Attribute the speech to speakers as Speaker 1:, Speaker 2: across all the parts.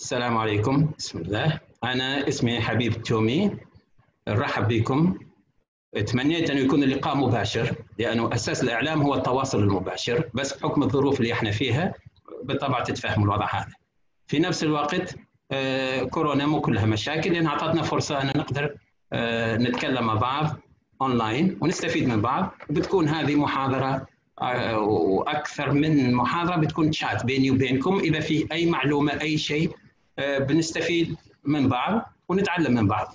Speaker 1: السلام عليكم. بسم الله. أنا اسمي حبيب تومي. نرحب بكم. تمنيت أن يكون اللقاء مباشر لأنه أساس الإعلام هو التواصل المباشر بس بحكم الظروف اللي إحنا فيها بالطبع تتفهم الوضع هذا. في نفس الوقت آه، كورونا مو كلها مشاكل لأنها أعطتنا فرصة أن نقدر آه، نتكلم مع بعض أونلاين ونستفيد من بعض. بتكون هذه محاضرة آه، وأكثر من محاضرة بتكون تشات بيني وبينكم. إذا في أي معلومة أي شيء بنستفيد من بعض ونتعلم من بعض.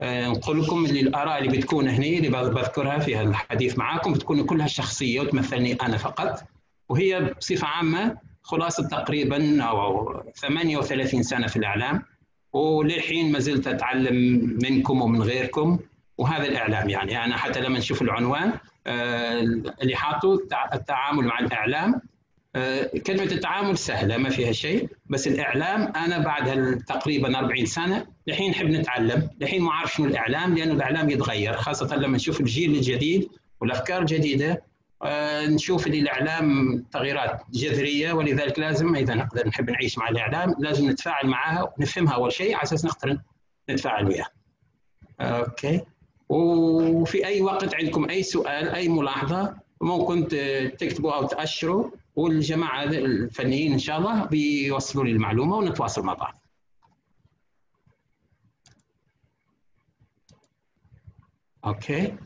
Speaker 1: آه، نقول لكم اللي الآراء اللي بتكون هنا اللي بذكرها في هذا الحديث معاكم بتكون كلها شخصيه وتمثلني أنا فقط وهي بصفة عامة خلاصة تقريبا أو 38 سنة في الإعلام وللحين ما زلت أتعلم منكم ومن غيركم وهذا الإعلام يعني. أنا حتى لما نشوف العنوان اللي حاطه التعامل مع الإعلام كلمة التعامل سهلة ما فيها شيء بس الإعلام أنا بعد تقريبا 40 سنة الحين نحب نتعلم الحين ما أعرف شنو الإعلام لأنه الإعلام يتغير خاصة لما نشوف الجيل الجديد والأفكار الجديدة نشوف اللي الإعلام تغييرات جذرية ولذلك لازم إذا نقدر نحب نعيش مع الإعلام لازم نتفاعل معها ونفهمها أول شيء على أساس نقدر نتفاعل وياها. أوكي. وفي أي وقت عندكم أي سؤال أي ملاحظة ممكن تكتبوا أو تأشروا. والجماعة الفنيين إن شاء الله بيوصلوا لي المعلومة ونتواصل مع بعض. أوكي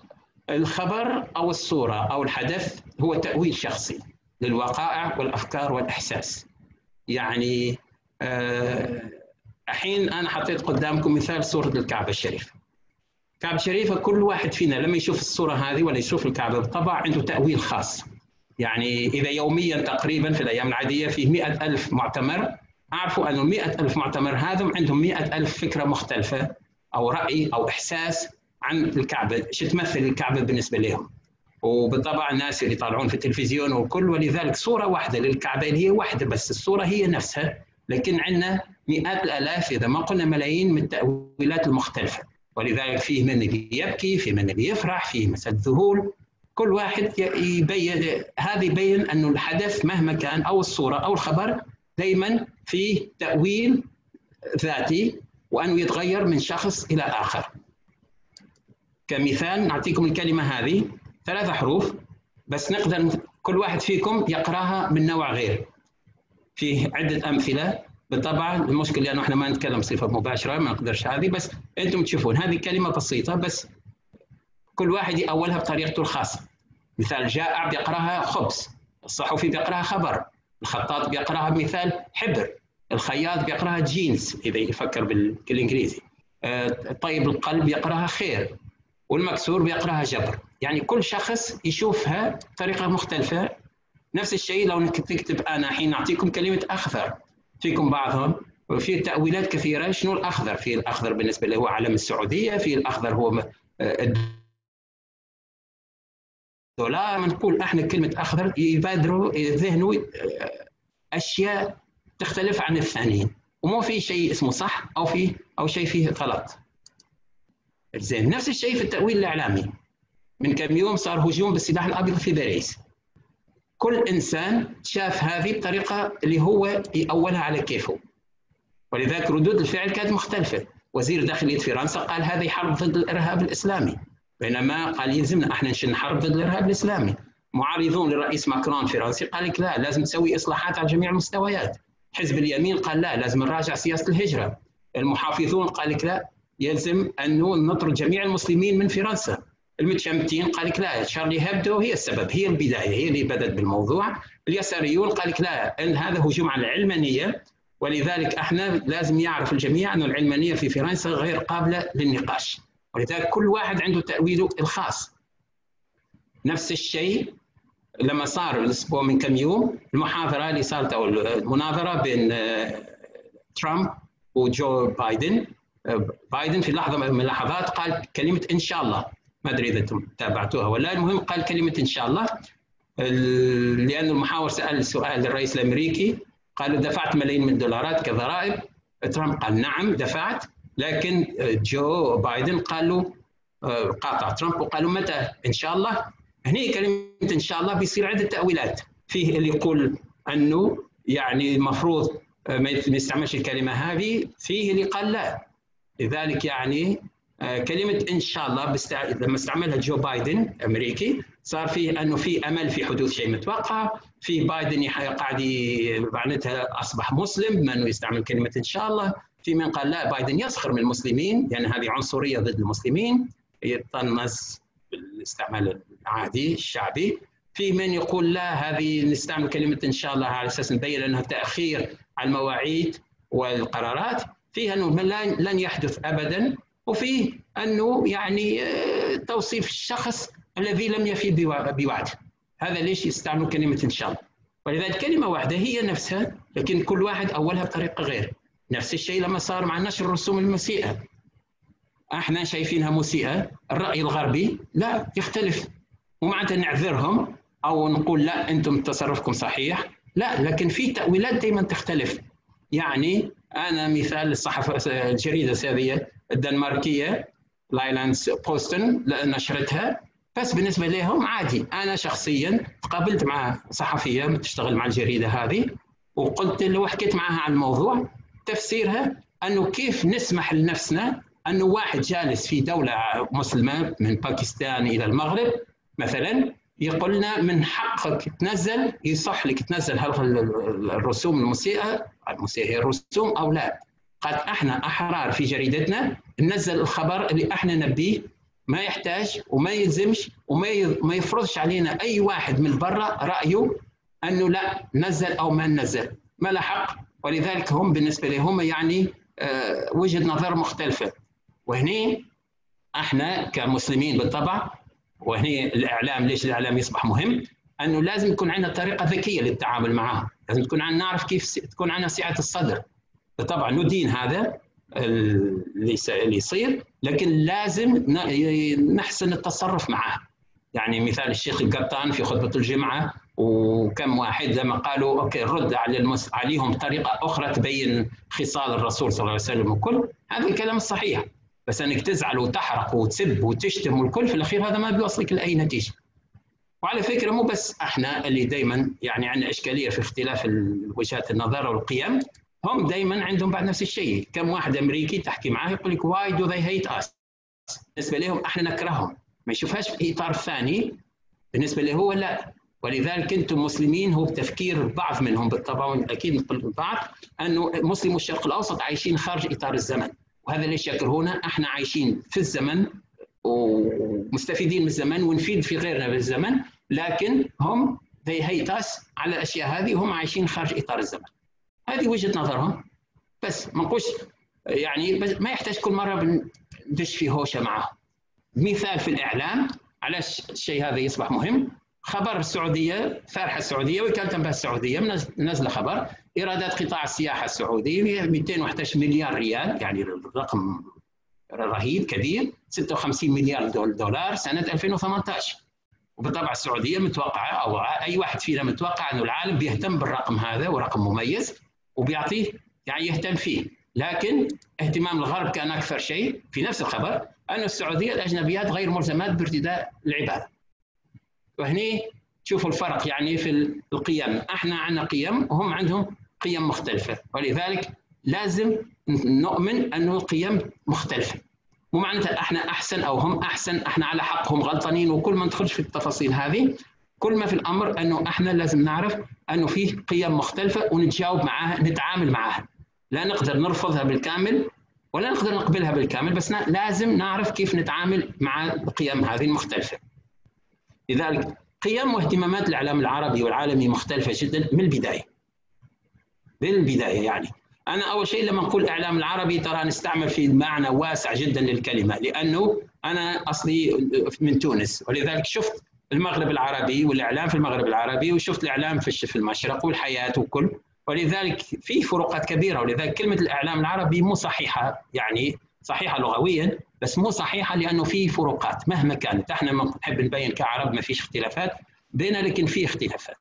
Speaker 1: الخبر أو الصورة أو الحدث هو تأويل شخصي للوقائع والأفكار والإحساس. يعني الحين أنا حطيت قدامكم مثال صورة الكعبة الشريفة. الكعبة الشريفة كل واحد فينا لما يشوف الصورة هذه ولا يشوف الكعبة بالطبع عنده تأويل خاص يعني إذا يوميا تقريبا في الأيام العادية فيه مئة ألف معتمر. أعرفوا أن المئة ألف معتمر هذا عندهم مئة ألف فكرة مختلفة أو رأي أو إحساس عن الكعبة شو تمثل الكعبة بالنسبة لهم؟ وبالطبع الناس اللي يطالعون في التلفزيون وكل ولذلك صورة واحدة للكعبة اللي هي واحدة بس الصورة هي نفسها. لكن عندنا مئات الآلاف إذا ما قلنا ملايين من التأويلات المختلفة. ولذلك فيه من اللي يبكي فيه من اللي يفرح فيه مثل الذهول كل واحد يبين هذا يبين انه الحدث مهما كان أو الصورة أو الخبر دائما فيه تأويل ذاتي وانه يتغير من شخص إلى آخر. كمثال نعطيكم الكلمة هذه ثلاث حروف بس نقدر كل واحد فيكم يقرأها من نوع غير. فيه عدة أمثلة. بالطبع المشكلة لأنه إحنا ما نتكلم بصفة مباشرة ما نقدرش هذه بس أنتم تشوفون. هذه كلمة بسيطة بس كل واحد يأولها بطريقته الخاصة. مثال جائع بيقراها خبز الصحفي بيقرأها خبر الخطاط بيقرأها مثال حبر الخياط بيقرأها جينز إذا يفكر بالإنجليزي. طيب القلب يقرأها خير والمكسور بيقرأها جبر. يعني كل شخص يشوفها بطريقة مختلفة. نفس الشيء لو تكتب أنا حين أعطيكم كلمة أخضر. فيكم بعضهم وفي تأويلات كثيرة شنو الأخضر؟ في الأخضر بالنسبة له هو علم السعودية في الأخضر هو الدولار نقول إحنا كلمة أخضر يبادروا ذهنه أشياء تختلف عن الثانيين. ومو في شيء اسمه صح أو في أو شيء فيه غلط. زين نفس الشيء في التأويل الإعلامي. من كم يوم صار هجوم بالسلاح الأبيض في باريس. كل إنسان شاف هذه بطريقه اللي هو يأولها على كيفه. ولذلك ردود الفعل كانت مختلفة. وزير داخلية فرنسا قال هذه حرب ضد الإرهاب الإسلامي. بينما قال يلزمنا إحنا نشن حرب ضد الارهاب الإسلامي. معارضون للرئيس ماكرون فرنسي قال لك لا لازم تسوي إصلاحات على جميع المستويات. حزب اليمين قال لا لازم نراجع سياسة الهجرة. المحافظون قال لك لا يلزم انه نطرد جميع المسلمين من فرنسا. المتشمتين قال لك لا شارلي هيبدو هي السبب هي البداية هي اللي بدأت بالموضوع. اليساريون قال لك لا أن هذا هجوم على العلمانية. ولذلك إحنا لازم يعرف الجميع أن العلمانية في فرنسا غير قابلة للنقاش. ولذلك كل واحد عنده تأويله الخاص. نفس الشيء لما صار الأسبوع من كم يوم المحاضرة اللي صارت أو المناظرة بين ترامب وجو بايدن. بايدن في لحظة من اللحظات قال كلمة إن شاء الله. ما أدري إذا أنتم تابعتوها ولا المهم قال كلمة إن شاء الله. لأن المحاور سأل سؤال للرئيس الأمريكي قالوا دفعت ملايين من الدولارات كضرائب. ترامب قال نعم دفعت. لكن جو بايدن قال له قاطع ترامب وقال له متى؟ إن شاء الله. هني كلمة إن شاء الله بيصير عدة تأويلات. فيه اللي يقول أنه يعني المفروض ما يستعملش الكلمة هذه. فيه اللي قال لا. لذلك يعني كلمة إن شاء الله بستع... لما استعملها جو بايدن أمريكي صار فيه أنه في أمل في حدوث شيء متوقع. في بايدن قاعد معناتها أصبح مسلم بما إنه يستعمل كلمة إن شاء الله. في من قال لا بايدن يسخر من المسلمين لأن يعني هذه عنصرية ضد المسلمين يطنز بالاستعمال العادي الشعبي. في من يقول لا هذه نستعمل كلمة إن شاء الله على أساس نبين أنها تأخير على المواعيد والقرارات. فيها أنه لن يحدث ابدا وفيه أنه يعني آه، توصيف الشخص الذي لم يفي بوعده هذا ليش يستعمل كلمة إن شاء الله؟ ولذلك كلمة واحدة هي نفسها لكن كل واحد أولها بطريقة غير. نفس الشيء لما صار مع نشر الرسوم المسيئة. إحنا شايفينها مسيئة الرأي الغربي لا يختلف. ومعناتها نعذرهم أو نقول لا أنتم تصرفكم صحيح. لا لكن في تأويلات دائما تختلف. يعني أنا مثال الصحافه الجريدة هذه الدنماركية لايلاندز بوستن نشرتها. بس بالنسبة لهم عادي. أنا شخصيا تقابلت مع صحفية تشتغل مع الجريدة هذه وقلت له وحكيت معها عن الموضوع تفسيرها أنه كيف نسمح لنفسنا أنه واحد جالس في دولة مسلمة من باكستان إلى المغرب مثلا يقول لنا من حقك تنزل يصح لك تنزل الرسوم المسيئه المسيئه الرسوم أو لا؟ قد إحنا أحرار في جريدتنا ننزل الخبر اللي إحنا نبيه ما يحتاج وما يلزمش وما ما يفرضش علينا أي واحد من برا رأيه أنه لا نزل أو ما نزل. ما له حق؟ ولذلك هم بالنسبة لهم يعني آه، وجهة نظر مختلفة. وهني إحنا كمسلمين بالطبع وهني الإعلام ليش الإعلام يصبح مهم؟ أنه لازم يكون عندنا طريقة ذكية للتعامل معه لازم تكون عندنا نعرف كيف تكون عندنا سعة الصدر. طبعا ندين هذا اللي يصير لكن لازم نحسن التصرف معه. يعني مثال الشيخ القطان في خطبة الجمعة وكم واحد لما قالوا okay رد على المس... عليهم بطريقة أخرى تبين خصال الرسول صلى الله عليه وسلم وكل. هذا الكلام الصحيح بس إنك تزعل وتحرق وتسب وتشتم والكل في الأخير هذا ما بيوصلك لأي نتيجة. وعلى فكرة مو بس إحنا اللي دائما يعني عندنا إشكالية في اختلاف وجهات النظر والقيم. هم دائما عندهم بعد نفس الشيء. كم واحد أمريكي تحكي معاه يقول لك why do they hate us بالنسبة لهم إحنا نكرههم. ما يشوفهاش في إطار ثاني. بالنسبة له هو لا. ولذلك أنتم مسلمين هو بتفكير البعض منهم بالطبع أكيد البعض أنه مسلم الشرق الأوسط عايشين خارج إطار الزمن وهذا ليش يكرهونا إحنا عايشين في الزمن ومستفيدين من الزمن ونفيد في غيرنا بالزمن لكن هم they hate us على الأشياء هذه وهم عايشين خارج إطار الزمن. هذه وجهة نظرهم. بس ما نقولش يعني بس ما يحتاج كل مرة ندش في هوشة معه مثال في الإعلام علاش الشيء هذا يصبح مهم؟ خبر السعودية فارحه السعودية وكاله تنبه السعودية. نزل خبر إيرادات قطاع السياحة السعودي 211 مليار ريال يعني رقم رهيب كبير 56 مليار دولار سنة 2018 وبالطبع السعودية متوقعة أو أي واحد فينا متوقع إنه العالم بيهتم بالرقم هذا ورقم مميز وبيعطيه يعني يهتم فيه. لكن اهتمام الغرب كان أكثر شيء في نفس الخبر أن السعودية الأجنبيات غير ملزمات بارتداء العبادة. وهني تشوفوا الفرق يعني في القيم. إحنا عندنا قيم وهم عندهم قيم مختلفة. ولذلك لازم نؤمن أنه قيم مختلفة. مو معناتها إحنا أحسن أو هم أحسن إحنا على حق هم غلطانين وكل ما ندخلش في التفاصيل هذه كل ما في الأمر أنه إحنا لازم نعرف أنه فيه قيم مختلفة ونتجاوب معها نتعامل معها لا نقدر نرفضها بالكامل ولا نقدر نقبلها بالكامل بس لازم نعرف كيف نتعامل مع القيم هذه المختلفة. لذلك قيم واهتمامات الإعلام العربي والعالمي مختلفة جدا من البداية. بالبدايه يعني. أنا أول شيء لما نقول الاعلام العربي ترى نستعمل في معنى واسع جدا للكلمة لأنه أنا أصلي من تونس. ولذلك شفت المغرب العربي والإعلام في المغرب العربي وشفت الإعلام في المشرق والحياة وكل. ولذلك في فروقات كبيرة. ولذلك كلمة الإعلام العربي مو صحيحة يعني. صحيحة لغويا بس مو صحيحة لأنه في فروقات. مهما كانت إحنا نحب نبين كعرب ما فيش اختلافات بيننا لكن في اختلافات.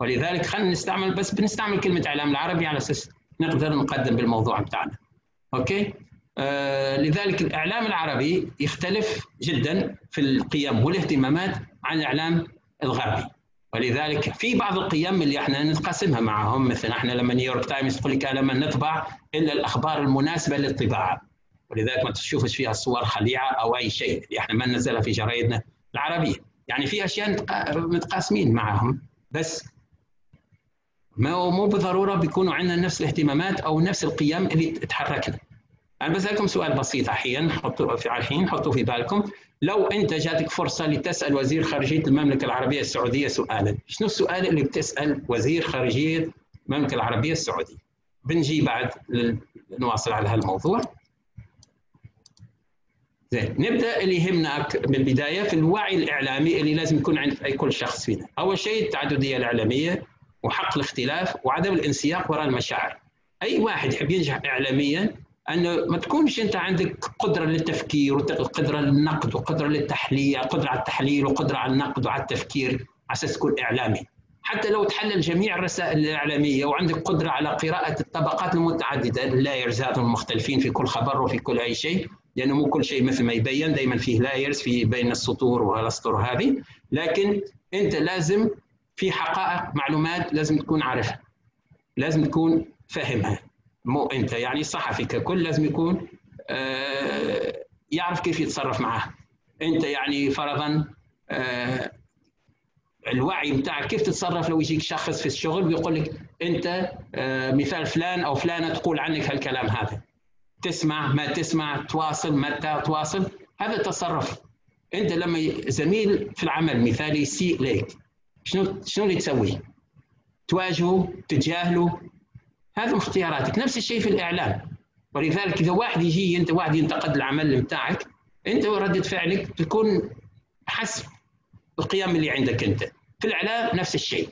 Speaker 1: ولذلك خلينا نستعمل بس بنستعمل كلمة إعلام العربي على أساس نقدر نقدم بالموضوع بتاعنا. Okay؟ آه لذلك الإعلام العربي يختلف جدا في القيم والاهتمامات عن الإعلام الغربي. ولذلك في بعض القيم اللي إحنا نتقاسمها معهم. مثل إحنا لما نيويورك تايمز تقول لك لما نطبع إلا الأخبار المناسبة للطباعة. ولذلك ما تشوفش فيها صور خليعة أو أي شيء. اللي إحنا ما ننزلها في جرايدنا العربية. يعني في أشياء متقاسمين معهم بس ما مو بالضرورة بيكونوا عندنا نفس الاهتمامات أو نفس القيم اللي تحركنا أنا بسألكم سؤال بسيط الحين حطوا في الحين حطوا في بالكم. لو أنت جاتك فرصة لتسأل وزير خارجية المملكة العربية السعودية سؤالا شنو السؤال اللي بتسأل وزير خارجية المملكة العربية السعودية؟ بنجي بعد نواصل على هالموضوع. زين نبدأ اللي يهمنا بالبدايه في الوعي الإعلامي اللي لازم يكون عند أي كل شخص فينا. أول شيء التعددية الإعلامية وحق الاختلاف وعدم الانسياق وراء المشاعر. أي واحد يحب ينجح اعلاميا أنه ما تكونش أنت عندك قدرة للتفكير وقدره للنقد وقدرة للتحليل قدرة على التحليل وقدرة على النقد وعلى التفكير على أساس تكون إعلامي. حتى لو تحلل جميع الرسائل الإعلامية وعندك قدرة على قراءة الطبقات المتعددة ال layers المختلفين في كل خبر وفي كل أي شيء لأنه مو كل شيء مثل ما يبين دائما فيه layers في بين السطور والاسطر هذه. لكن أنت لازم في حقائق معلومات لازم تكون عارفها لازم تكون فاهمها. مو أنت يعني الصحفي ككل لازم يكون آه يعرف كيف يتصرف معها أنت يعني فرضا آه الوعي بتاعك كيف تتصرف لو يجيك شخص في الشغل ويقول لك أنت آه مثال فلان أو فلانة تقول عنك هالكلام هذا. تسمع ما تسمع تواصل متى تواصل. هذا تصرف أنت لما زميل في العمل مثالي يسيء لك شنو شنو اللي تسوي؟ تواجهه تتجاهله هذه اختياراتك. نفس الشيء في الإعلام. ولذلك إذا واحد يجي أنت واحد ينتقد العمل بتاعك أنت ردة فعلك تكون حسب القيم اللي عندك أنت. في الإعلام نفس الشيء.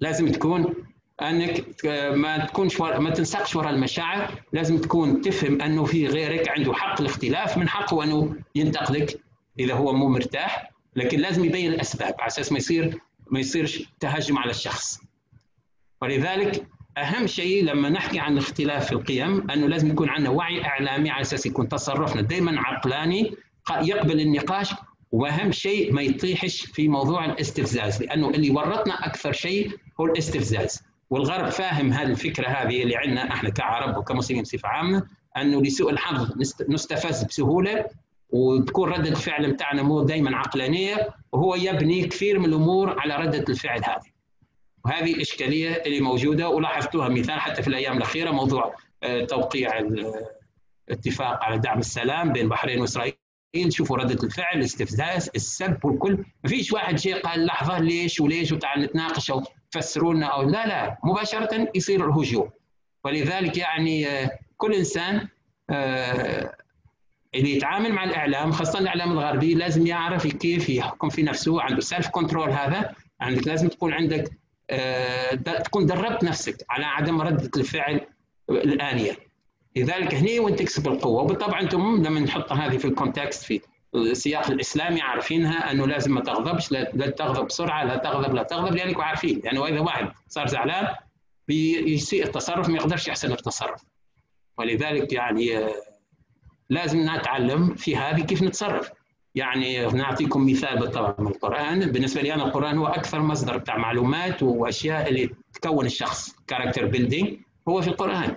Speaker 1: لازم تكون أنك ما تكونش ما تنسقش وراء المشاعر. لازم تكون تفهم أنه في غيرك عنده حق الاختلاف من حقه انه ينتقدك إذا هو مو مرتاح. لكن لازم يبين الأسباب. على أساس ما يصير ما يصيرش تهجم على الشخص. ولذلك أهم شيء لما نحكي عن اختلاف القيم أنه لازم يكون عندنا وعي إعلامي على أساس يكون تصرفنا دائما عقلاني يقبل النقاش. وأهم شيء ما يطيحش في موضوع الاستفزاز لأنه اللي ورطنا أكثر شيء هو الاستفزاز. والغرب فاهم هذه الفكرة هذه اللي عندنا إحنا كعرب وكمسلمين بصفة عامة أنه لسوء الحظ نستفز بسهولة وتكون ردة الفعل بتاعنا مو دائما عقلانية وهو يبني كثير من الأمور على ردة الفعل هذه. وهذه الاشكاليه اللي موجودة ولاحظتوها مثال حتى في الأيام الأخيرة موضوع توقيع الاتفاق على دعم السلام بين البحرين وإسرائيل. شوفوا ردة الفعل الاستفزاز السب والكل. ما فيش واحد شيء قال لحظة ليش وليش وتعال نتناقش فسروا لنا أو لا لا مباشرة يصير الهجوم. ولذلك يعني كل إنسان اللي يتعامل مع الإعلام خاصة الإعلام الغربي لازم يعرف كيف يحكم في نفسه عنده self control هذا. عندك لازم تكون عندك تكون دربت نفسك على عدم ردة الفعل الآنية. لذلك هنا وين تكسب القوة. وبالطبع أنتم لما نحط هذه في ال context في السياق الإسلامي عارفينها أنه لازم ما تغضبش لا تغضب بسرعة لا تغضب لا تغضب لأنكم عارفين يعني واذا واحد صار زعلان بيسيء التصرف ما يقدرش يحسن التصرف. ولذلك يعني لازم نتعلم في هذه كيف نتصرف. يعني نعطيكم مثال بالطبع من القرآن. بالنسبة لي أنا القرآن هو أكثر مصدر بتاع معلومات وأشياء اللي تكون الشخص character building هو في القرآن.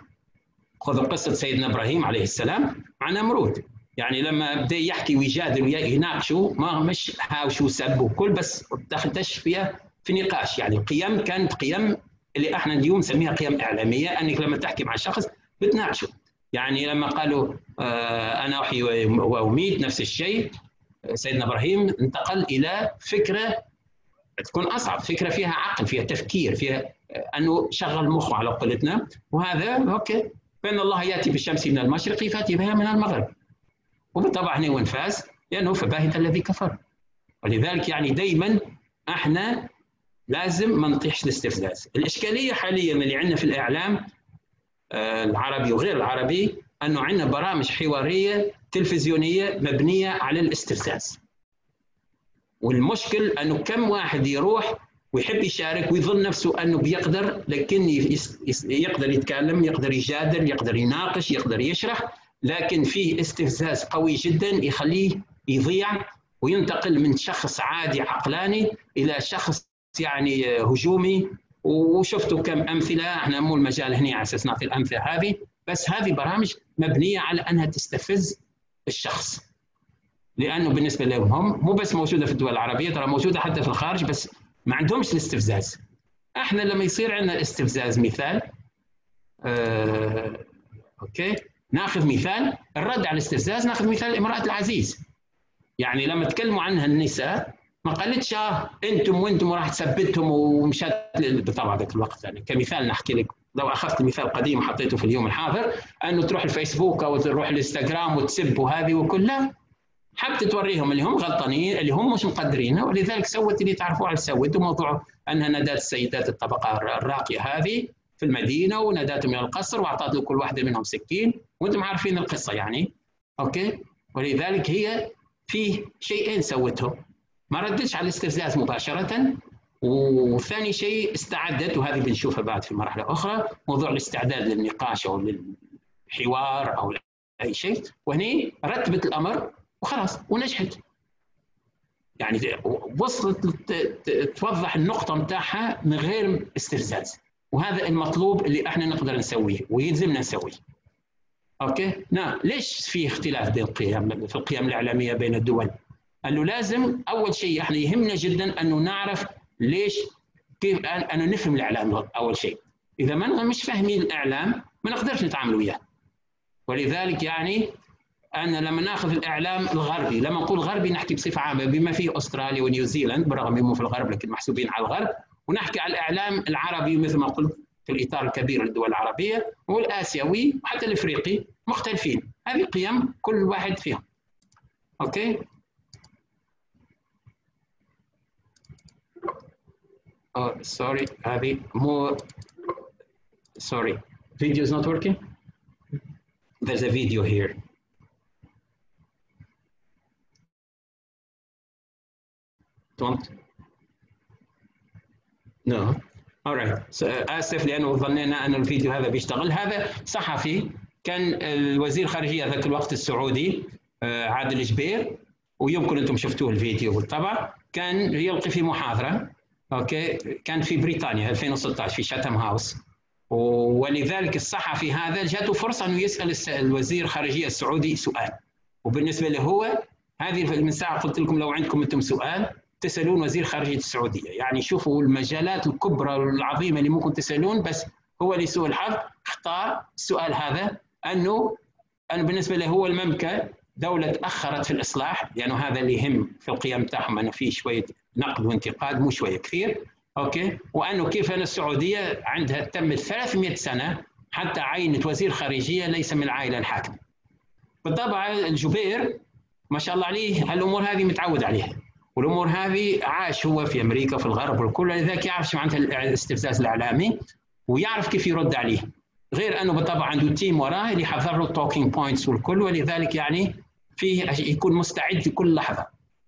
Speaker 1: خذوا قصة سيدنا إبراهيم عليه السلام مع نمرود يعني لما بدا يحكي ويجادل ويناقشوا ما مش هاوش وسب وكل بس دخلتش فيها في نقاش. يعني القيم كانت قيم اللي إحنا اليوم نسميها قيم إعلامية. أنك لما تحكي مع شخص بتناقشه. يعني لما قالوا آه أنا أحيي وأميت نفس الشيء سيدنا إبراهيم انتقل إلى فكرة تكون أصعب فكرة فيها عقل فيها تفكير فيها أنه شغل مخه على قولتنا. وهذا أوكي فإن الله يأتي بالشمس من المشرق فأتي بها من المغرب. وبالطبع هنا وين فاز لأنه فباهت الذي كفر. ولذلك يعني دائما إحنا لازم ما نطيحش الاستفزاز. الإشكالية حاليا اللي عندنا في الإعلام العربي وغير العربي أنه عندنا برامج حوارية تلفزيونية مبنية على الاستفزاز. والمشكل أنه كم واحد يروح ويحب يشارك ويظن نفسه أنه بيقدر لكن يقدر يتكلم يقدر يجادل يقدر يناقش يقدر يشرح. لكن فيه استفزاز قوي جدا يخليه يضيع وينتقل من شخص عادي عقلاني إلى شخص يعني هجومي. وشفتوا كم أمثلة إحنا مو المجال هنا على أساس نعطي الأمثلة هذه بس هذه برامج مبنية على أنها تستفز الشخص. لأنه بالنسبة لهم هم مو بس موجودة في الدول العربية ترى موجودة حتى في الخارج بس ما عندهمش الاستفزاز. إحنا لما يصير عندنا استفزاز مثال آه، Okay ناخذ مثال الرد على الاستفزاز ناخذ مثال امرأة العزيز. يعني لما تكلموا عنها النساء ما قالتش آه أنتم وأنتم وراح تثبتهم ومشات طبعا ذاك الوقت يعني كمثال نحكي لك. لو أخذت مثال قديم وحطيته في اليوم الحاضر أنه تروح الفيسبوك أو تروح الإنستغرام وتسب وهذه وكلها حتى توريهم اللي هم غلطانين اللي هم مش مقدرينها ولذلك سوت اللي تعرفوا على سوت وموضوع أنها نادت السيدات الطبقة الراقية هذه. في المدينة ونادتهم إلى القصر وأعطت لكل واحدة منهم سكين. وأنتم عارفين القصة يعني. Okay؟ ولذلك هي في شيئين سوتهم ما ردتش على الاستفزاز مباشرة. وثاني شيء استعدت وهذه بنشوفها بعد في مرحله أخرى موضوع الاستعداد للنقاش أو للحوار أو أي شيء. وهني رتبت الأمر وخلاص ونجحت. يعني وصلت توضح النقطة نتاعها من غير استفزاز. وهذا المطلوب اللي إحنا نقدر نسويه ويلزمنا نسويه. Okay؟ نعم. ليش في اختلاف بين القيم في القيم الإعلامية بين الدول؟ انه لازم أول شيء إحنا يهمنا جدا أنه نعرف ليش كيف أنه نفهم الإعلام. أول شيء. إذا ما مش فاهمين الإعلام ما نقدرش نتعامل وياه. ولذلك يعني أنا لما نأخذ الإعلام الغربي لما نقول غربي نحكي بصفة عامة بما فيه أستراليا ونيوزيلاند برغم أنهم في الغرب لكن محسوبين على الغرب. ونحكي على الإعلام العربي مثل ما قلت في الإطار الكبير للدول العربية والآسيوي وحتى الإفريقي مختلفين هذه قيم كل واحد فيهم أوكي Oh, sorry, هذه مو sorry. Video is not working? There's a video here. don't no alright so, آسف لأنه ظنينا أن الفيديو هذا بيشتغل. هذا صحفي كان الوزير الخارجيه ذاك الوقت السعودي آه، عادل جبير. ويمكن أنتم شفتوه الفيديو بالطبع. كان يلقي في محاضرة أوكي؟ كان في بريطانيا 2016 في شاتم هاوس. ولذلك الصحفي هذا جاته فرصة أنه يسأل الوزير الخارجيه السعودي سؤال. وبالنسبة له هو هذه من ساعة قلت لكم لو عندكم أنتم سؤال تسألون وزير خارجية السعودية. يعني شوفوا المجالات الكبرى العظيمة اللي ممكن تسألون بس هو لسوء الحظ اختار السؤال هذا أنه أنا بالنسبة له هو المملكة دولة تأخرت في الإصلاح لأنه يعني هذا اللي يهم في القيم بتاعهم. انه في شوية نقد وانتقاد مو شوية كثير. أوكي؟ وأنه كيف أن السعودية عندها تم 300 سنة حتى عينت وزير خارجية ليس من العائلة الحاكمة. بالطبع الجبير ما شاء الله عليه هالأمور هذه متعود عليها. والأمور هذه عاش هو في أمريكا في الغرب والكل. لذلك يعرف شو معناتها الاستفزاز الإعلامي ويعرف كيف يرد عليه. غير أنه بالطبع عنده team وراه اللي حضر له ال talking points والكل ولذلك يعني فيه يكون مستعد في كل لحظة.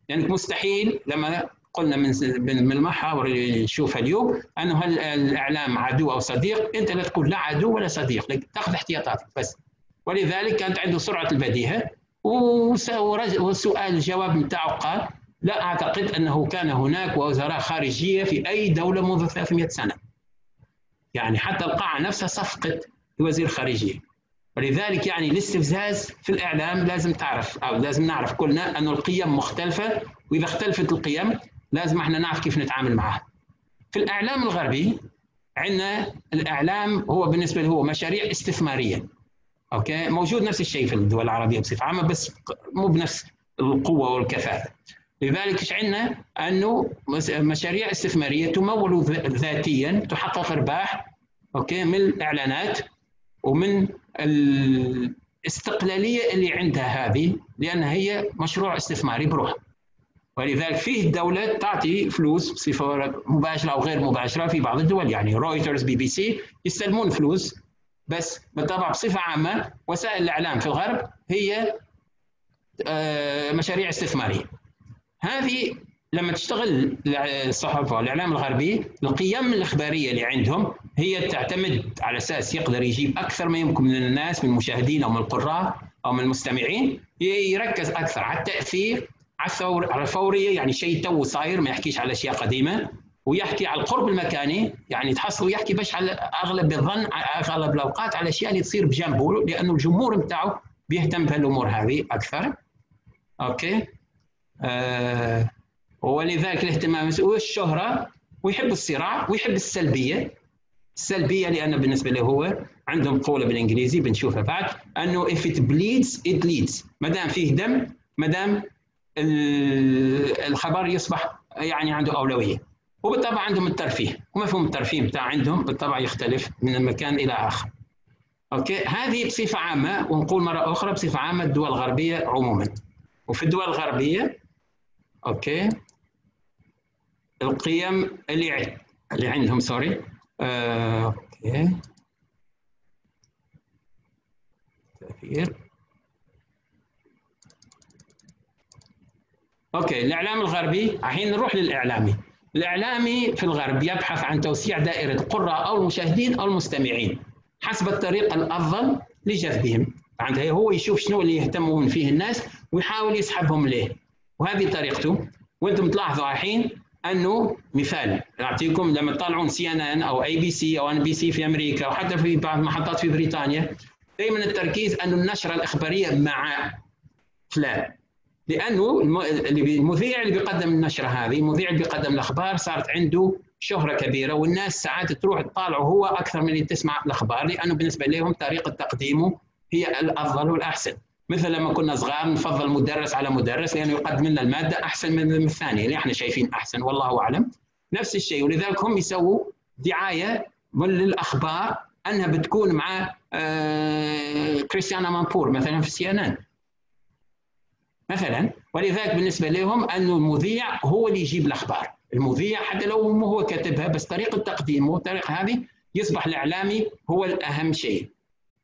Speaker 1: يعني مستحيل لما قلنا من من المحاور اللي نشوفها اليوم أنه هل الإعلام عدو أو صديق؟ أنت لا تقول لا عدو ولا صديق تأخذ احتياطاتك بس. ولذلك كانت عنده سرعة البديهة والسؤال الجواب بتاعه قال لا أعتقد أنه كان هناك وزراء خارجية في أي دولة منذ 300 سنة. يعني حتى القاعة نفسها صفقت وزير خارجية. ولذلك يعني الاستفزاز في الإعلام لازم تعرف أو لازم نعرف كلنا أن القيم مختلفة وإذا اختلفت القيم لازم إحنا نعرف كيف نتعامل معها. في الإعلام الغربي عندنا الإعلام هو بالنسبة له هو مشاريع استثمارية. Okay؟ موجود نفس الشيء في الدول العربية بصفة عامة بس مو بنفس القوة والكفاءة. لذلك إيش عندنا؟ أنه مشاريع استثمارية تمول ذاتيا تحقق أرباح okay من الإعلانات ومن الاستقلالية اللي عندها هذه لأن هي مشروع استثماري بروحها ولذلك فيه الدولة تعطي فلوس بصفة مباشرة أو غير مباشرة في بعض الدول يعني رويترز بي بي سي يستلمون فلوس بس بالطبع بصفة عامة وسائل الإعلام في الغرب هي آه، مشاريع استثمارية هذه لما تشتغل الصحافة والاعلام الغربي القيم الإخبارية اللي عندهم هي تعتمد على أساس يقدر يجيب أكثر ما يمكن من الناس من المشاهدين أو من القراء أو من المستمعين يركز أكثر على التأثير على الثور على الفورية. يعني شيء تو صاير ما يحكيش على أشياء قديمة. ويحكي على القرب المكاني يعني تحصلوا يحكي باش على أغلب الظن أغلب الأوقات على الاشياء اللي تصير بجنبه لأنه الجمهور بتاعه بيهتم بهالأمور هذه أكثر. أوكي؟ ولذلك الاهتمام والشهره ويحب الصراع ويحب السلبية. السلبية لأن بالنسبة له هو عندهم قولة بالإنجليزي بنشوفها بعد أنه if it bleeds it leads. ما دام فيه دم ما دام الخبر يصبح يعني عنده أولوية. وبالطبع عندهم الترفيه. ومفهوم الترفيه بتاع عندهم بالطبع يختلف من مكان إلى آخر. Okay؟ هذه بصفة عامة ونقول مرة أخرى بصفة عامة الدول الغربية عموما. وفي الدول الغربية okay. القيم اللي اللي عندهم sorry آه، okay. تغيير okay الإعلام الغربي. الحين نروح للإعلامي. الإعلامي في الغرب يبحث عن توسيع دائرة القراء أو المشاهدين أو المستمعين حسب الطريقة الأفضل لجذبهم. عندها هو يشوف شنو اللي يهتمون فيه الناس ويحاول يسحبهم ليه. وهذه طريقته وأنتم تلاحظوا الحين أنه مثال أعطيكم لما تطالعون CNN أو ABC أو NBC في أمريكا أو حتى في بعض المحطات في بريطانيا دائما التركيز أنه النشرة الإخبارية مع فلان. لأنه المذيع اللي بيقدم النشرة هذه المذيع اللي بيقدم الأخبار صارت عنده شهرة كبيرة والناس ساعات تروح تطالعه هو أكثر من اللي تسمع الأخبار لأنه بالنسبة لهم طريقة تقديمه هي الأفضل والأحسن. مثل لما كنا صغار نفضل مدرس على مدرس لأنه يقدم لنا المادة أحسن من الثاني اللي إحنا شايفين أحسن؟ والله أعلم. نفس الشيء. ولذلك هم يسووا دعاية للأخبار أنها بتكون مع آه، كريستيان أمانبور مثلا في CNN. مثلا. ولذلك بالنسبة لهم انه المذيع هو اللي يجيب الأخبار. المذيع حتى لو مو هو كاتبها بس طريقة تقديمه الطريقة هذه يصبح الإعلامي هو الأهم شيء.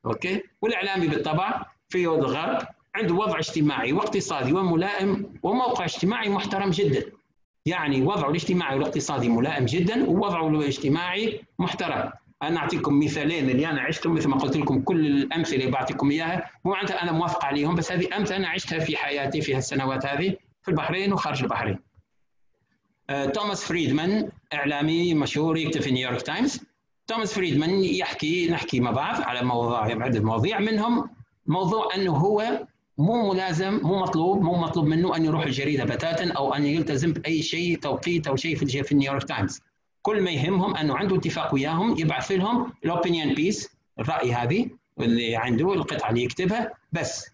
Speaker 1: أوكي؟ والإعلامي بالطبع في الغرب عنده وضع اجتماعي واقتصادي وملائم وموقع اجتماعي محترم جدا يعني وضعه الاجتماعي والاقتصادي ملائم جدا ووضعه الاجتماعي محترم أنا أعطيكم مثالين اللي أنا عشتهم مثل ما قلت لكم كل الأمثلة اللي بعطيكم إياها مو معناتها أنا موافق عليهم بس هذه أمثلة أنا عشتها في حياتي في هالسنوات هذه في البحرين وخارج البحرين. آه، توماس فريدمان إعلامي مشهور يكتب في New York Times. توماس فريدمان يحكي نحكي مع بعض على موضوع عده مواضيع منهم موضوع أنه هو مو ملازم مو مطلوب مو مطلوب منه أن يروح الجريدة بتاتا أو أن يلتزم بأي شيء توقيت أو شيء في في New York Times. كل ما يهمهم أنه عنده اتفاق وياهم يبعث لهم ال opinion piece الرأي هذه اللي عنده القطعة اللي يكتبها بس.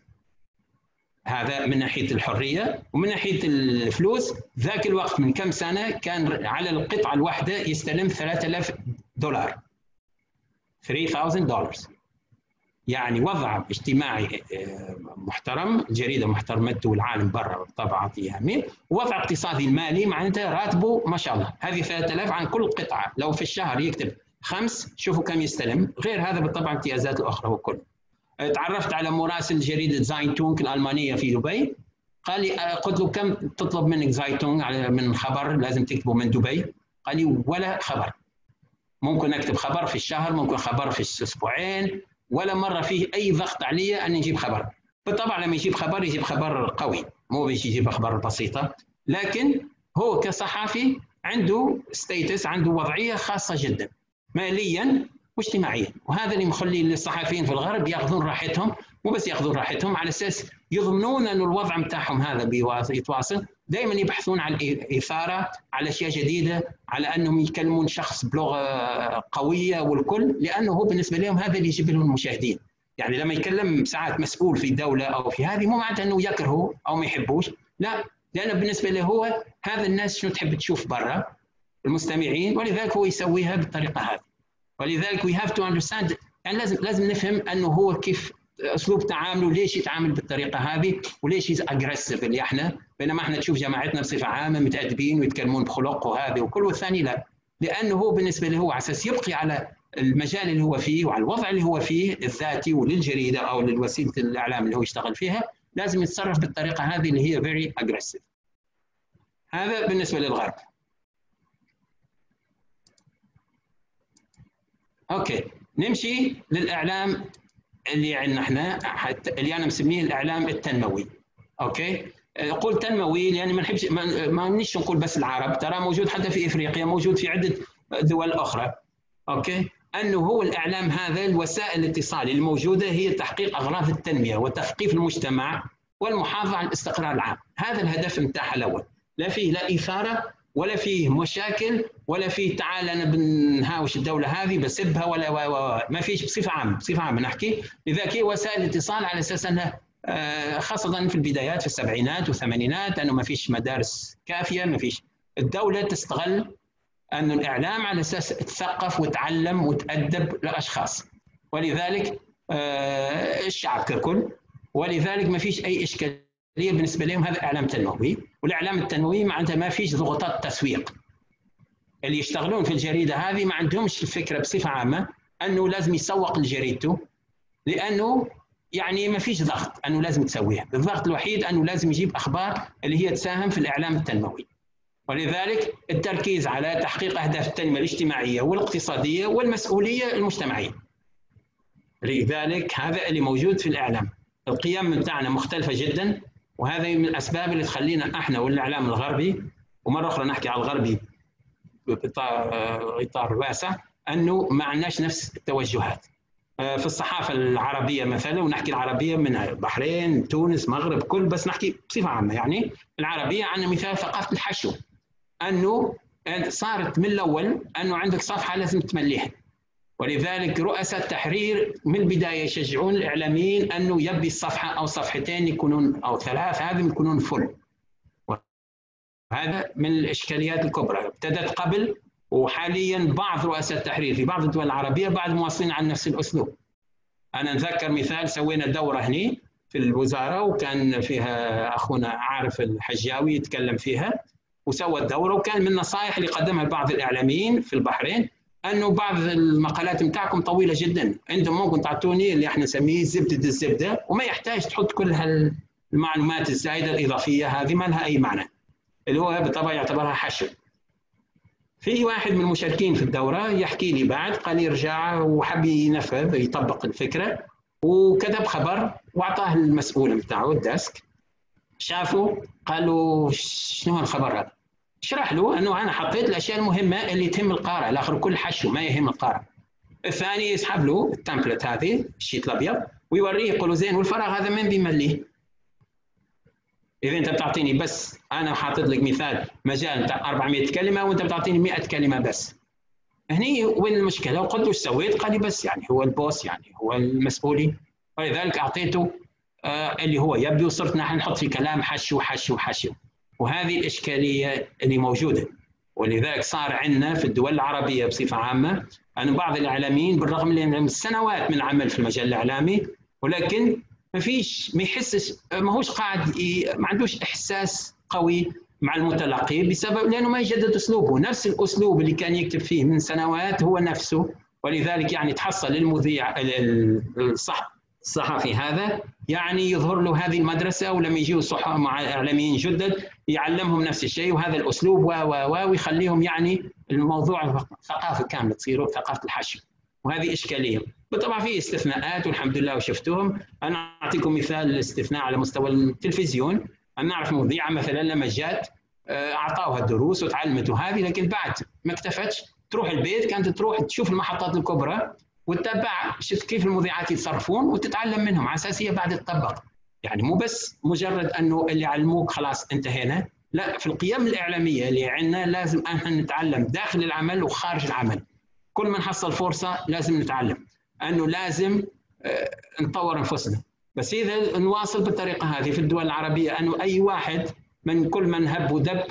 Speaker 1: هذا من ناحية الحرية ومن ناحية الفلوس. ذاك الوقت من كم سنة كان على القطعة الواحدة يستلم 3000 دولار. 3000 دولار يعني وضع اجتماعي آه، محترم الجريده محترمته العالم برا طبعا فيها مين ووضع اقتصادي المالي معناته راتبه ما شاء الله. هذه 3000 عن كل قطعة. لو في الشهر يكتب خمس شوفوا كم يستلم. غير هذا بالطبع امتيازات الأخرى وكل. تعرفت على مراسل جريدة Zeitung الألمانية في دبي. قال لي آه، قلت له كم تطلب منك Zeitung من خبر؟ لازم تكتبه من دبي. قال لي ولا خبر. ممكن أكتب خبر في الشهر ممكن خبر في أسبوعين ولا مرة فيه أي ضغط علي أن يجيب خبر. بالطبع لما يجيب خبر يجيب خبر قوي مو بيجي يجيب أخبار بسيطة. لكن هو كصحافي عنده status عنده وضعية خاصة جدا ماليا واجتماعيا. وهذا اللي مخلي الصحفيين في الغرب ياخذون راحتهم مو بس ياخذون راحتهم على أساس يضمنون إنه الوضع بتاعهم هذا يتواصل. دائما يبحثون عن الاثاره على أشياء جديدة على أنهم يكلمون شخص بلغة قوية والكل لأنه هو بالنسبة لهم هذا اللي يجيب لهم المشاهدين. يعني لما يكلم ساعات مسؤول في دوله أو في هذه مو معناته إنه يكرهه أو ما يحبوش. لا لأنه بالنسبة له هو هذا الناس شنو تحب تشوف برا؟ المستمعين ولذلك هو يسويها بالطريقة هذه. ولذلك we have to understand يعني لازم لازم نفهم إنه هو كيف اسلوب تعامله ليش يتعامل بالطريقة هذه وليش aggressive اللي إحنا؟ بينما إحنا نشوف جماعتنا بصفة عامة متأدبين ويتكلمون بخلق وهذا وكل والثاني لا. لأنه هو بالنسبة له هو على أساس يبقي على المجال اللي هو فيه وعلى الوضع اللي هو فيه الذاتي وللجريدة أو للوسيلة الإعلام اللي هو يشتغل فيها لازم يتصرف بالطريقة هذه اللي هي very aggressive هذا بالنسبة للغرب. okay. نمشي للإعلام. اللي عندنا إحنا حتى اللي أنا مسميه الإعلام التنموي. okay؟ يقول تنموي يعني ما نحبش ما نيش نقول بس العرب. ترى موجود حتى في إفريقيا موجود في عدة دول أخرى. okay؟ أنه هو الإعلام هذا الوسائل الاتصال الموجودة هي تحقيق أغراض التنمية وتثقيف المجتمع والمحافظة على الاستقرار العام. هذا الهدف نتاعها الأول. لا فيه لا إثارة ولا فيه مشاكل ولا فيه تعال أنا بنهاوش الدولة هذه بسبها ولا ما فيش بصفة عامة بصفة عامة نحكي. لذلك هي وسائل الاتصال على أساس أنها آه، خاصة في البدايات في السبعينات والثمانينات أنه ما فيش مدارس كافية ما فيش. الدولة تستغل أن الإعلام على أساس تثقف وتعلم وتأدب الأشخاص ولذلك آه، الشعب ككل. ولذلك ما فيش أي إشكالية بالنسبة لهم هذا إعلام تنموي والإعلام التنموي معناتها ما فيش ضغوطات تسويق. اللي يشتغلون في الجريدة هذه ما عندهمش الفكرة بصفة عامة أنه لازم يسوق لجريدته لأنه يعني ما فيش ضغط أنه لازم تسويها. الضغط الوحيد أنه لازم يجيب أخبار اللي هي تساهم في الإعلام التنموي. ولذلك التركيز على تحقيق أهداف التنمية الاجتماعية والاقتصادية والمسؤولية المجتمعية. لذلك هذا اللي موجود في الإعلام. القيم بتاعنا مختلفة جدا. وهذا من الأسباب اللي تخلينا إحنا والإعلام الغربي ومرة أخرى نحكي على الغربي بإطار واسع أنه ما عندناش نفس التوجهات. آه، في الصحافة العربية مثلا ونحكي العربية من البحرين تونس مغرب كل بس نحكي بصفة عامة يعني العربية عندنا مثال ثقافة الحشو. أنه صارت من الأول أنه عندك صفحة لازم تمليها. ولذلك رؤساء التحرير من البداية يشجعون الإعلاميين أنه يبي الصفحة أو صفحتين يكونون أو ثلاث هذه يكونون فل. هذا من الإشكاليات الكبرى. ابتدت قبل وحاليا بعض رؤساء التحرير في بعض الدول العربية بعد مواصلين عن نفس الأسلوب. أنا نذكر مثال سوينا دورة هني في الوزارة وكان فيها أخونا عارف الحجاوي يتكلم فيها وسوى الدورة وكان من النصائح اللي قدمها بعض الإعلاميين في البحرين انه بعض المقالات بتاعكم طويلة جدا. أنتم ممكن تعطوني اللي إحنا نسميه زبدة الزبدة وما يحتاج تحط كل هالمعلومات الزايدة الإضافية هذه ما لها أي معنى. اللي هو بالطبع يعتبرها حشو. في واحد من المشاركين في الدورة يحكي لي بعد قال لي رجع وحب ينفذ يطبق الفكرة وكتب خبر وأعطاه المسؤول بتاعه الديسك. شافوا قالوا شنو الخبر هذا؟ اشرح له أنه أنا حطيت الأشياء المهمة اللي تهم القارئ الآخر كل حشو ما يهم القارئ. الثاني يسحب له ال template هذه ال sheet الأبيض ويوريه يقول له زين والفراغ هذا من بيمليه؟ إذا أنت بتعطيني بس أنا حاطط لك مثال مجال بتاع 400 كلمة وأنت بتعطيني 100 كلمة بس. هني وين المشكلة؟ وقلت له إيش سويت؟ قال لي بس يعني هو ال boss يعني هو المسؤول ولذلك أعطيته آه، اللي هو يبدو صرت نحن نحط في كلام حشو حشو حشو وهذه الإشكالية اللي موجودة ولذلك صار عندنا في الدول العربية بصفة عامة أن بعض الإعلاميين بالرغم من سنوات من عمل في المجال الإعلامي ولكن ما فيش ما يحسش ما هوش قاعد ما عندوش إحساس قوي مع المتلقي بسبب لأنه ما يجدد أسلوبه. نفس الأسلوب اللي كان يكتب فيه من سنوات هو نفسه ولذلك يعني تحصل المذيع الصح الصحفي هذا يعني يظهر له هذه المدرسة ولما يجيوا صحة مع إعلاميين جدد يعلمهم نفس الشيء وهذا الأسلوب و و ويخليهم يعني الموضوع ثقافة كاملة تصير ثقافة الحشو وهذه إشكالية. وطبعا في استثناءات والحمد لله وشفتهم. أنا أعطيكم مثال الاستثناء على مستوى التلفزيون. أنا نعرف مذيعة مثلا لما جات آه، أعطاوها الدروس وتعلمت وهذه لكن بعد ما اكتفتش تروح البيت كانت تروح تشوف المحطات الكبرى. وتتبع. شفت كيف المذيعات يتصرفون وتتعلم منهم. على أساس هي بعد تطبق. يعني مو بس مجرد أنه اللي علموك خلاص انتهينا. لا في القيم الإعلامية اللي عندنا لازم إحنا نتعلم داخل العمل وخارج العمل. كل ما نحصل فرصة لازم نتعلم. أنه لازم آه، نطور أنفسنا. بس إذا نواصل بالطريقة هذه في الدول العربية أنه أي واحد من كل من هب ودب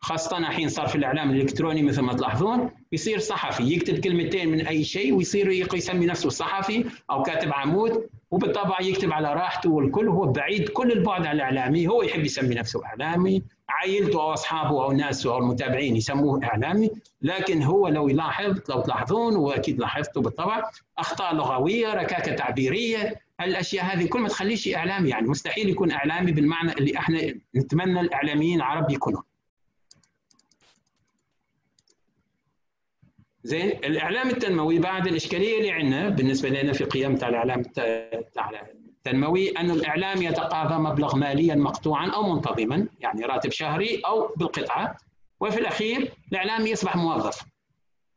Speaker 1: خاصة الحين صار في الإعلام الإلكتروني مثل ما تلاحظون يصير صحفي يكتب كلمتين من أي شيء ويصير يسمي نفسه صحفي أو كاتب عمود وبالطبع يكتب على راحته والكل هو بعيد كل البعد عن الإعلامي هو يحب يسمي نفسه إعلامي عائلته أو أصحابه أو ناسه أو المتابعين يسموه إعلامي لكن هو لو يلاحظ لو تلاحظون وأكيد لاحظتوا بالطبع أخطاء لغوية ركاكة تعبيرية الأشياء هذه كل ما تخليش إعلامي يعني مستحيل يكون إعلامي بالمعنى اللي إحنا نتمنى الإعلاميين العرب يكونوا. زين الإعلام التنموي بعد الإشكالية اللي عندنا بالنسبة لنا في قيم تاع الإعلام تاع تنموي أن الإعلام يتقاضى مبلغ ماليا مقطوعا أو منتظما يعني راتب شهري أو بالقطعة وفي الأخير الإعلام يصبح موظف.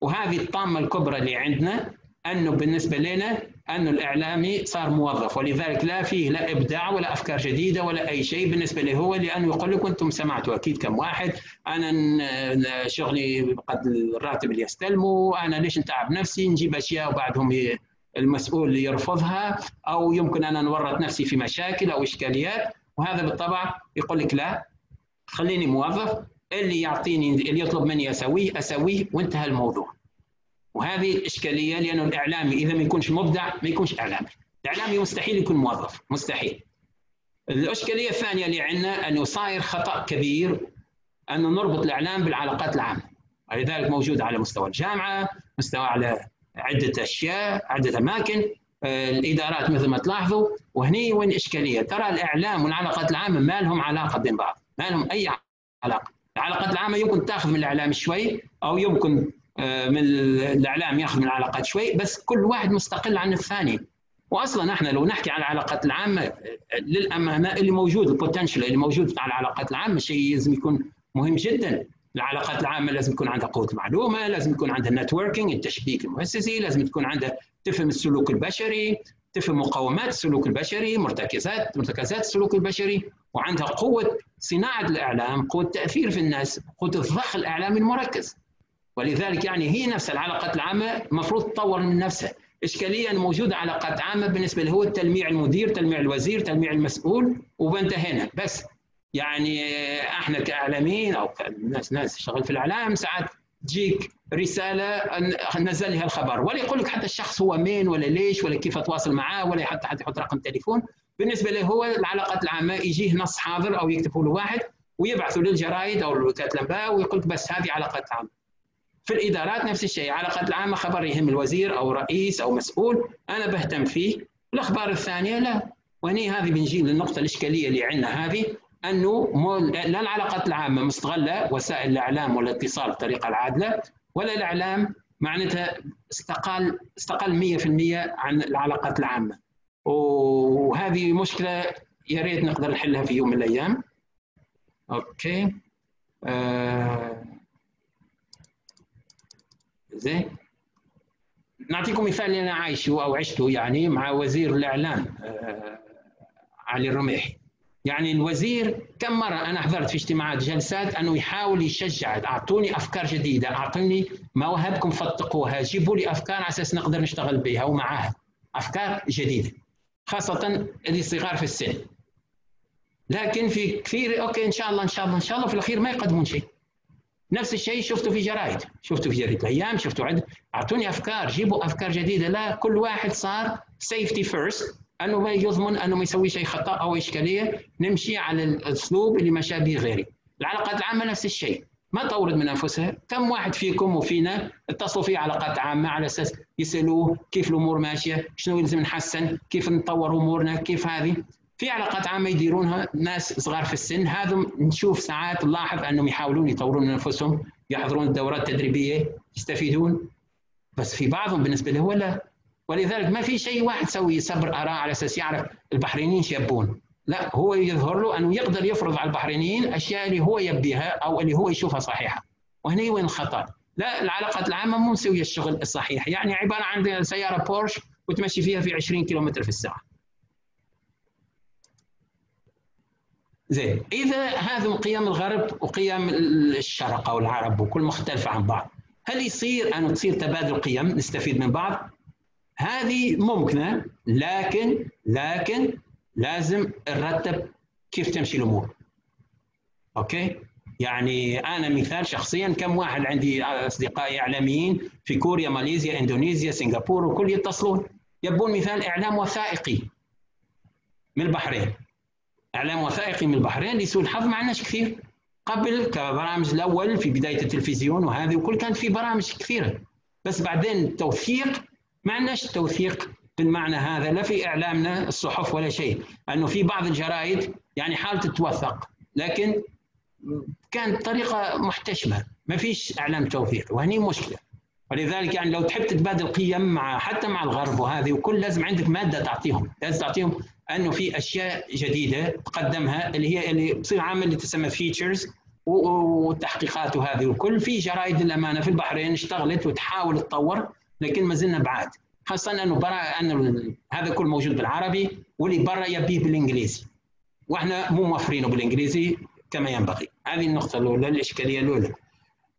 Speaker 1: وهذه الطامة الكبرى اللي عندنا أنه بالنسبة لنا أن الإعلامي صار موظف ولذلك لا فيه لا إبداع ولا أفكار جديدة ولا أي شيء بالنسبة له هو لأنه يقول لكم أنتم سمعتوا أكيد كم واحد أنا شغلي قد الراتب اللي يستلمه أنا ليش نتعب نفسي نجيب أشياء وبعدهم المسؤول يرفضها أو يمكن أنا نورط نفسي في مشاكل أو إشكاليات وهذا بالطبع يقول لك لا خليني موظف اللي يعطيني اللي يطلب مني أسويه أسويه وانتهى الموضوع. وهذه إشكالية لأنه الاعلامي إذا ما يكونش مبدع ما يكونش إعلامي. الإعلامي مستحيل يكون موظف مستحيل. الإشكالية الثانية اللي عندنا انه صاير خطأ كبير انه نربط الإعلام بالعلاقات العامة. ولذلك موجود على مستوى الجامعة مستوى على عدة أشياء عدة أماكن آه، الإدارات مثل ما تلاحظوا. وهني وين إشكالية؟ ترى الإعلام والعلاقات العامة ما لهم علاقة بين بعض ما لهم أي علاقة. العلاقات العامة يمكن تاخذ من الإعلام شوي أو يمكن من الإعلام ياخذ من العلاقات شوي بس كل واحد مستقل عن الثاني. واصلا إحنا لو نحكي عن العلاقات العامة للأمانة اللي موجود ال potential اللي موجود على العلاقات العامة شيء لازم يكون مهم جدا. العلاقات العامة لازم يكون عندها قوة معلومة لازم يكون عندها networking التشبيك المؤسسي لازم تكون عندها تفهم السلوك البشري تفهم مقومات السلوك البشري مرتكزات مرتكزات السلوك البشري وعندها قوة صناعة الإعلام قوة التاثير في الناس قوة الضخ الاعلامي المركز. ولذلك يعني هي نفس العلاقات العامة المفروض تطور من نفسها. اشكاليه موجودة علاقات عامة بالنسبة له هو تلميع المدير تلميع الوزير تلميع المسؤول وبنتهينا بس يعني إحنا كأعلاميين أو ناس ناس شغال في الإعلام ساعات تجيك رسالة نزل لها الخبر ولا يقول لك حتى الشخص هو مين ولا ليش ولا كيف أتواصل معاه ولا حتى حتى يحط رقم تليفون. بالنسبة له هو العلاقات العامة يجيه نص حاضر أو يكتبه له واحد ويبعثوا للجرايد أو الوكالات الأنباء ويقول لك بس هذه علاقات عامة. في الإدارات نفس الشيء. علاقات العامه خبر يهم الوزير أو رئيس أو مسؤول أنا بهتم فيه. الأخبار الثانية لا. وهني هذه بنجي للنقطة الإشكالية اللي عندنا هذه أنه لا العلاقات العامه مستغلة وسائل الإعلام والاتصال بالطريقة العادلة ولا الإعلام معناتها استقال استقل 100% عن العلاقات العامه وهذه مشكلة يا ريت نقدر نحلها في يوم من الأيام. أوكي. آه زين؟ نعطيكم مثال اللي أنا عايشه أو عشته يعني مع وزير الإعلام آه، علي الرميحي يعني الوزير كم مرة أنا حضرت في اجتماعات جلسات أنه يحاول يشجع أعطوني أفكار جديدة أعطوني مواهبكم فتقوها جيبوا لي أفكار على أساس نقدر نشتغل بها ومعاها. أفكار جديدة خاصة اللي صغار في السن. لكن في كثير okay إن شاء الله إن شاء الله إن شاء الله في الأخير ما يقدمون شيء. نفس الشيء شفته في جرايد شفته في جريدة الأيام شفته عند أعطوني أفكار جيبوا أفكار جديدة. لا كل واحد صار safety first أنه ما يضمن أنه ما يسوي شيء خطأ أو إشكالية. نمشي على الأسلوب اللي مشى به غيري. العلاقات العامة نفس الشيء. ما طورت من أنفسها. كم واحد فيكم وفينا اتصلوا في علاقات عامة على أساس يسألوه كيف الأمور ماشية شنو لازم نحسن كيف نطور أمورنا كيف هذه؟ في علاقات عامة يديرونها ناس صغار في السن. هذا نشوف ساعات نلاحظ أنهم يحاولون يطورون من أنفسهم يحضرون الدورات التدريبية يستفيدون. بس في بعضهم بالنسبة له لا ولذلك ما في شيء واحد يسوي صبر آراء على أساس يعرف البحرينيين يبون. لا هو يظهر له أنه يقدر يفرض على البحرينيين أشياء اللي هو يبيها أو اللي هو يشوفها صحيحة. وهنا وين الخطأ؟ لا العلاقات العامة مو مسوية الشغل الصحيح. يعني عبارة عن سياره بورش وتمشي فيها في 20 كيلومتر في الساعة. زين. إذا هذا قيم الغرب وقيم الشرق أو العرب وكل مختلفه عن بعض هل يصير أن تصير تبادل قيم نستفيد من بعض؟ هذه ممكنة لكن لكن لازم نرتب كيف تمشي الأمور. أوكي؟ يعني أنا مثال شخصيا كم واحد عندي أصدقائي إعلاميين في كوريا ماليزيا اندونيسيا سنغافورة وكل يتصلون. يبون مثال إعلام وثائقي من البحرين. إعلام وثائقي من البحرين لسوء الحظ ما عندناش كثير. قبل كبرامج الأول في بداية التلفزيون وهذه وكل كانت في برامج كثيرة. بس بعدين التوثيق ما عندناش توثيق بالمعنى هذا لا في إعلامنا الصحف ولا شيء. انه في بعض الجرائد يعني حاول تتوثق لكن كانت طريقة محتشمة. ما فيش إعلام توثيق وهني مشكلة. ولذلك يعني لو تحب تتبادل قيم مع حتى مع الغرب وهذه وكل لازم عندك مادة تعطيهم. لازم تعطيهم أنه في أشياء جديدة تقدمها اللي هي اللي بصيغه عامة اللي تسمى فيتشرز والتحقيقات وهذه. وكل في جرائد للأمانة في البحرين اشتغلت وتحاول تطور لكن ما زلنا بعاد خاصة أنه برا انه هذا كل موجود بالعربي واللي برا يبيه بالإنجليزي. وإحنا مو موفرينه بالإنجليزي كما ينبغي. هذه النقطة الأولى الإشكالية الأولى.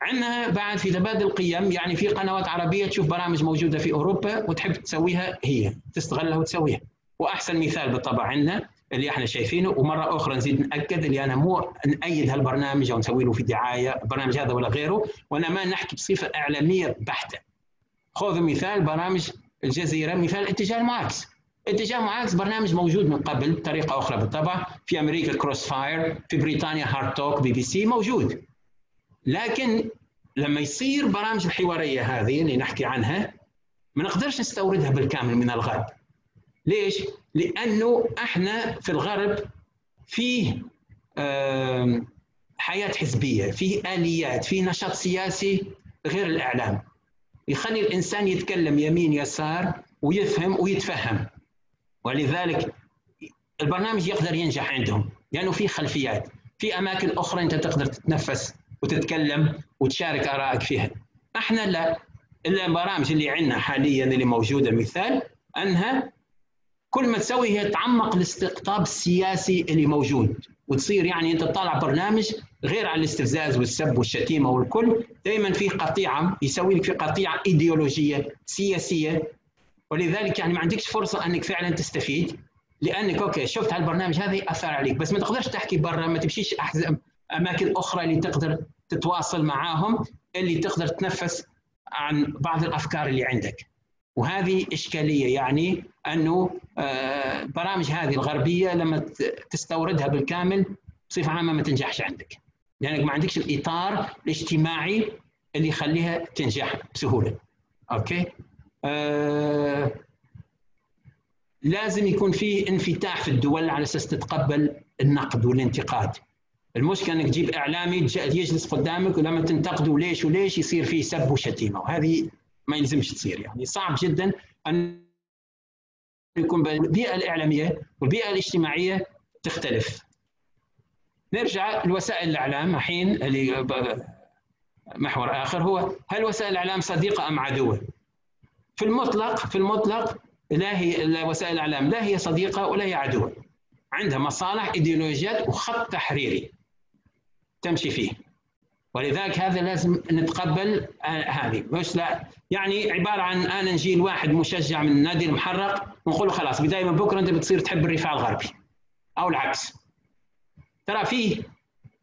Speaker 1: عندنا بعد في تبادل القيم يعني في قنوات عربية تشوف برامج موجودة في أوروبا وتحب تسويها هي تستغلها وتسويها. وأحسن مثال بالطبع عندنا اللي إحنا شايفينه. ومرة أخرى نزيد نأكد اللي أنا مو نأيد هالبرنامج أو نسوي له في دعاية البرنامج هذا ولا غيره. وانما نحكي بصفة إعلامية بحتة. خذ مثال برامج الجزيرة مثال الاتجاه المعاكس. الاتجاه المعاكس برنامج موجود من قبل بطريقة أخرى بالطبع. في أمريكا Crossfire في بريطانيا HARDtalk BBC موجود. لكن لما يصير برامج الحوارية هذه اللي نحكي عنها ما نقدرش نستوردها بالكامل من الغرب. ليش؟ لأنه إحنا في الغرب فيه حياة حزبية فيه آليات فيه نشاط سياسي غير الإعلام. يخلي الإنسان يتكلم يمين يسار ويفهم ويتفهم. ولذلك البرنامج يقدر ينجح عندهم لأنه في خلفيات. في أماكن أخرى أنت تقدر تتنفس وتتكلم وتشارك آرائك فيها. إحنا لا. البرامج اللي عندنا حاليا اللي موجودة مثال أنها كل ما تسوي هي تعمق الاستقطاب السياسي اللي موجود. وتصير يعني أنت تطلع برنامج غير عن الاستفزاز والسب والشتيمة والكل. دائما في قطيعة يسوي لك في قطيعة إيديولوجية سياسية. ولذلك يعني ما عندكش فرصة أنك فعلا تستفيد لأنك أوكي شفت هالبرنامج هذا اثر عليك. بس ما تقدرش تحكي برا ما تمشيش أماكن أخرى اللي تقدر تتواصل معاهم اللي تقدر تنفس عن بعض الأفكار اللي عندك. وهذه إشكالية يعني أنه البرامج آه، هذه الغربية لما تستوردها بالكامل بصفة عامة ما تنجحش عندك. لأنك يعني ما عندكش الإطار الاجتماعي اللي يخليها تنجح بسهولة. أوكي؟ آه لازم يكون في انفتاح في الدول على أساس تتقبل النقد والانتقاد. المشكلة أنك تجيب إعلامي يجلس قدامك ولما تنتقده ليش وليش يصير فيه سب وشتيمة. وهذه ما يلزمش تصير يعني. صعب جدا أن يكون البيئة الإعلامية والبيئة الاجتماعية تختلف. نرجع لوسائل الإعلام الحين اللي محور آخر هو هل وسائل الإعلام صديقة أم عدوه؟ في المطلق في المطلق لا هي وسائل الإعلام لا هي صديقة ولا هي عدوه عندها مصالح إيديولوجيات وخط تحريري تمشي فيه. ولذلك هذا لازم نتقبل هذه. مش لا يعني عبارة عن أنا نجي واحد مشجع من النادي المحرق ونقول له خلاص بداية من بكرة أنت بتصير تحب الرفاع الغربي أو العكس. ترى فيه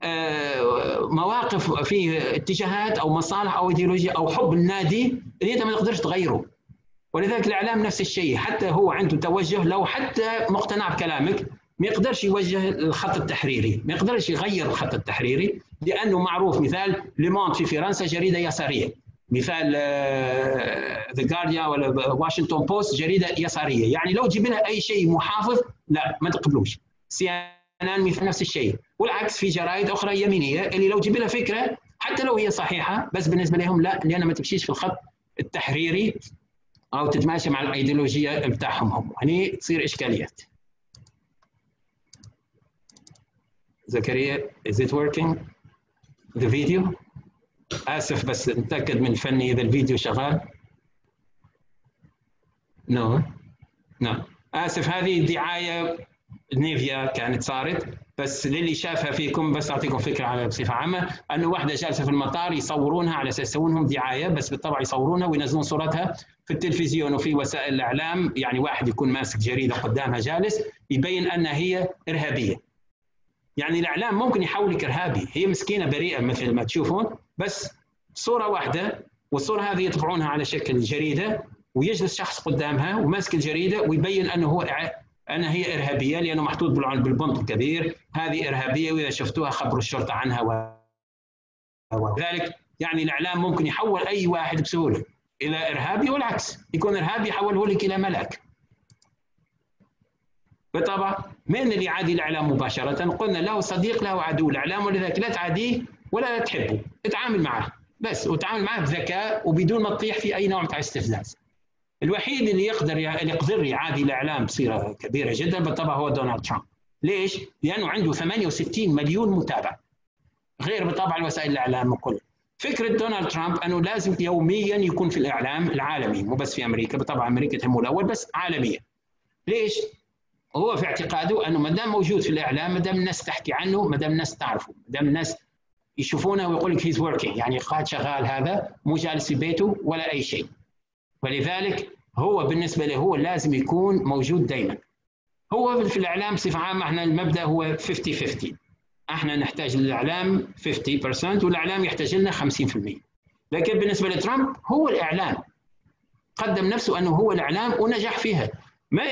Speaker 1: آه، مواقف فيه اتجاهات أو مصالح أو ايديولوجيا أو حب النادي اللي أنت ما تقدرش تغيره. ولذلك الإعلام نفس الشيء حتى هو عنده توجه لو حتى مقتنع بكلامك ما يقدرش يوجه الخط التحريري ما يقدرش يغير الخط التحريري لأنه معروف مثال ليموند في فرنسا جريدة يسارية. مثال The Guardian ولا Washington Post جريدة يسارية. يعني لو تجيب لها أي شيء محافظ لا ما تقبلوش. CNN مثل نفس الشيء. والعكس في جرائد أخرى يمينية اللي لو تجيب لها فكرة حتى لو هي صحيحة بس بالنسبة لهم لا لأن ما تمشيش في الخط التحريري أو تتماشى مع الأيديولوجية بتاعهم هم. هني تصير إشكاليات. زكريا is it working? The video? آسف بس نتأكد من فني إذا الفيديو شغال. no no. no no. آسف هذه دعاية Nivea كانت صارت. بس للي شافها فيكم بس أعطيكم فكرة على بصفة عامة. أنه واحدة جالسة في المطار يصورونها على أساس يسوونهم دعاية بس بالطبع يصورونها وينزلون صورتها في التلفزيون وفي وسائل الإعلام. يعني واحد يكون ماسك جريدة قدامها جالس يبين أنها هي إرهابية. يعني الإعلام ممكن يحولك ارهابي هي مسكينة بريئة مثل ما تشوفون بس صورة واحدة والصورة هذه يطبعونها على شكل جريدة ويجلس شخص قدامها وماسك الجريدة ويبين أنه هو انها هي إرهابية لأنه محطوط بالبنط الكبير. هذه إرهابية وإذا شفتوها خبروا الشرطة عنها وذلك يعني الإعلام ممكن يحول أي واحد بسهولة إلى إرهابي والعكس يكون إرهابي يحوله لك إلى ملك بالطبع من اللي يعادي الإعلام مباشرة؟ قلنا له صديق له عدو الإعلام ولذلك لا تعاديه ولا تحبه. اتعامل معه. بس وتعامل معه بذكاء وبدون ما تطيح في أي نوع من الاستفزاز. الوحيد اللي يقدر اللي يقدر يعادي الإعلام بصيره كبيرة جدا بالطبع هو دونالد ترامب. ليش؟ لأنه عنده 68 مليون متابع. غير بطبع وسائل الإعلام الكل فكرة دونالد ترامب أنه لازم يوميا يكون في الإعلام العالمي مو بس في أمريكا. بطبع أمريكا تهمه الأول بس عالميا. ليش؟ هو في اعتقاده أنه ما دام موجود في الإعلام ما دام الناس تحكي عنه ما دام الناس تعرفه ما دام الناس يشوفونه ويقول لك هيز وركينج يعني قاعد شغال هذا مو جالس في بيته ولا أي شيء. ولذلك هو بالنسبة له هو لازم يكون موجود دائما هو في الإعلام بصفة عامة إحنا المبدأ هو 50 50 إحنا نحتاج للإعلام 50% والإعلام يحتاج لنا 50% لكن بالنسبة لترامب هو الإعلام. قدم نفسه أنه هو الإعلام ونجح فيها. ما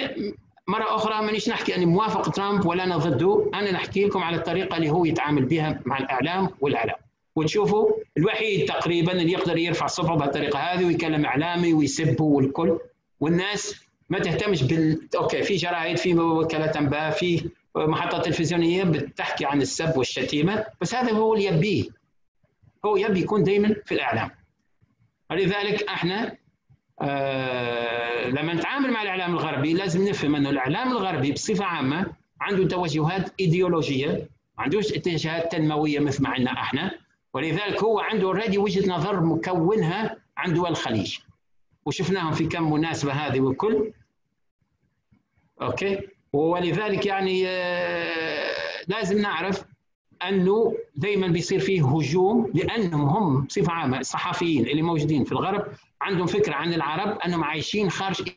Speaker 1: مرة أخرى مانيش نحكي أني موافق ترامب ولا أنا ضده. أنا نحكي لكم على الطريقة اللي هو يتعامل بها مع الإعلام والإعلام. وتشوفوا الوحيد تقريبا اللي يقدر يرفع صبعه بهالطريقة هذه ويكلم إعلامي ويسبه والكل. والناس ما تهتمش بال okay في جرائد في وكالات انباء في محطات تلفزيونية بتحكي عن السب والشتيمة بس هذا هو اللي يبيه. هو يبي يكون دائما في الإعلام. ولذلك إحنا آه لما نتعامل مع الإعلام الغربي لازم نفهم أنه الإعلام الغربي بصفة عامة عنده توجهات إيديولوجية ما عندوش اتجاهات تنموية مثل ما عندنا إحنا. ولذلك هو عنده already وجهة نظر مكونها عن دول الخليج. وشفناهم في كم مناسبة هذه وكل okay؟ ولذلك يعني آه، لازم نعرف أنه دائما بيصير فيه هجوم لأنهم هم بصفة عامة الصحفيين اللي موجودين في الغرب عندهم فكرة عن العرب أنهم عايشين خارج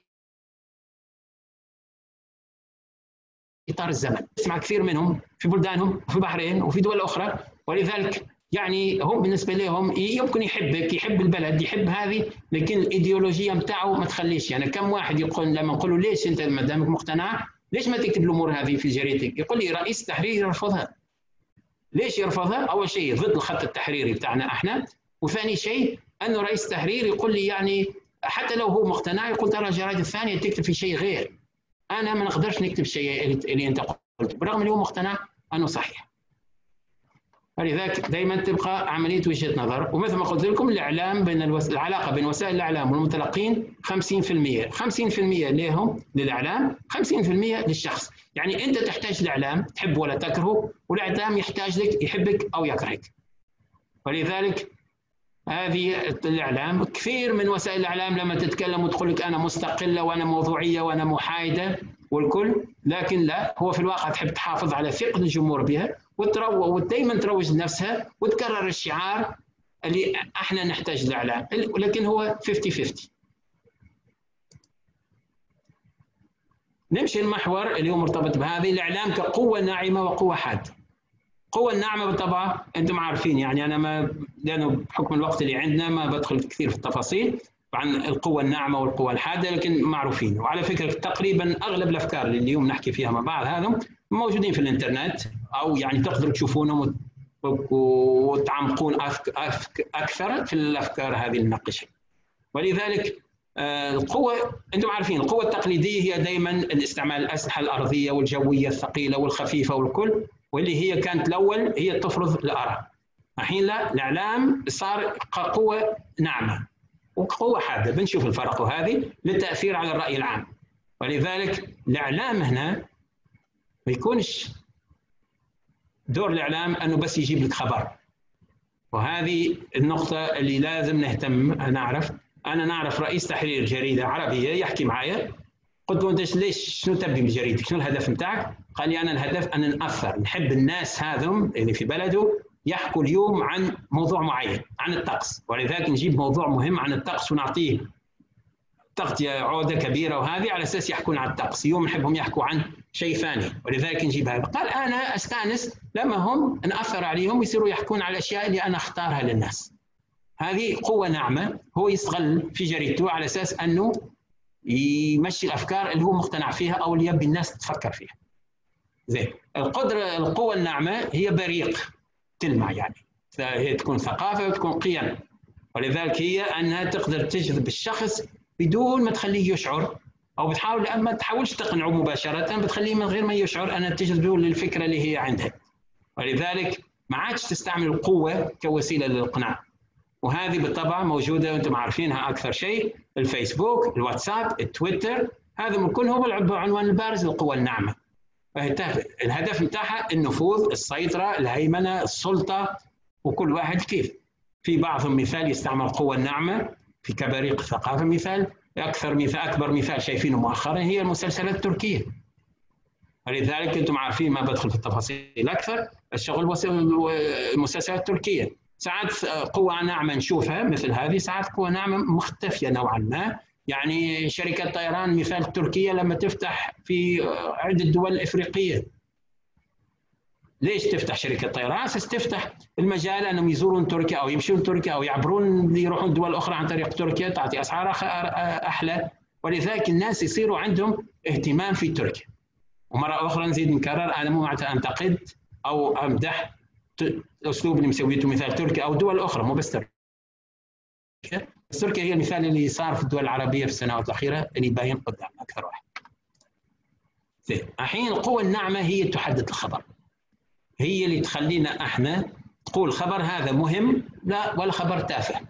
Speaker 1: إطار الزمن نسمع كثير منهم في بلدانهم وفي بحرين وفي دول أخرى ولذلك يعني هم بالنسبة لهم يمكن يحبك يحب البلد يحب هذه لكن الإيديولوجية بتاعه ما تخليش يعني كم واحد يقول لما نقول ليش أنت ما دامك مقتنع ليش ما تكتب الأمور هذه في جريدتك؟ يقول لي رئيس التحرير يرفضها. ليش يرفضها؟ أول شيء ضد الخط التحريري بتاعنا إحنا، وثاني شيء أنه رئيس التحرير يقول لي يعني حتى لو هو مقتنع يقول ترى الجرائد الثانية تكتب في شيء غير. أنا ما نقدرش نكتب شيء اللي أنت قلت. برغم أنه هو مقتنع أنه صحيح. فلذلك دائما تبقى عملية وجهة نظر. ومثل ما قلت لكم الإعلام بين الوس... العلاقة بين وسائل الإعلام والمتلقين 50% 50% لهم للإعلام 50% للشخص. يعني أنت تحتاج الاعلام تحب ولا تكره والإعلام يحتاج لك يحبك أو يكرهك. ولذلك هذه الإعلام. كثير من وسائل الإعلام لما تتكلم وتقول لك أنا مستقلة وأنا موضوعية وأنا محايدة والكل لكن لا هو في الواقع تحب تحافظ على ثقة الجمهور بها وتروج ودائما تروج لنفسها وتكرر الشعار اللي إحنا نحتاج الاعلام ولكن هو 50 50 نمشي المحور اللي هو مرتبط بهذه. الإعلام كقوة ناعمة وقوة حادة. القوة الناعمة بالطبع أنتم عارفين يعني أنا ما لأنه بحكم الوقت اللي عندنا ما بدخل كثير في التفاصيل عن القوة الناعمة والقوة الحادة لكن معروفين. وعلى فكرة تقريبا أغلب الأفكار اللي اليوم نحكي فيها مع بعض هذا موجودين في الإنترنت أو يعني تقدروا تشوفونهم وتعمقون أكثر في الأفكار هذه الناقشه ولذلك آه، القوة أنتم عارفين القوة التقليدية هي دائما الاستعمال الأسلحة الأرضية والجوية الثقيلة والخفيفة والكل واللي هي كانت الأول هي تفرض الآراء. الحين لا الإعلام صار قوة ناعمة وقوة حادة. بنشوف الفرق هذه للتأثير على الرأي العام. ولذلك الإعلام هنا ما يكونش دور الإعلام أنه بس يجيب لك خبر. وهذه النقطة اللي لازم نهتم نعرف. أنا نعرف رئيس تحرير جريدة عربية يحكي معي قلت له أنت ليش شنو تبي من جريدتك؟ شنو الهدف نتاعك؟ قال لي أنا الهدف أن نأثر نحب الناس هذم اللي في بلده يحكوا اليوم عن موضوع معين عن الطقس. ولذلك نجيب موضوع مهم عن الطقس ونعطيه تغطيه عودة كبيرة وهذه على أساس يحكون عن الطقس. يوم نحبهم يحكوا عن شيء ثاني ولذلك نجيب هذا قال أنا أستأنس لما هم ناثر عليهم ويصيروا يحكون على الاشياء اللي أنا أختارها للناس. هذه قوة ناعمة هو يستغل في جريدته على أساس أنه يمشي الأفكار اللي هو مقتنع فيها أو اللي يبي الناس تفكر فيها. زين القدرة القوة الناعمة هي بريق. تلمع يعني. هي تكون ثقافة وتكون قيم. ولذلك هي أنها تقدر تجذب الشخص بدون ما تخليه يشعر أو بتحاول ما تحاولش تقنعه مباشرة بتخليه من غير ما يشعر أن تجذبه للفكرة اللي هي عندها. ولذلك ما عادش تستعمل القوة كوسيلة للإقناع. وهذه بالطبع موجودة وأنتم عارفينها أكثر شيء الفيسبوك الواتساب التويتر هذا كلهم العنوان البارز للقوى الناعمة. الهدف بتاعها النفوذ السيطرة الهيمنة السلطة وكل واحد كيف. في بعضهم مثال يستعمل القوة الناعمة في كباريق الثقافة مثال أكثر مثال أكبر مثال شايفينه مؤخرا هي المسلسلات التركية. ولذلك أنتم عارفين ما بدخل في التفاصيل أكثر الشغل المسلسلات التركية. ساعات قوة ناعمة نشوفها مثل هذه ساعات قوة ناعمة مختفية نوعا ما. يعني شركة طيران مثال تركيا لما تفتح في عدة دول إفريقية ليش تفتح شركة طيران؟ أساس تفتح المجال أنهم يزورون تركيا أو يمشون تركيا أو يعبرون يروحون دول أخرى عن طريق تركيا تعطي أسعار أحلى ولذلك الناس يصيروا عندهم اهتمام في تركيا. ومرة أخرى نزيد نكرر أنا مو أنتقد أو أمدح الاسلوب اللي مسويته مثال تركيا أو دول أخرى مو بس تركيا. تركيا هي المثال اللي صار في الدول العربية في السنوات الأخيرة اللي باين قدام أكثر واحد. الحين القوة الناعمة هي تحدد الخبر. هي اللي تخلينا إحنا تقول خبر هذا مهم لا ولا خبر تافه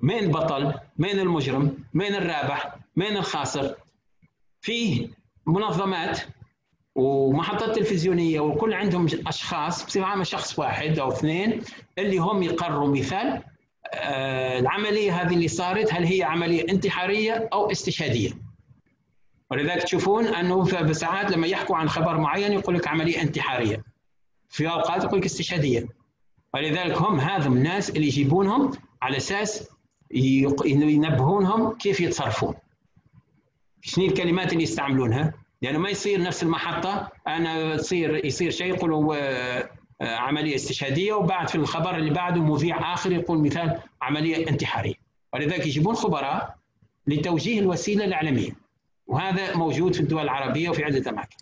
Speaker 1: مين بطل مين المجرم مين الرابح مين الخاسر فيه منظمات ومحطات تلفزيونية وكل عندهم أشخاص بصفة عامة شخص واحد أو اثنين اللي هم يقرروا مثال العملية هذه اللي صارت هل هي عملية انتحارية أو استشهادية؟ ولذلك تشوفون أنه ساعات لما يحكوا عن خبر معين يقول لك عملية انتحارية. في أوقات يقول لك استشهادية. ولذلك هم هذا الناس اللي يجيبونهم على أساس ينبهونهم كيف يتصرفون. شنو الكلمات اللي يستعملونها؟ لأنه يعني ما يصير نفس المحطة. أنا تصير يصير شيء يقولوا آه، آه، عملية استشهادية وبعد في الخبر اللي بعده مذيع آخر يقول مثال عملية انتحارية. ولذلك يجيبون خبراء لتوجيه الوسيلة الإعلامية. وهذا موجود في الدول العربية وفي عدة أماكن.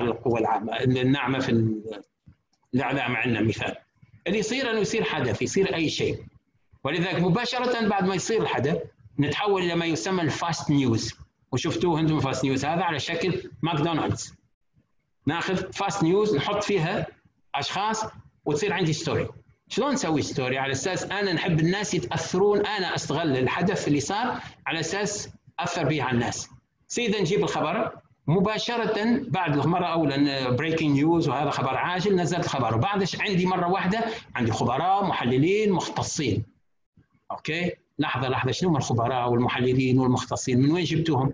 Speaker 1: القوى العامة الناعمة في الاعلام عندنا مثال. اللي يصير أنه يصير حدث يصير أي شيء. ولذلك مباشرة بعد ما يصير الحدث نتحول إلى ما يسمى ال fast news. وشفتوه أنتم fast news؟ هذا على شكل ماكدونالدز. ناخذ fast news نحط فيها أشخاص وتصير عندي story شلون نسوي story على أساس أنا نحب الناس يتأثرون أنا أستغل الحدث اللي صار على أساس أثر به على الناس. سيدا نجيب الخبر. مباشرة بعد المرة أولى breaking news وهذا خبر عاجل نزلت خبر. وبعد عندي مرة واحدة عندي خبراء محللين مختصين. okay؟ لحظة لحظة. شنو هم الخبراء والمحللين والمختصين؟ من وين جبتوهم؟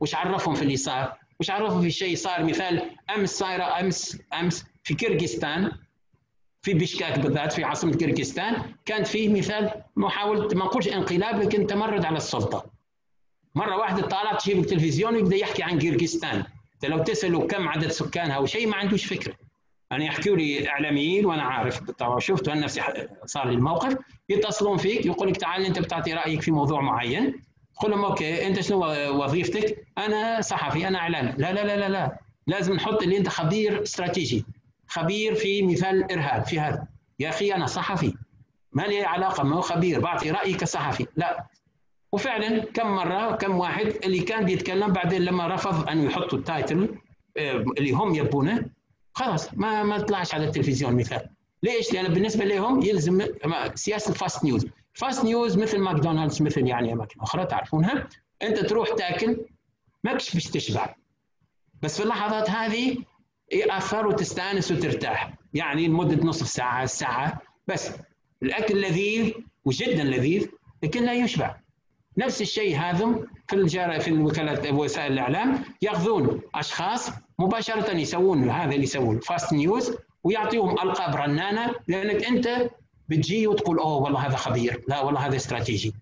Speaker 1: وش عرفهم في اللي صار؟ وش عرفهم في شيء صار. مثال أمس صايرة أمس أمس في كيرغستان في بشكيك بالذات في عاصمة كيرغستان كانت فيه مثال محاولة ما نقولش انقلاب لكن تمرد على السلطة. مرة واحدة طالع تجيب التلفزيون ويبدأ يحكي عن كيرغستان انت لو تساله كم عدد سكانها أو شيء ما عندوش فكره أنا يحكوا لي إعلاميين وأنا عارف. بالطبع شفت. أنا نفسي صار لي الموقف. يتصلون فيك يقول لك تعال أنت بتعطي رأيك في موضوع معين. قل لهم أوكي أنت شنو وظيفتك؟ أنا صحفي أنا إعلامي. لا لا لا لا لا. لازم نحط اللي أنت خبير استراتيجي. خبير في مثال الارهاب في هذا. يا أخي أنا صحفي. ما لي علاقة ما هو خبير. بعطي رايي كصحفي. لا. وفعلا كم مرة كم واحد اللي كان بيتكلم بعدين لما رفض أن يحطوا ال title آه، اللي هم يبونه خلاص ما ما طلعش على التلفزيون مثال. ليش؟ لأن بالنسبة لهم يلزم سياسة ال fast news. fast news مثل ماكدونالدز مثل يعني أماكن أخرى تعرفونها. أنت تروح تاكل ماكش باش تشبع. بس في اللحظات هذه اثر وتستأنس وترتاح. يعني لمدة نصف ساعة ساعة بس. الأكل لذيذ وجدا لذيذ لكن لا يشبع. نفس الشيء هذا في الجار في الوكالات وسائل الإعلام يأخذون أشخاص مباشرة يسوون هذا اللي يسوون. fast news ويعطيهم ألقاب رنانة لأنك أنت بتجي وتقول أوه والله هذا خبير لا والله هذا استراتيجي.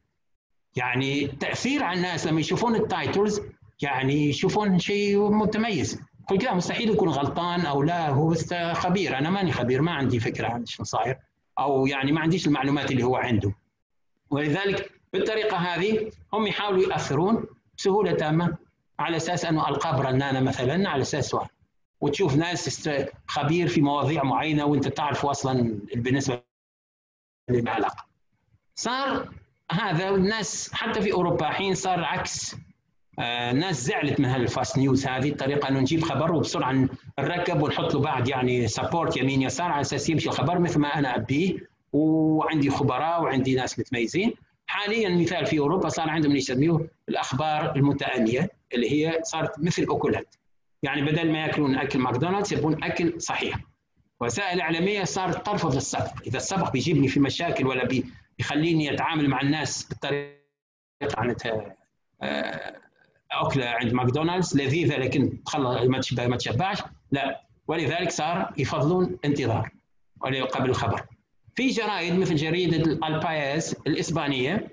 Speaker 1: يعني تأثير على الناس لما يشوفون ال titles يعني يشوفون شيء متميز. يقول كذا مستحيل يكون غلطان أو لا هو خبير. أنا ماني خبير ما عندي فكرة عن شو صاير أو يعني ما عنديش المعلومات اللي هو عنده. ولذلك بالطريقة هذه هم يحاولوا ياثرون بسهولة تامة على أساس أنه القاب رنانه مثلا على أساس واحد. وتشوف ناس خبير في مواضيع معينة وأنت تعرف أصلا بالنسبة للعلاقه صار هذا الناس حتى في أوروبا الحين صار عكس آه ناس زعلت من هال fast news هذه الطريقة إنه نجيب خبر وبسرعة نركب ونحط له بعد يعني support يمين يسار على أساس يمشي الخبر مثل ما أنا ابيه وعندي خبراء وعندي ناس متميزين. حاليا مثال في أوروبا صار عندهم اللي يسميوه الأخبار المتأنية اللي هي صارت مثل أكلات. يعني بدل ما يأكلون أكل ماكدونالدز يبون أكل صحيح. وسائل الاعلاميه صارت ترفض السبق إذا السبق بيجيبني في مشاكل ولا بيخليني أتعامل مع الناس بالطريقة معناتها آه، أكلة عند ماكدونالدز لذيذة لكن ما تشبعش لا. ولذلك صار يفضلون انتظار قبل الخبر. في جرائد مثل جريدة البايز الإسبانية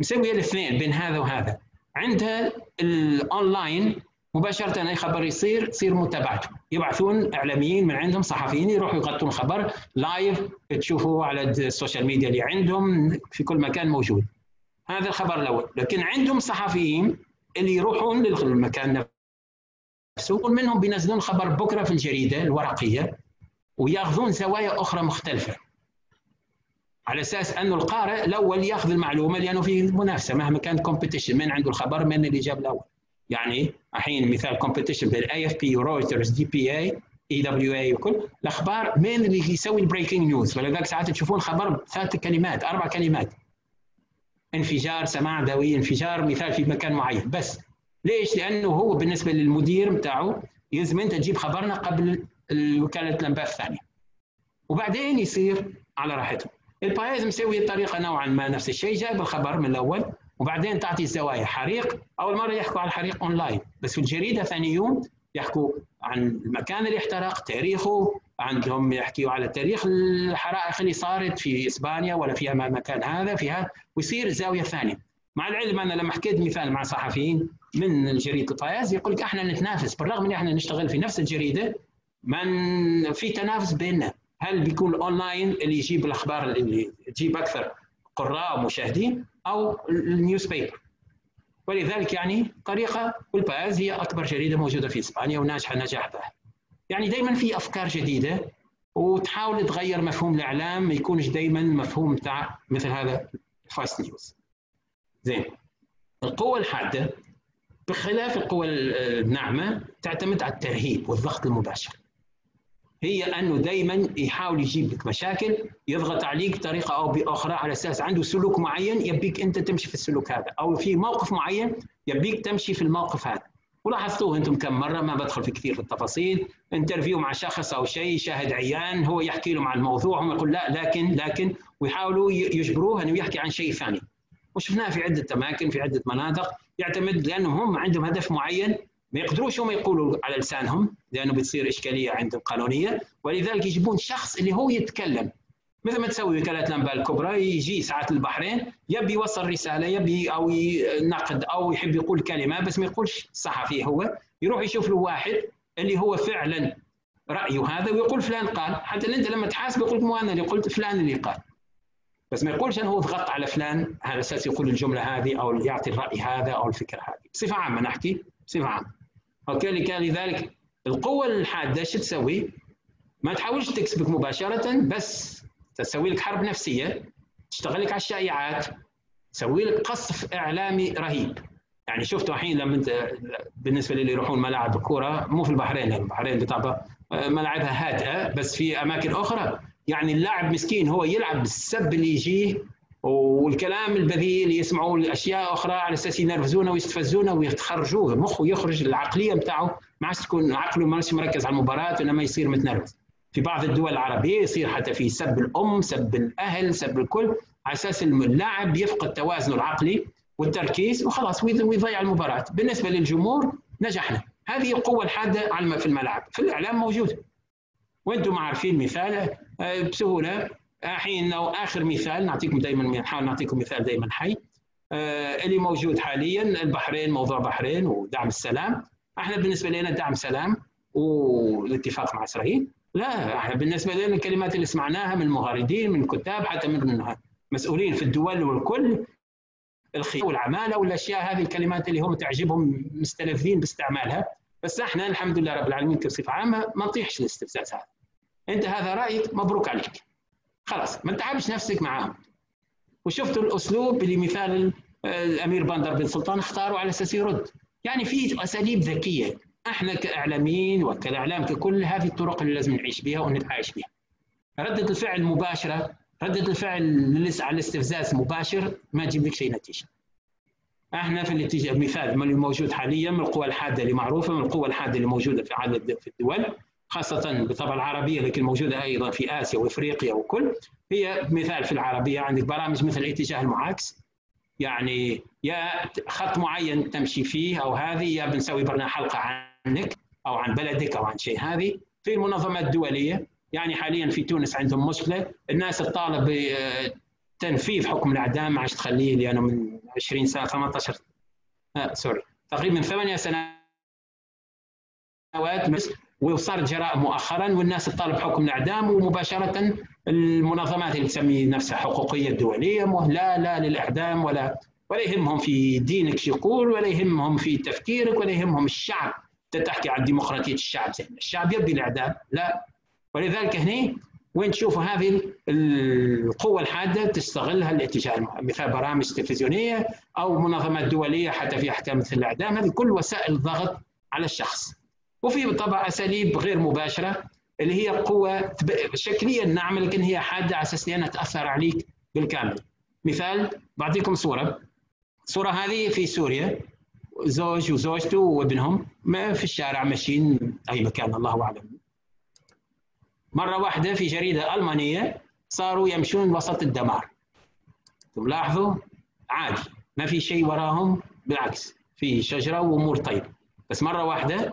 Speaker 1: مسوية الاثنين بين هذا وهذا. عندها الاونلاين مباشرة أي خبر يصير تصير متابعته. يبعثون إعلاميين من عندهم صحفيين يروحوا يغطون الخبر live تشوفوا على ال social media اللي عندهم في كل مكان موجود. هذا الخبر الأول. لكن عندهم صحفيين اللي يروحون للمكان نفسه ومنهم بينزلون خبر بكرة في الجريدة الورقية وياخذون زوايا أخرى مختلفة. على أساس انه القارئ الأول ياخذ المعلومة لأنه في منافسة مهما كان competition من عنده الخبر من اللي جاب الأول. يعني الحين مثال competition بين اي اف بي ورويترز دي بي اي اي دبليو اي وكل. الأخبار مين اللي يسوي ال breaking news ولذلك ساعات تشوفون خبر ثلاث كلمات أربع كلمات. انفجار سماع دوي انفجار مثال في مكان معين. بس ليش؟ لأنه هو بالنسبة للمدير بتاعه يلزم انت تجيب خبرنا قبل وكاله الأنباء الثانية. وبعدين يصير على راحته البايز مسوي الطريقة نوعا ما نفس الشيء جايب الخبر من الأول وبعدين تعطي الزوايا حريق أول مرة يحكوا عن الحريق اونلاين بس في الجريدة ثاني يوم يحكوا عن المكان اللي احترق تاريخه عندهم يحكيوا على تاريخ الحرائق اللي صارت في إسبانيا ولا في مكان هذا في هذا ويصير زاوية ثانية. مع العلم أنا لما حكيت مثال مع صحفيين من جريدة البايز يقول لك إحنا نتنافس بالرغم إن إحنا نشتغل في نفس الجريدة من في تنافس بيننا. هل بيكون الاونلاين اللي يجيب الأخبار اللي تجيب أكثر قراء ومشاهدين أو ال newspaper ولذلك يعني طريقة والبايز هي أكبر جريدة موجودة في إسبانيا وناجحة نجاح باهر يعني دائما في أفكار جديدة وتحاول تغير مفهوم الإعلام ما يكونش دائما مفهوم بتاع مثل هذا fast news زين. القوة الحادة بخلاف القوى الناعمة تعتمد على الترهيب والضغط المباشر. هي أنه دائما يحاول يجيب لك مشاكل يضغط عليك بطريقة أو بأخرى على أساس عنده سلوك معين يبيك أنت تمشي في السلوك هذا أو في موقف معين يبيك تمشي في الموقف هذا. ولاحظتوه أنتم كم مرة ما بدخل في كثير في التفاصيل interview مع شخص أو شيء شاهد عيان هو يحكي له عن الموضوع هم يقول لا لكن لكن ويحاولوا يجبروه أنه يحكي عن شيء ثاني. وشفناه في عدة أماكن في عدة مناطق يعتمد لأنهم هم عندهم هدف معين ما يقدروش هم يقولوا على لسانهم لأنه بتصير إشكالية عندهم قانونيه ولذلك يجيبون شخص اللي هو يتكلم. مثل ما تسوي؟ وكالات الأنباء الكبرى يجي ساعات البحرين يبي يوصل رسالة يبي أو ينقد أو يحب يقول كلمة بس ما يقولش صحفي هو. يروح يشوف له واحد اللي هو فعلا رأيه هذا ويقول فلان قال. حتى أنت لما تحاسب يقول مو أنا اللي قلت فلان اللي قال. بس ما يقولش انه هو ضغط على فلان على أساس يقول الجملة هذه أو يعطي الرأي هذا أو الفكرة هذه. بصفة عامة نحكي بصفة عامة. أوكي لذلك القوة الحادة شو تسوي؟ ما تحاولش تكسبك مباشرة بس تسوي لك حرب نفسية تشتغل لك على الشائعات تسوي لك قصف إعلامي رهيب يعني شفتوا الحين لما أنت بالنسبة للي يروحون ملاعب الكوره مو في البحرين يعني البحرين بطبع ملاعبها هادئة بس في أماكن أخرى يعني اللاعب مسكين هو يلعب بالسب اللي يجيه والكلام البذيء اللي يسمعوا اشياء أخرى على أساس ينرفزونه ويستفزونه ويخرجوه مخه يخرج العقلية بتاعه ما عادش تكون عقله ما مركز على المباراة إنما يصير متنرفز. في بعض الدول العربية يصير حتى في سب الأم سب الأهل سب الكل على أساس اللاعب يفقد توازنه العقلي والتركيز وخلاص ويضيع المباراة. بالنسبة للجمهور نجحنا. هذه القوة الحادة في الملعب. في الإعلام موجودة. وأنتم عارفين مثال آه، بسهولة. الحين لو آخر مثال نعطيكم دائما نحاول نعطيكم مثال دائما حي. آه، اللي موجود حاليا البحرين موضوع بحرين ودعم السلام. أحنا بالنسبة لنا دعم سلام والاتفاق مع إسرائيل. لا أحنا بالنسبة لنا الكلمات اللي سمعناها من المغردين من كتاب حتى من مسؤولين في الدول والكل الخيار والعمالة والأشياء هذه الكلمات اللي هم تعجبهم مستلذين باستعمالها. بس أحنا الحمد لله رب العالمين بصفه عامة ما نطيحش الاستفزاز هذا. أنت هذا رأيك مبروك عليك. خلاص ما تتعبش نفسك معاهم. وشفتوا الأسلوب اللي مثال الأمير بندر بن سلطان اختاروا على أساس يرد. يعني في أساليب ذكية. أحنا كأعلاميين وكالأعلام ككل هذه الطرق اللي لازم نعيش بها ونتعايش بها ردة الفعل المباشره ردة الفعل على الاستفزاز مباشر ما تجيب لك شيء نتيجة. إحنا في الاتجاه مثال من الموجود حاليا من القوى الحادة اللي معروفة من القوى الحادة اللي موجودة في عدد في الدول. خاصة بالطبع العربية لكن موجودة أيضا في آسيا وإفريقيا وكل هي مثال في العربية. عندك برامج مثل الاتجاه المعاكس. يعني يا خط معين تمشي فيه أو هذه يا بنسوي برنامج حلقة عنك أو عن بلدك أو عن شيء. هذه في المنظمات الدوليه يعني حاليا في تونس عندهم مشكلة. الناس تطالب بتنفيذ حكم الإعدام. ما تخليه لأنه من 20 سنه 18 آه سوري. تقريبا ثمانية سنوات وصارت جرائم مؤخرا والناس تطالب حكم الإعدام ومباشرة المنظمات اللي تسمي نفسها حقوقية الدوليه لا لا للإعدام ولا ولا يهمهم في دينك شو يقول ولا يهمهم في تفكيرك ولا يهمهم الشعب. تحكي عن ديمقراطية الشعب زين. الشعب يبي الإعدام. لا. ولذلك هنا وين تشوفوا هذه القوة الحادة تستغلها الاتجاه مثل برامج تلفزيونية أو منظمات دولية حتى في أحكام مثل الإعدام. هذه كل وسائل الضغط على الشخص. وفي بالطبع أساليب غير مباشرة اللي هي قوة شكليا نعم لكن هي حادة على أساس أنها تأثر عليك بالكامل. مثال بعطيكم صورة. الصورة هذه في سوريا. زوج وزوجته وابنهم ما في الشارع ماشيين أي مكان الله أعلم. مرة واحدة في جريدة ألمانية صاروا يمشون وسط الدمار. تلاحظوا عادي. ما في شيء وراهم بالعكس. في شجرة وأمور طيبة بس مرة واحدة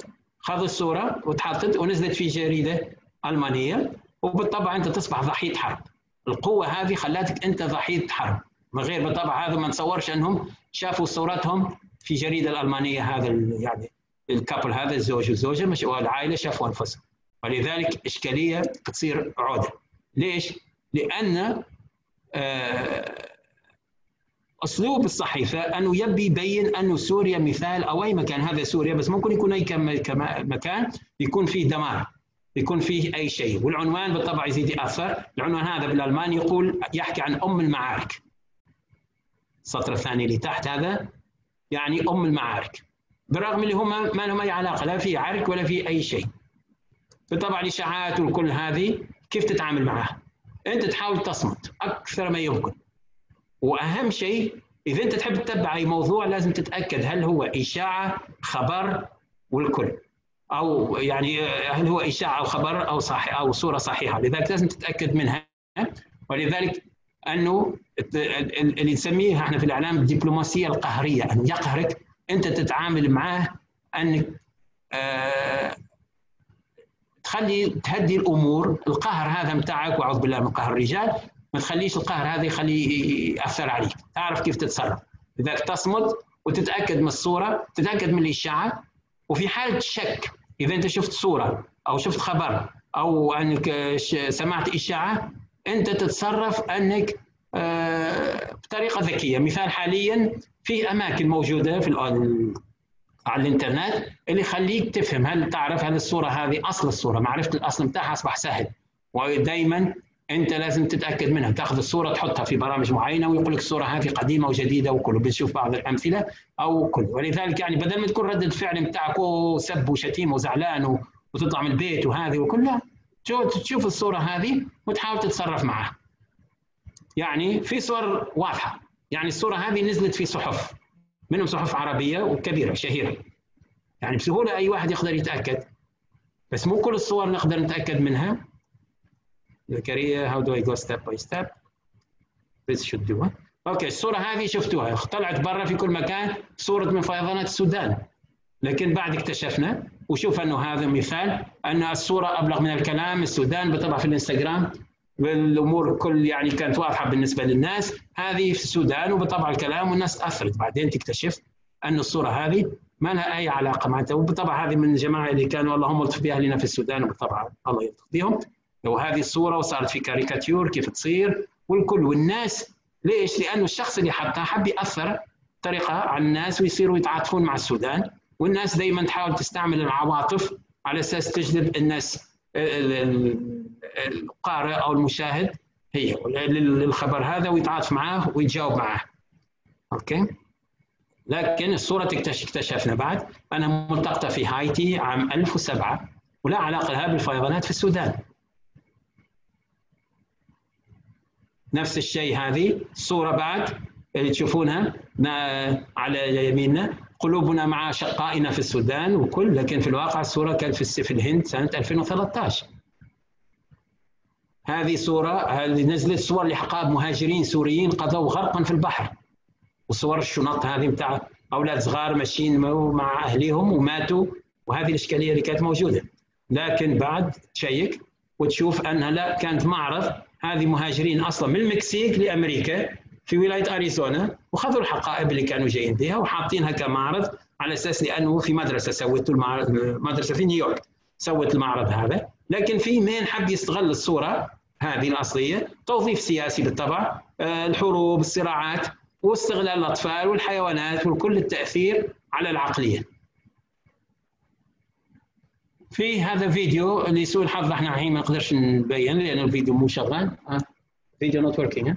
Speaker 1: خذوا الصورة وتحطت ونزلت في جريدة ألمانية وبالطبع أنت تصبح ضحية حرب. القوة هذه خلاتك أنت ضحية حرب. من غير بالطبع هذا ما نتصورش أنهم شافوا صورتهم في جريدة الألمانية هذا يعني الكابل هذا الزوج والزوجة مش والعائلة شافوا أنفسهم. ولذلك إشكالية تصير عودة. ليش؟ لأن آه، أسلوب الصحيفة أنه يبي يبين أنه سوريا مثال أو أي مكان. هذا سوريا بس ممكن يكون أي مكان يكون فيه دمار يكون فيه أي شيء. والعنوان بالطبع يزيد يأثر العنوان هذا بالألماني يقول يحكي عن أم المعارك. السطر الثاني اللي تحت هذا يعني أم المعارك. بالرغم اللي هم ما لهم أي علاقة لا في عرك ولا في أي شيء. فطبعا الإشاعات وكل هذه كيف تتعامل معها؟ أنت تحاول تصمت أكثر ما يمكن. وأهم شيء إذا أنت تحب تتبع أي موضوع لازم تتأكد هل هو إشاعة خبر والكل. أو يعني هل هو إشاعة أو خبر أو صحيح أو صورة صحيحة. لذلك لازم تتأكد منها. ولذلك أنه اللي نسميه إحنا في الإعلام الدبلوماسية القهرية. انه يقهرك أنت تتعامل معاه انك آه تخلي تهدي الأمور. القهر هذا متاعك وأعوذ بالله من قهر الرجال. ما تخليش القهر هذا يخليه يأثر عليك. تعرف كيف تتصرف. لذلك تصمت وتتأكد من الصورة تتأكد من الإشاعة وفي حالة شك إذا أنت شفت صورة أو شفت خبر أو أنك سمعت إشاعة أنت تتصرف أنك آه، بطريقة ذكية. مثال حاليا في أماكن موجودة في على الإنترنت اللي يخليك تفهم هل تعرف هل الصورة هذه أصل الصورة معرفة الأصل بتاعها أصبح سهل. ودائما أنت لازم تتأكد منها. تأخذ الصورة تحطها في برامج معينة ويقول لك الصورة هذه قديمة وجديدة وكله. بنشوف بعض الأمثلة أو كل ولذلك يعني بدل ما تكون رده الفعل بتاعك سب وشتيم وزعلان وتطلع من البيت وهذه وكلها تشوف الصورة هذه وتحاول تتصرف معها. يعني في صور واضحة. يعني الصورة هذه نزلت في صحف. منهم صحف عربية وكبيرة شهيرة. يعني بسهولة أي واحد يقدر يتأكد. بس مو كل الصور نقدر نتأكد منها. زكريا how do I go step by step? This should do أوكي الصورة هذه شفتوها. طلعت برا في كل مكان صورة من فيضانات السودان. لكن بعد اكتشفنا وشوف أنه هذا مثال أن الصورة أبلغ من الكلام السودان بطبع في الإنستغرام والأمور كل يعني كانت واضحة بالنسبة للناس. هذه في السودان وبطبع الكلام والناس تاثرت بعدين تكتشف أن الصورة هذه ما لها أي علاقة معناتها وبالطبع هذه من الجماعه اللي كانوا اللهم الطف بأهلنا في السودان وبالطبع الله يلطف بهم وهذه الصورة وصارت في كاريكاتيور كيف تصير. والكل والناس ليش؟ لأنه الشخص اللي حطها حب يأثر طريقة على الناس ويصيروا يتعاطفون مع السودان. والناس دائما تحاول تستعمل العواطف على أساس تجذب الناس القارئ أو المشاهد هي للخبر هذا ويتعاطف معاه ويتجاوب معاه. okay؟ لكن الصورة اكتشفنا بعد. أنها ملتقطة في هايتي عام 1007 ولا علاقة لها بالفيضانات في السودان. نفس الشيء هذه. الصورة بعد اللي تشوفونها على يميننا. قلوبنا مع شقائنا في السودان وكل لكن في الواقع الصورة كانت في الهند سنة 2013 هذه صورة هذه نزلت صور لحقائب مهاجرين سوريين قضوا غرقا في البحر. وصور الشنط هذه بتاع أولاد صغار ماشيين مع أهليهم وماتوا وهذه الإشكالية اللي كانت موجودة. لكن بعد تشيك وتشوف أنها لا كانت معرض هذه مهاجرين أصلا من المكسيك لأمريكا في ولاية أريزونا وخذوا الحقائب اللي كانوا جايين بها وحاطينها كمعرض على أساس لأنه في مدرسة سوت المعرض مدرسة في نيويورك سوت المعرض هذا. لكن في مين حب يستغل الصورة هذه الأصلية؟ توظيف سياسي بالطبع آه، الحروب الصراعات واستغلال الأطفال والحيوانات وكل التأثير على العقلية. في هذا فيديو لسوء الحظ إحنا الحين ما نقدرش نبين لأن الفيديو مو شغال. video not working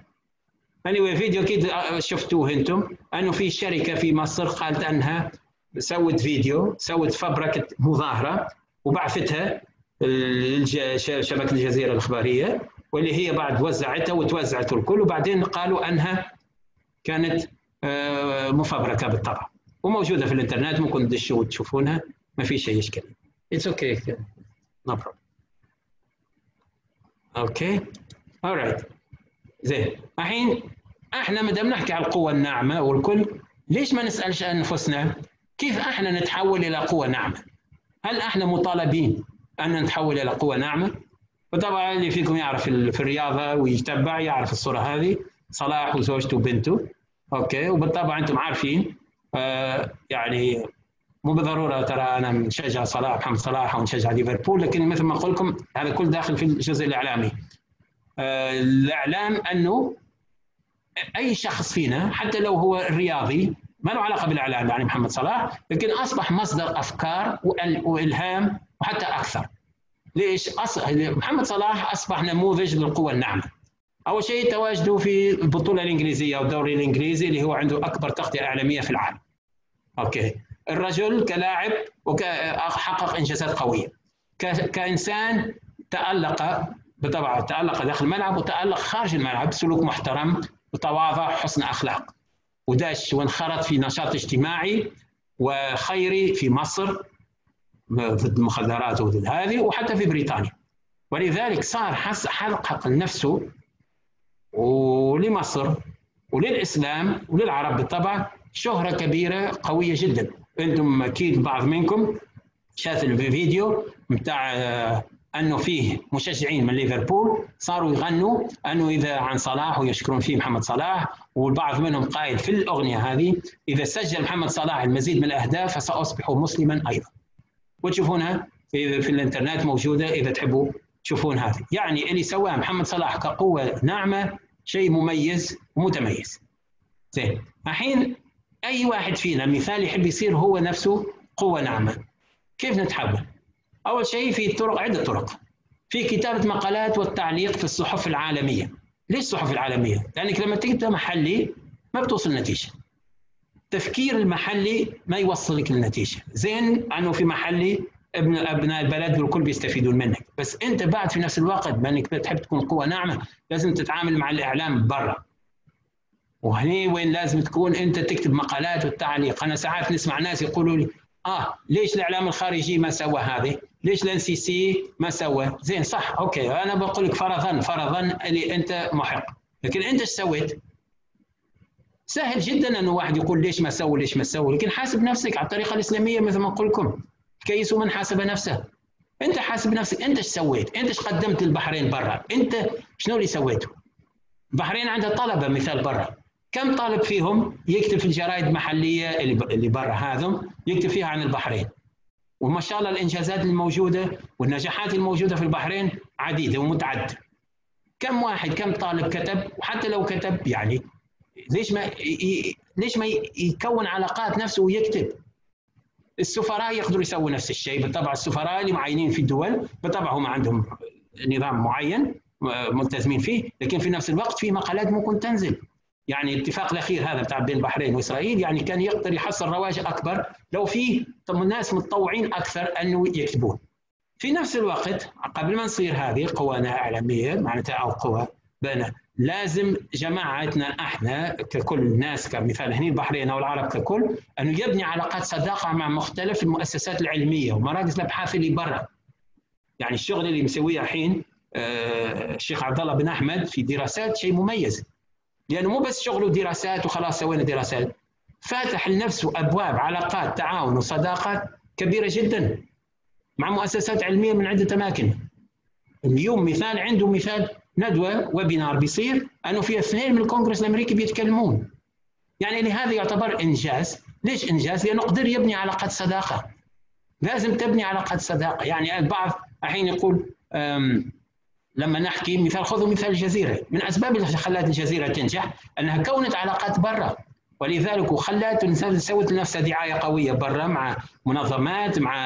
Speaker 1: anyway فيديو أكيد شفتوه أنتم. أنه في شركة في مصر قالت أنها سوت فيديو سوت فبركة مظاهرة وبعثتها شبكة الجزيرة الإخبارية واللي هي بعد وزعتها وتوزعت الكل وبعدين قالوا أنها كانت آه، مفبركة بالطبع. وموجودة في الإنترنت ممكن تدشوا وتشوفونها ما في شيء اشكال It's okay. No problem. أوكي alright زين الحين إحنا ما دام نحكي على القوة الناعمة والكل ليش ما نسألش أنفسنا كيف إحنا نتحول إلى قوة ناعمة؟ هل إحنا مطالبين أن نتحول إلى قوة ناعمة؟ وطبعا اللي فيكم يعرف في الرياضة ويتبع يعرف الصورة هذه صلاح وزوجته وبنته أوكي وبالطبع أنتم عارفين آه يعني مو بالضرورة ترى أنا نشجع صلاح محمد صلاح أو نشجع ليفربول لكن مثل ما أقول لكم هذا كل داخل في الجزء الإعلامي. آه، الإعلام أنه أي شخص فينا حتى لو هو رياضي ما له علاقة بالإعلام يعني محمد صلاح لكن أصبح مصدر أفكار وإلهام وحتى أكثر. ليش؟ محمد صلاح أصبح نموذج للقوى الناعمة. أول شيء تواجده في البطولة الإنجليزية أو الدوري الإنجليزي اللي هو عنده أكبر تغطية إعلامية في العالم. أوكي الرجل كلاعب وحقق إنجازات قوية. كإنسان تألق بالطبع تألق داخل الملعب وتألق خارج الملعب سلوك محترم وتواضع حسن أخلاق. وداش وانخرط في نشاط اجتماعي وخيري في مصر ضد المخدرات وضد هذه وحتى في بريطانيا. ولذلك صار حقق لنفسه ولمصر وللإسلام وللعرب بالطبع شهرة كبيرة قوية جدا. أنتم أكيد بعض منكم شاف الفيديو بتاع آه، انه فيه مشجعين من ليفربول صاروا يغنوا انه اذا عن صلاح ويشكرون فيه محمد صلاح والبعض منهم قائل في الاغنية هذه اذا سجل محمد صلاح المزيد من الاهداف فساصبح مسلما أيضا. وتشوفونها في, في الانترنت موجودة إذا تحبوا تشوفون هذه. يعني اللي سواه محمد صلاح كقوة ناعمة شيء مميز ومتميز. زين الحين أي واحد فينا مثال يحب يصير هو نفسه قوة ناعمة. كيف نتحول؟ أول شيء في طرق عدة طرق. في كتابة مقالات والتعليق في الصحف العالمية. ليش الصحف العالمية؟ لأنك لما تكتب محلي ما بتوصل نتيجه التفكير المحلي ما يوصلك للنتيجة. زين انه في محلي ابن أبناء البلد والكل بيستفيدون منك. بس أنت بعد في نفس الوقت بأنك تحب تكون قوة ناعمة لازم تتعامل مع الإعلام برا. وهني وين لازم تكون انت تكتب مقالات والتعليق أنا ساعات نسمع ناس يقولوا لي آه ليش الإعلام الخارجي ما سوى هذه؟ ليش ال NBC ما سوى؟ زين صح okay أنا بقول لك فرضا فرضا اللي أنت محق لكن أنت إيش سويت؟ سهل جدا انه واحد يقول ليش ما سوى ليش ما سوى لكن حاسب نفسك على الطريقة الإسلامية مثل ما أقول لكم كيس من حاسب نفسه أنت حاسب نفسك أنت إيش سويت؟ أنت إيش قدمت للبحرين برا؟ أنت شنو اللي سويته؟ البحرين عندها طلبة مثال برا كم طالب فيهم يكتب في الجرائد المحلية اللي برا هذا يكتب فيها عن البحرين؟ وما شاء الله الإنجازات الموجودة والنجاحات الموجودة في البحرين عديدة ومتعددة. كم واحد كم طالب كتب؟ وحتى لو كتب يعني ليش ما ليش ما يكون علاقات نفسه ويكتب؟ السفراء يقدروا يسووا نفس الشيء بالطبع السفراء اللي معينين في الدول بالطبع هم عندهم نظام معين ملتزمين فيه لكن في نفس الوقت في مقالات ممكن تنزل. يعني الاتفاق الأخير هذا بتاع بين البحرين وإسرائيل يعني كان يقدر يحصل رواج أكبر لو في ناس متطوعين أكثر أنه يكتبون. في نفس الوقت قبل ما نصير هذه قوانا إعلامية معناتها أو قوى بين لازم جماعتنا إحنا ككل ناس كمثال هنا البحرين أو العرب ككل أنه يبني علاقات صداقة مع مختلف المؤسسات العلمية ومراكز الأبحاث اللي برا يعني الشغل اللي مسويه الحين آه، الشيخ عبد الله بن أحمد في دراسات شيء مميز لأنه مو بس شغله دراسات وخلاص سوينا دراسات. فاتح لنفسه أبواب علاقات تعاون وصداقات كبيرة جدا مع مؤسسات علمية من عدة أماكن. اليوم مثال عنده مثال ندوة ويبينار بيصير أنه في اثنين من الكونغرس الأمريكي بيتكلمون. يعني لهذا يعتبر إنجاز. ليش إنجاز؟ لأنه قدر يبني علاقات صداقة. لازم تبني علاقات صداقة. يعني البعض الحين يقول لما نحكي مثال خذوا مثال الجزيره من أسباب اللي خلت الجزيرة تنجح أنها كونت علاقات برا. ولذلك وخلت سوت لنفسها دعاية قوية برا مع منظمات مع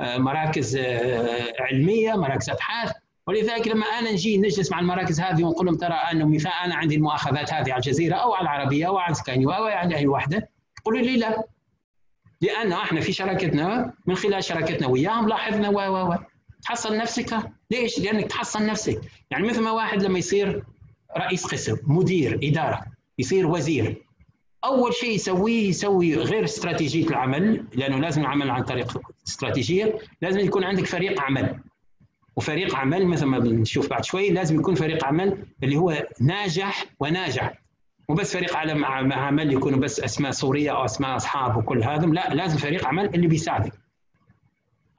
Speaker 1: آه، مراكز آه، علمية مراكز أبحاث. ولذلك لما أنا نجي نجلس مع المراكز هذه ونقول لهم ترى انه مثال أنا عندي المؤاخذات هذه على الجزيرة أو على العربية أو على Sky News أو على اي وحدة يقولوا لي لا. لأنه إحنا في شراكتنا من خلال شراكتنا وياهم لاحظنا و و و. تحصل نفسك ليش؟ لأنك تحصن نفسك. يعني مثل ما واحد لما يصير رئيس قسم مدير إدارة يصير وزير أول شيء يسويه يسوي غير استراتيجية العمل لأنه لازم العمل عن طريق استراتيجية. لازم يكون عندك فريق عمل. وفريق عمل مثل ما بنشوف بعد شوي لازم يكون فريق عمل اللي هو ناجح وناجع مو بس فريق عمل يكونوا بس أسماء سوريه أو أسماء أصحاب وكل هذا لا لازم فريق عمل اللي بيساعدك.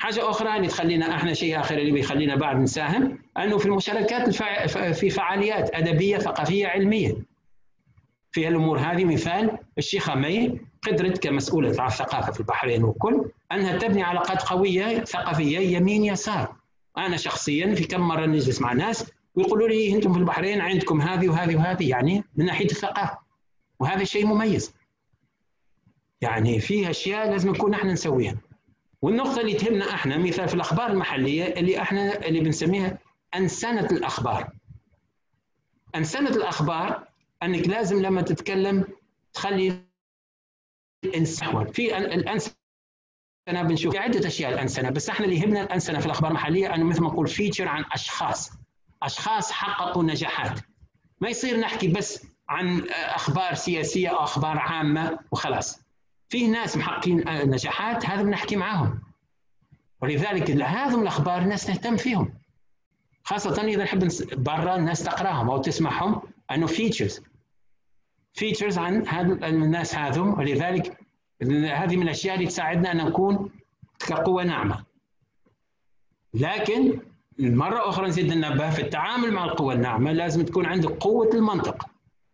Speaker 1: حاجة أخرى اللي تخلينا إحنا شيء آخر اللي بيخلينا بعد نساهم أنه في المشاركات الفع... في فعاليات أدبية ثقافية علمية. في الأمور هذه مثال الشيخه مي قدرت كمسؤولة على الثقافة في البحرين والكل أنها تبني علاقات قوية ثقافية يمين يسار. أنا شخصيا في كم مرة نجلس مع ناس ويقولوا لي أنتم في البحرين عندكم هذه وهذه وهذه يعني من ناحية الثقافة. وهذا شيء مميز. يعني في أشياء لازم نكون إحنا نسويها. والنقطة اللي تهمنا إحنا مثال في الأخبار المحلية اللي إحنا اللي بنسميها أنسنة الأخبار. أنسنة الأخبار أنك لازم لما تتكلم تخلي الانسان في الأنسنة بنشوف في عدة أشياء الأنسنة بس إحنا اللي يهمنا الأنسنة في الأخبار المحلية أنه مثل ما نقول فيتشر عن أشخاص. أشخاص حققوا نجاحات. ما يصير نحكي بس عن أخبار سياسية أو أخبار عامة وخلاص. فيه ناس محققين نجاحات هذا بنحكي معاهم. ولذلك هذم الأخبار الناس تهتم فيهم. خاصة إذا نحب برا الناس تقراهم أو تسمعهم أنه features features عن هذا الناس هذم ولذلك هذه من الأشياء اللي تساعدنا أن نكون كقوة ناعمة. لكن مرة أخرى نزيد ننبه في التعامل مع القوة الناعمة لازم تكون عندك قوة المنطق.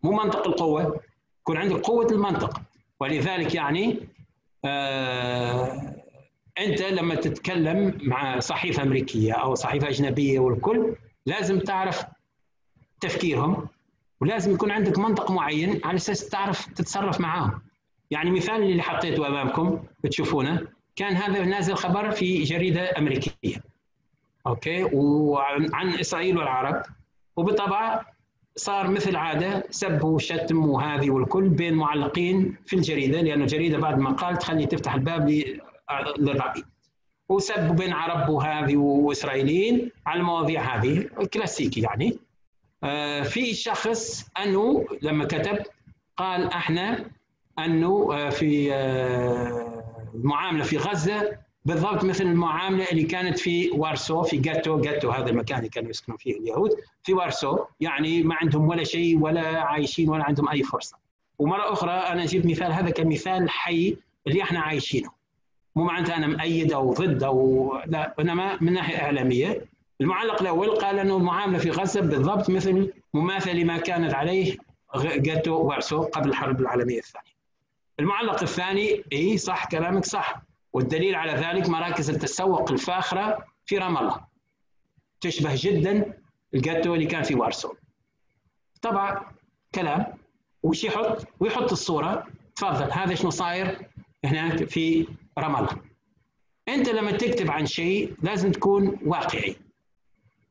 Speaker 1: مو منطق القوة يكون عندك قوة المنطق. ولذلك يعني آه أنت لما تتكلم مع صحيفة أمريكية أو صحيفة أجنبية والكل لازم تعرف تفكيرهم ولازم يكون عندك منطق معين على أساس تعرف تتصرف معاهم. يعني مثال اللي حطيته أمامكم بتشوفونه كان هذا نازل خبر في جريدة أمريكية أوكي؟ وعن إسرائيل والعرب. وبالطبع صار مثل عادة سب وشتم وهذه والكل بين معلقين في الجريدة لأنه الجريدة بعد ما قال تخلي تفتح الباب للراي وسب بين عرب وهذه وإسرائيليين على المواضيع هذه كلاسيكي يعني. آه، في شخص انه لما كتب قال إحنا انه آه، في آه، المعامله في غزة بالضبط مثل المعاملة اللي كانت في وارسو في جاتو. جاتو هذا المكان اللي كانوا يسكنوا فيه اليهود. في وارسو يعني ما عندهم ولا شيء ولا عايشين ولا عندهم أي فرصة. ومرة أخرى أنا أجيب مثال هذا كمثال حي اللي إحنا عايشينه. مو معناته أنا مؤيد أو ضد أو لا إنما من ناحية إعلامية. المعلق الأول قال إنه المعاملة في غزة بالضبط مثل مماثله لما كانت عليه جاتو وارسو قبل الحرب العالمية الثانية. المعلق الثاني اي صح كلامك صح. والدليل على ذلك مراكز التسوق الفاخرة في رام الله تشبه جدا ال ghetto اللي كان في وارسو. طبعا كلام. وش يحط؟ ويحط الصورة. تفضل. هذا شنو صاير هناك في رام الله أنت لما تكتب عن شيء لازم تكون واقعي.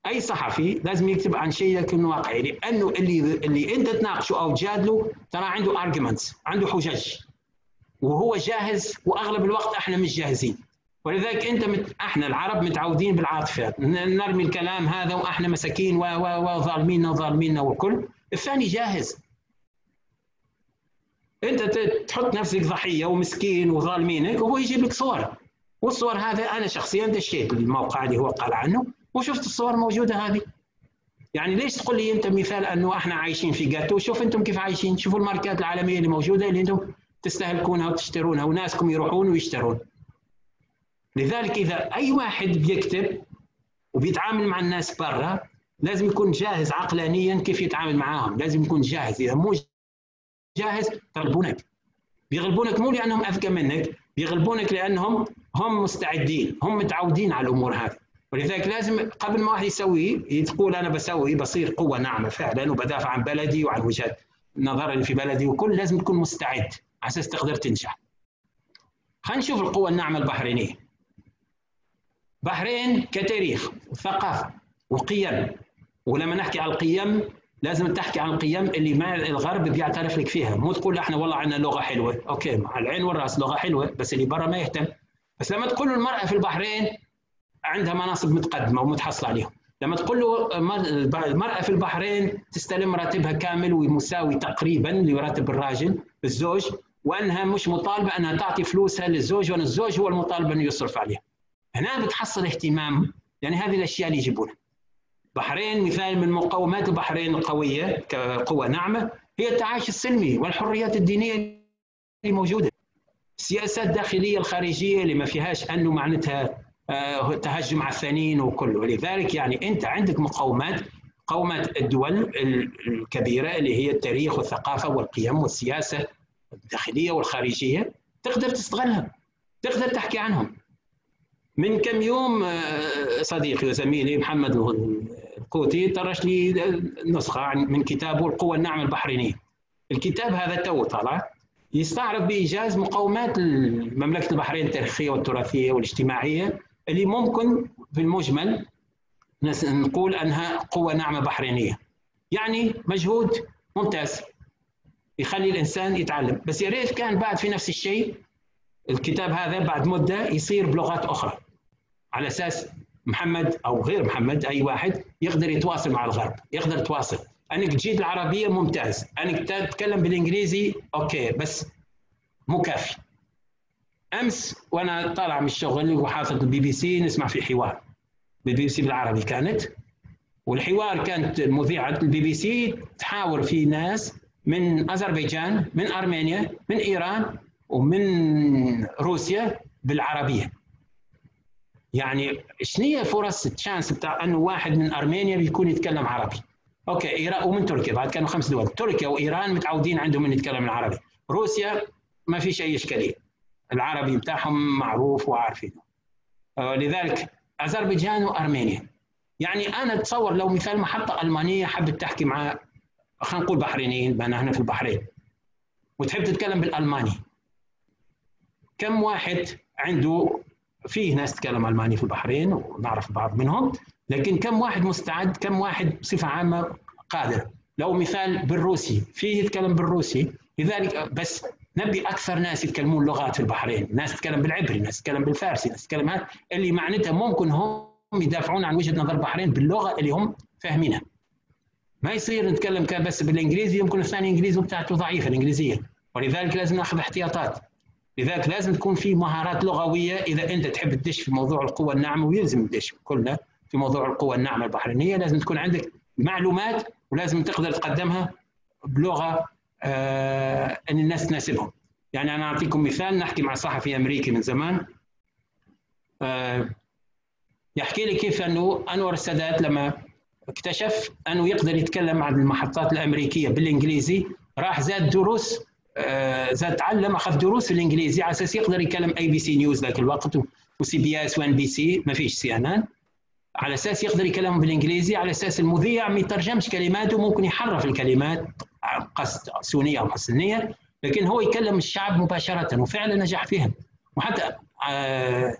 Speaker 1: أي صحفي لازم يكتب عن شيء يكون واقعي. لأنه اللي اللي أنت تناقشه أو تجادله ترى عنده arguments عنده حجج. وهو جاهز وأغلب الوقت إحنا مش جاهزين. ولذلك أنت مت... إحنا العرب متعودين بالعاطفة. نرمي الكلام هذا وإحنا مساكين وظالمين وظالمين والكل. الثاني جاهز. أنت تحط نفسك ضحية ومسكين وظالمينك وهو يجيب لك صور. والصور هذا أنا شخصيا دشيت الموقع اللي هو قال عنه وشفت الصور موجودة هذه. يعني ليش تقول لي أنت مثال أنه إحنا عايشين في جاتو شوف أنتم كيف عايشين. شوفوا الماركات العالمية اللي موجودة اللي أنتم تستهلكونها وتشترونها وناسكم يروحون ويشترون. لذلك إذا أي واحد بيكتب وبيتعامل مع الناس برا لازم يكون جاهز عقلانيا كيف يتعامل معاهم. لازم يكون جاهز. إذا مو جاهز يغلبونك بيغلبونك مو لأنهم أذكى منك بيغلبونك لأنهم هم مستعدين هم متعودين على الأمور هذه. ولذلك لازم قبل ما واحد يسوي يقول أنا بسوي بصير قوة ناعمة فعلا وبدافع عن بلدي وعن وجهة اللي في بلدي وكل لازم تكون مستعد. أساس تقدر تنجح. خلينا نشوف القوة الناعمة البحرينية. بحرين كتاريخ وثقافة وقيم. ولما نحكي على القيم لازم تحكي عن القيم اللي مع الغرب بيعترف لك فيها. مو تقول إحنا والله عندنا لغة حلوة. أوكي مع العين والرأس لغة حلوة بس اللي برا ما يهتم. بس لما تقول المرأة في البحرين عندها مناصب متقدمة ومتحصلة عليهم. لما تقول له المرأة في البحرين تستلم راتبها كامل ومساوي تقريبا لراتب الراجل الزوج وأنها مش مطالبة أنها تعطي فلوسها للزوج وأن الزوج هو المطالب أنه يصرف عليها. هنا بتحصل اهتمام يعني هذه الأشياء اللي يجيبونها. البحرين مثال من مقومات البحرين القوية كقوة ناعمة هي التعايش السلمي والحريات الدينية اللي موجودة. السياسات الداخلية الخارجية اللي ما فيهاش أنه معناتها آه، تهجم على الثانيين وكله ولذلك يعني أنت عندك مقومات مقومات الدول الكبيرة اللي هي التاريخ والثقافة والقيم والسياسة الداخلية والخارجية تقدر تستغلها تقدر تحكي عنهم. من كم يوم آه، صديقي وزميلي محمد القوتي طرش لي نسخة من كتابه القوى الناعمة البحرينية. الكتاب هذا تو طلع يستعرض بإيجاز مقومات مملكه البحرين التاريخية والتراثية والاجتماعية اللي ممكن في المجمل نقول أنها قوة ناعمة بحرينية. يعني مجهود ممتاز. يخلي الإنسان يتعلم. بس يا ريت كان بعد في نفس الشيء الكتاب هذا بعد مدة يصير بلغات أخرى. على أساس محمد أو غير محمد أي واحد يقدر يتواصل مع الغرب يقدر يتواصل. أنك تجيد العربية ممتاز. أنك تتكلم بالإنجليزي أوكي بس مو كافي. أمس وأنا طالع من الشغل وحاطط البي بي سي نسمع في حوار. بالبي بي سي بالعربي كانت. والحوار كانت مذيعة البي بي سي تحاور في ناس من أذربيجان من أرمينيا من إيران ومن روسيا بالعربية. يعني شنو فرص ال chance بتاع إنه واحد من أرمينيا بيكون يتكلم عربي؟ okay ايران ومن تركيا بعد كانوا خمس دول تركيا وإيران متعودين عندهم من يتكلم العربي. روسيا ما في شيء إشكالية. العربي بتاعهم معروف وعارفينه. آه، لذلك أذربيجان وأرمينيا. يعني أنا أتصور لو مثال محطة ألمانية حبت تحكي مع خلينا نقول بحرينيين بنا هنا في البحرين. وتحب تتكلم بالألماني. كم واحد عنده فيه ناس تتكلم ألماني في البحرين ونعرف بعض منهم لكن كم واحد مستعد كم واحد بصفة عامة قادر؟ لو مثال بالروسي فيه يتكلم بالروسي لذلك بس نبي أكثر ناس يتكلمون لغات في البحرين. ناس تتكلم بالعبري ناس تتكلم بالفارسي ناس تتكلم اللي معناتها ممكن هم يدافعون عن وجهة نظر البحرين باللغة اللي هم فاهمينها. ما يصير نتكلم كان بس بالإنجليزي يمكن الثاني إنجليزي بتاعته ضعيفة الإنجليزية. ولذلك لازم نأخذ احتياطات. لذلك لازم تكون في مهارات لغوية إذا أنت تحب تدش في موضوع القوى الناعمة ويلزم تدش كلنا في موضوع القوى الناعمة البحرينية. لازم تكون عندك معلومات ولازم تقدر تقدمها بلغة آه إن الناس تناسبهم. يعني أنا أعطيكم مثال نحكي مع صحفي أمريكي من زمان آه يحكي لي كيف أنه أنور السادات لما اكتشف أنه يقدر يتكلم عن المحطات الأمريكية بالإنجليزي راح زاد دروس آه زاد تعلم أخذ دروس في الانجليزي على أساس يقدر يتكلم ABC News ذاك الوقت و CBS و NBC ما فيش CNN على أساس يقدر يكلم بالإنجليزي على أساس المذيع ما يترجمش كلماته ممكن يحرف الكلمات قصد سوء نية أو حسن نية لكن هو يكلم الشعب مباشرة وفعلا نجح فيها وحتى آه،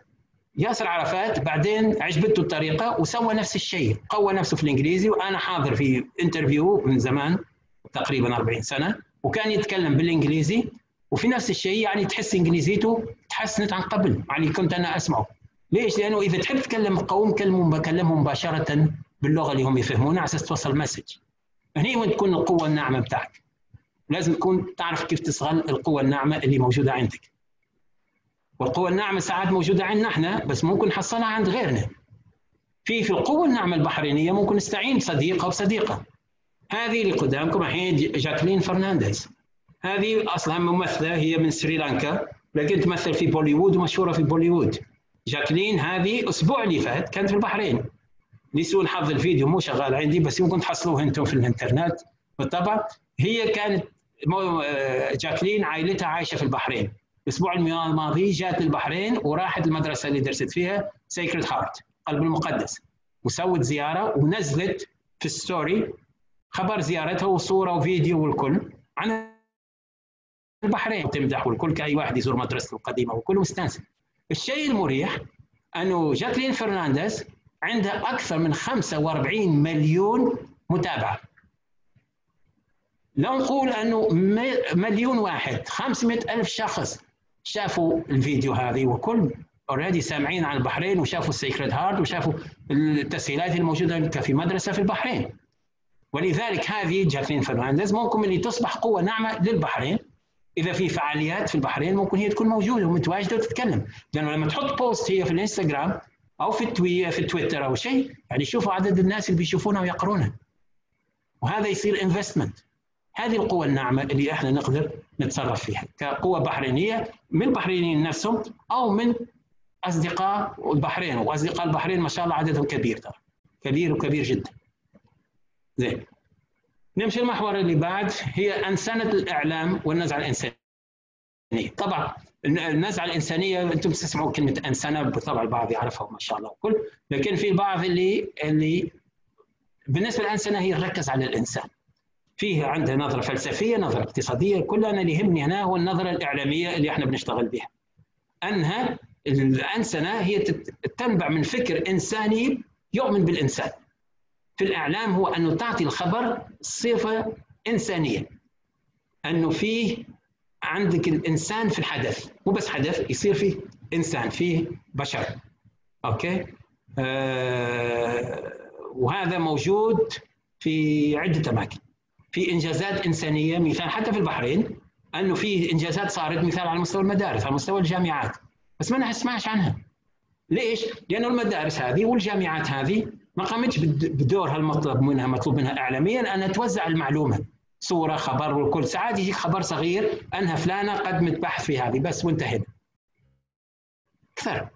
Speaker 1: ياسر عرفات بعدين عجبته الطريقة وسوى نفس الشيء قوى نفسه في الإنجليزي وأنا حاضر في interview من زمان تقريبا 40 سنة وكان يتكلم بالإنجليزي وفي نفس الشيء يعني تحس إنجليزيته تحسنت عن قبل يعني كنت أنا أسمعه. ليش؟ لأنه إذا تحب تكلم قوم كلمهم بكلمهم مباشرة باللغة اللي هم يفهمونها على أساس توصل مسج هني وين تكون القوة الناعمة بتاعك. لازم تكون تعرف كيف تستغل القوة الناعمة اللي موجودة عندك. والقوه الناعمة ساعات موجودة عندنا إحنا بس ممكن نحصلها عند غيرنا. في في القوه الناعمة البحرينية ممكن نستعين بصديقة هذه اللي قدامكم الحين جاكلين فرنانديز. هذه أصلا ممثلة هي من سريلانكا لكن تمثل في بوليوود ومشهورة في بوليوود. جاكلين هذه الأسبوع اللي فات كانت في البحرين. لسوء الحظ الفيديو مو شغال عندي بس ممكن تحصلوه أنتم في الانترنت. بالطبع هي كانت جاكلين عائلتها عايشة في البحرين. الأسبوع الماضي جات البحرين وراحت المدرسة اللي درست فيها Sacred Heart قلب المقدس. وسوت زيارة ونزلت في الستوري خبر زيارتها وصورة وفيديو والكل عن البحرين. تمدح والكل كأي واحد يزور مدرسته القديمة والكل مستانس الشيء المريح أنه جاكلين فرنانديز عندها أكثر من 45 مليون متابعة. لو نقول أنه مليون واحد 500 ألف شخص شافوا الفيديو هذه وكل already سامعين عن البحرين وشافوا ال secret heart وشافوا التسهيلات الموجودة في مدرسة في البحرين. ولذلك هذه جاكلين فرنانديز ممكن اللي تصبح قوة ناعمة للبحرين. إذا في فعاليات في البحرين ممكن هي تكون موجودة ومتواجدة وتتكلم. لأنه لما تحط post هي في الإنستغرام أو في التوي في تويتر أو شيء يعني شوفوا عدد الناس اللي بيشوفونها ويقرونها وهذا يصير investment هذه القوة الناعمة اللي إحنا نقدر نتصرف فيها كقوة بحرينية من البحرينيين نفسهم أو من أصدقاء البحرين وأصدقاء البحرين ما شاء الله عددهم كبير ترى. كبير وكبير جدا. زين. نمشي المحور اللي بعد هي أنسنة الإعلام والنزعة الإنسانية. طبعا النزعة الإنسانية أنتم تسمعوا كلمة أنسنة بالطبع البعض يعرفها ما شاء الله وكل لكن في البعض اللي اللي بالنسبة للأنسنة هي تركز على الإنسان. فيه عندها نظرة فلسفية نظرة اقتصادية كل أنا اللي يهمني هنا هو النظرة الإعلامية اللي إحنا بنشتغل بها أنها الأنسنة هي تنبع من فكر إنساني يؤمن بالإنسان. في الإعلام هو أنه تعطي الخبر صفة إنسانية. أنه فيه عندك الإنسان في الحدث مو بس حدث يصير فيه إنسان فيه بشر. أوكي؟ آه وهذا موجود في عدة أماكن. في إنجازات إنسانية مثال حتى في البحرين أنه في إنجازات صارت مثال على مستوى المدارس على مستوى الجامعات. بس ما نسمعش عنها. ليش؟ لأنه المدارس هذه والجامعات هذه ما قامتش بدورها المطلوب منها مطلوب منها اعلاميا انها توزع المعلومة. صورة خبر والكل ساعات يجيك خبر صغير أنها فلانة قدمت بحث في هذه. بس وانتهينا. أكثر.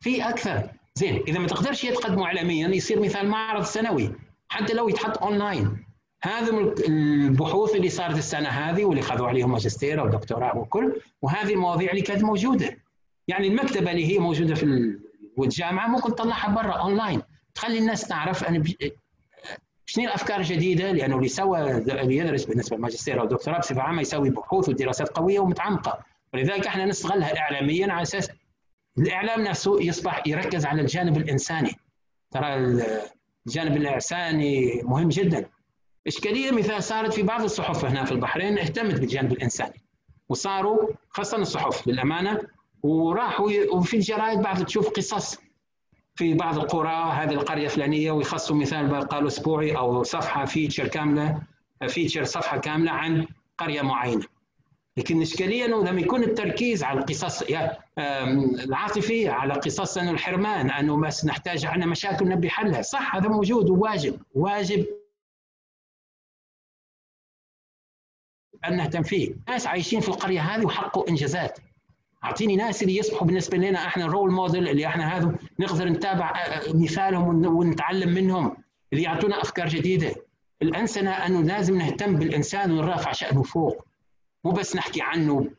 Speaker 1: في أكثر. زين إذا ما تقدرش تقدمه اعلاميا يصير مثال معرض سنوي. حتى لو يتحط اونلاين هذه البحوث اللي صارت السنة هذه واللي خذوا عليهم ماجستير أو دكتوراه وكل وهذه المواضيع اللي كانت موجودة. يعني المكتبة اللي هي موجودة في الجامعة ممكن تطلعها برا أونلاين. تخلي الناس تعرف أنا شنو الأفكار الجديدة؟ لأنه اللي سوى اللي يدرس بالنسبة للماجستير أو الدكتوراه بصفة عامة يسوي بحوث ودراسات قوية ومتعمقة. ولذلك إحنا نستغلها اعلاميا على أساس الإعلام نفسه يصبح يركز على الجانب الإنساني. ترى الجانب الإنساني مهم جدا. إشكالية مثال صارت في بعض الصحف هنا في البحرين اهتمت بالجانب الإنساني. وصاروا خاصة الصحف للامانه وراحوا وفي الجرائد بعض تشوف قصص في بعض القرى هذه القرية الفلانية ويخصوا مثال قالوا أسبوعي أو صفحة فيتشر كاملة فيتشر صفحة كاملة عن قرية معينة. لكن الاشكاليه إنه لما يكون التركيز على القصص العاطفي على قصص أنه الحرمان أنه بس نحتاج عندنا مشاكل نبي حلها صح هذا موجود وواجب واجب ان نهتم فيه ناس عايشين في القرية هذه وحققوا إنجازات. أعطيني ناس اللي يصبحوا بالنسبة لنا إحنا الرول موديل اللي إحنا هذا نقدر نتابع مثالهم ونتعلم منهم اللي يعطونا أفكار جديدة. الانسنه أنه لازم نهتم بالإنسان ونرفع شأنه فوق. مو بس نحكي عنه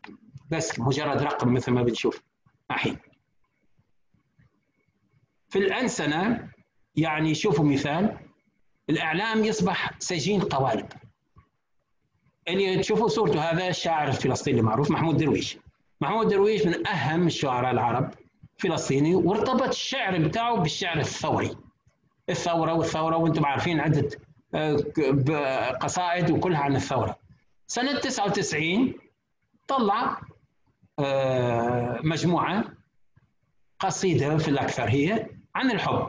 Speaker 1: بس مجرد رقم مثل ما بنشوف الحين. في الانسنه يعني شوفوا مثال الإعلام يصبح سجين قوالب اللي تشوفوا صورته هذا الشاعر الفلسطيني المعروف محمود درويش. محمود درويش من أهم الشعراء العرب فلسطيني وارتبط الشعر بتاعه بالشعر الثوري. الثورة والثورة وأنتم عارفين عدة آه، قصائد وكلها عن الثورة. سنة 99 طلع آه، مجموعة قصيدة في الأكثر هي عن الحب.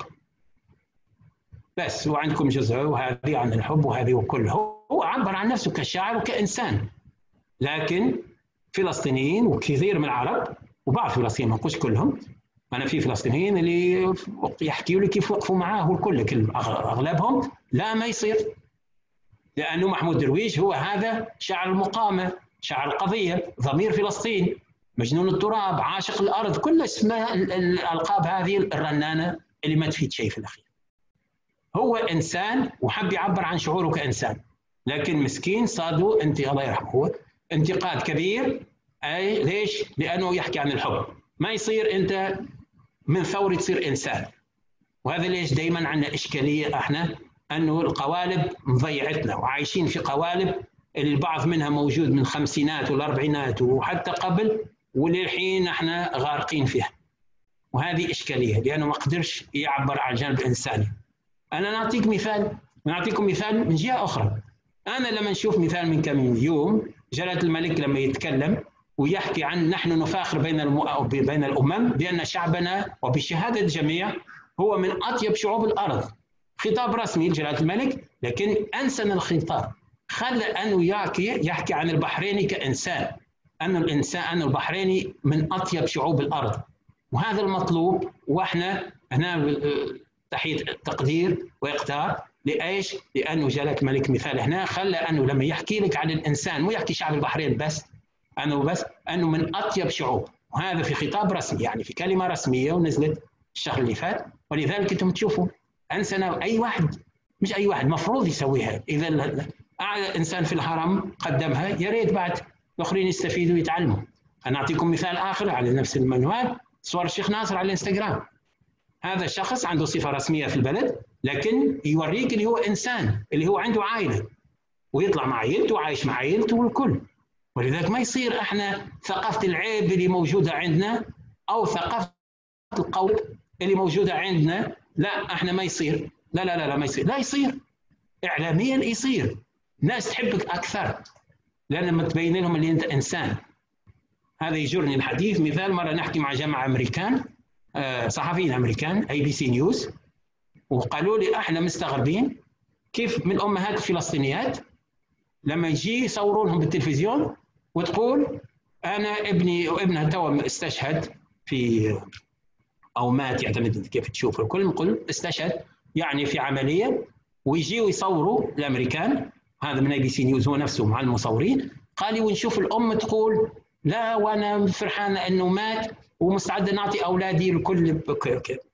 Speaker 1: بس وعندكم جزء وهذه عن الحب وهذه وكل هو عبر عن نفسه كشاعر وكإنسان. لكن فلسطينيين وكثير من العرب وبعض فلسطين ما نقولش كلهم أنا في فلسطينيين اللي يحكيوا لي كيف وقفوا معاه الكل أغلبهم لا ما يصير. لأنه محمود درويش هو هذا شاعر المقاومه شاعر القضية ضمير فلسطين مجنون التراب عاشق الأرض كل اسماء الألقاب هذه الرنانة اللي ما تفيد شيء في الأخير. هو إنسان وحب يعبر عن شعوره كإنسان. لكن مسكين صادوا انت الله يرحمه انتقاد كبير. أي ليش؟ لأنه يحكي عن الحب. ما يصير أنت من ثوري تصير إنسان. وهذا ليش دائما عندنا إشكالية إحنا؟ أنه القوالب مضيعتنا وعايشين في قوالب البعض منها موجود من الخمسينات والأربعينات وحتى قبل وللحين إحنا غارقين فيها. وهذه إشكالية لأنه ما قدرش يعبر عن الجانب الانساني أنا نعطيك مثال نعطيكم مثال من جهة أخرى. أنا لما نشوف مثال من كم يوم جلالة الملك لما يتكلم ويحكي عن نحن نفاخر بين بين الأمم بأن شعبنا وبشهادة الجميع هو من أطيب شعوب الأرض. خطاب رسمي لجلالة الملك لكن انسن الخطاب. خلى انه يحكي يحكي عن البحريني كإنسان. أن الإنسان ان البحريني من أطيب شعوب الأرض. وهذا المطلوب وإحنا هنا تحية تقدير وإقدار. لإيش؟ لأنه جلاله الملك مثال. هنا خلى أنه لما يحكي لك عن الإنسان مو يحكي شعب البحرين بس أنه بس أنه من أطيب شعوب. وهذا في خطاب رسمي يعني في كلمة رسمية ونزلت الشهر اللي فات. ولذلك أنتم تشوفوا أنسنا أي واحد مش أي واحد مفروض يسويها. إذا أعلى إنسان في الهرم قدمها يا ريت بعد الاخرين يستفيدوا ويتعلموا. أنا اعطيكم مثال آخر على نفس المنوال صور الشيخ ناصر على الإنستغرام. هذا الشخص عنده صفة رسمية في البلد لكن يوريك اللي هو إنسان اللي هو عنده عائلة. ويطلع مع عائلته وعايش مع عائلته والكل. ولذلك ما يصير إحنا ثقافة العيب اللي موجودة عندنا أو ثقافة القول اللي موجودة عندنا لا إحنا ما يصير. لا لا لا, لا ما يصير. لا يصير. اعلاميا يصير. ناس تحبك أكثر لأن لما تبين لهم اللي أنت إنسان. هذا يجرني الحديث. مثال مرة نحكي مع جماعة أمريكان. صحفيين أمريكان ABC News وقالوا لي إحنا مستغربين كيف من أمهات الفلسطينيات لما يجي يصوروا لهم بالتلفزيون وتقول أنا ابني وابنها تو استشهد في أو مات يعتمد كيف تشوف الكل نقول استشهد يعني في عملية ويجيوا يصوروا الأمريكان. هذا من ABC News هو نفسه مع المصورين. قال لي ونشوف الأم تقول لا وأنا فرحانه انه مات. ومستعدة نعطي أولادي الكل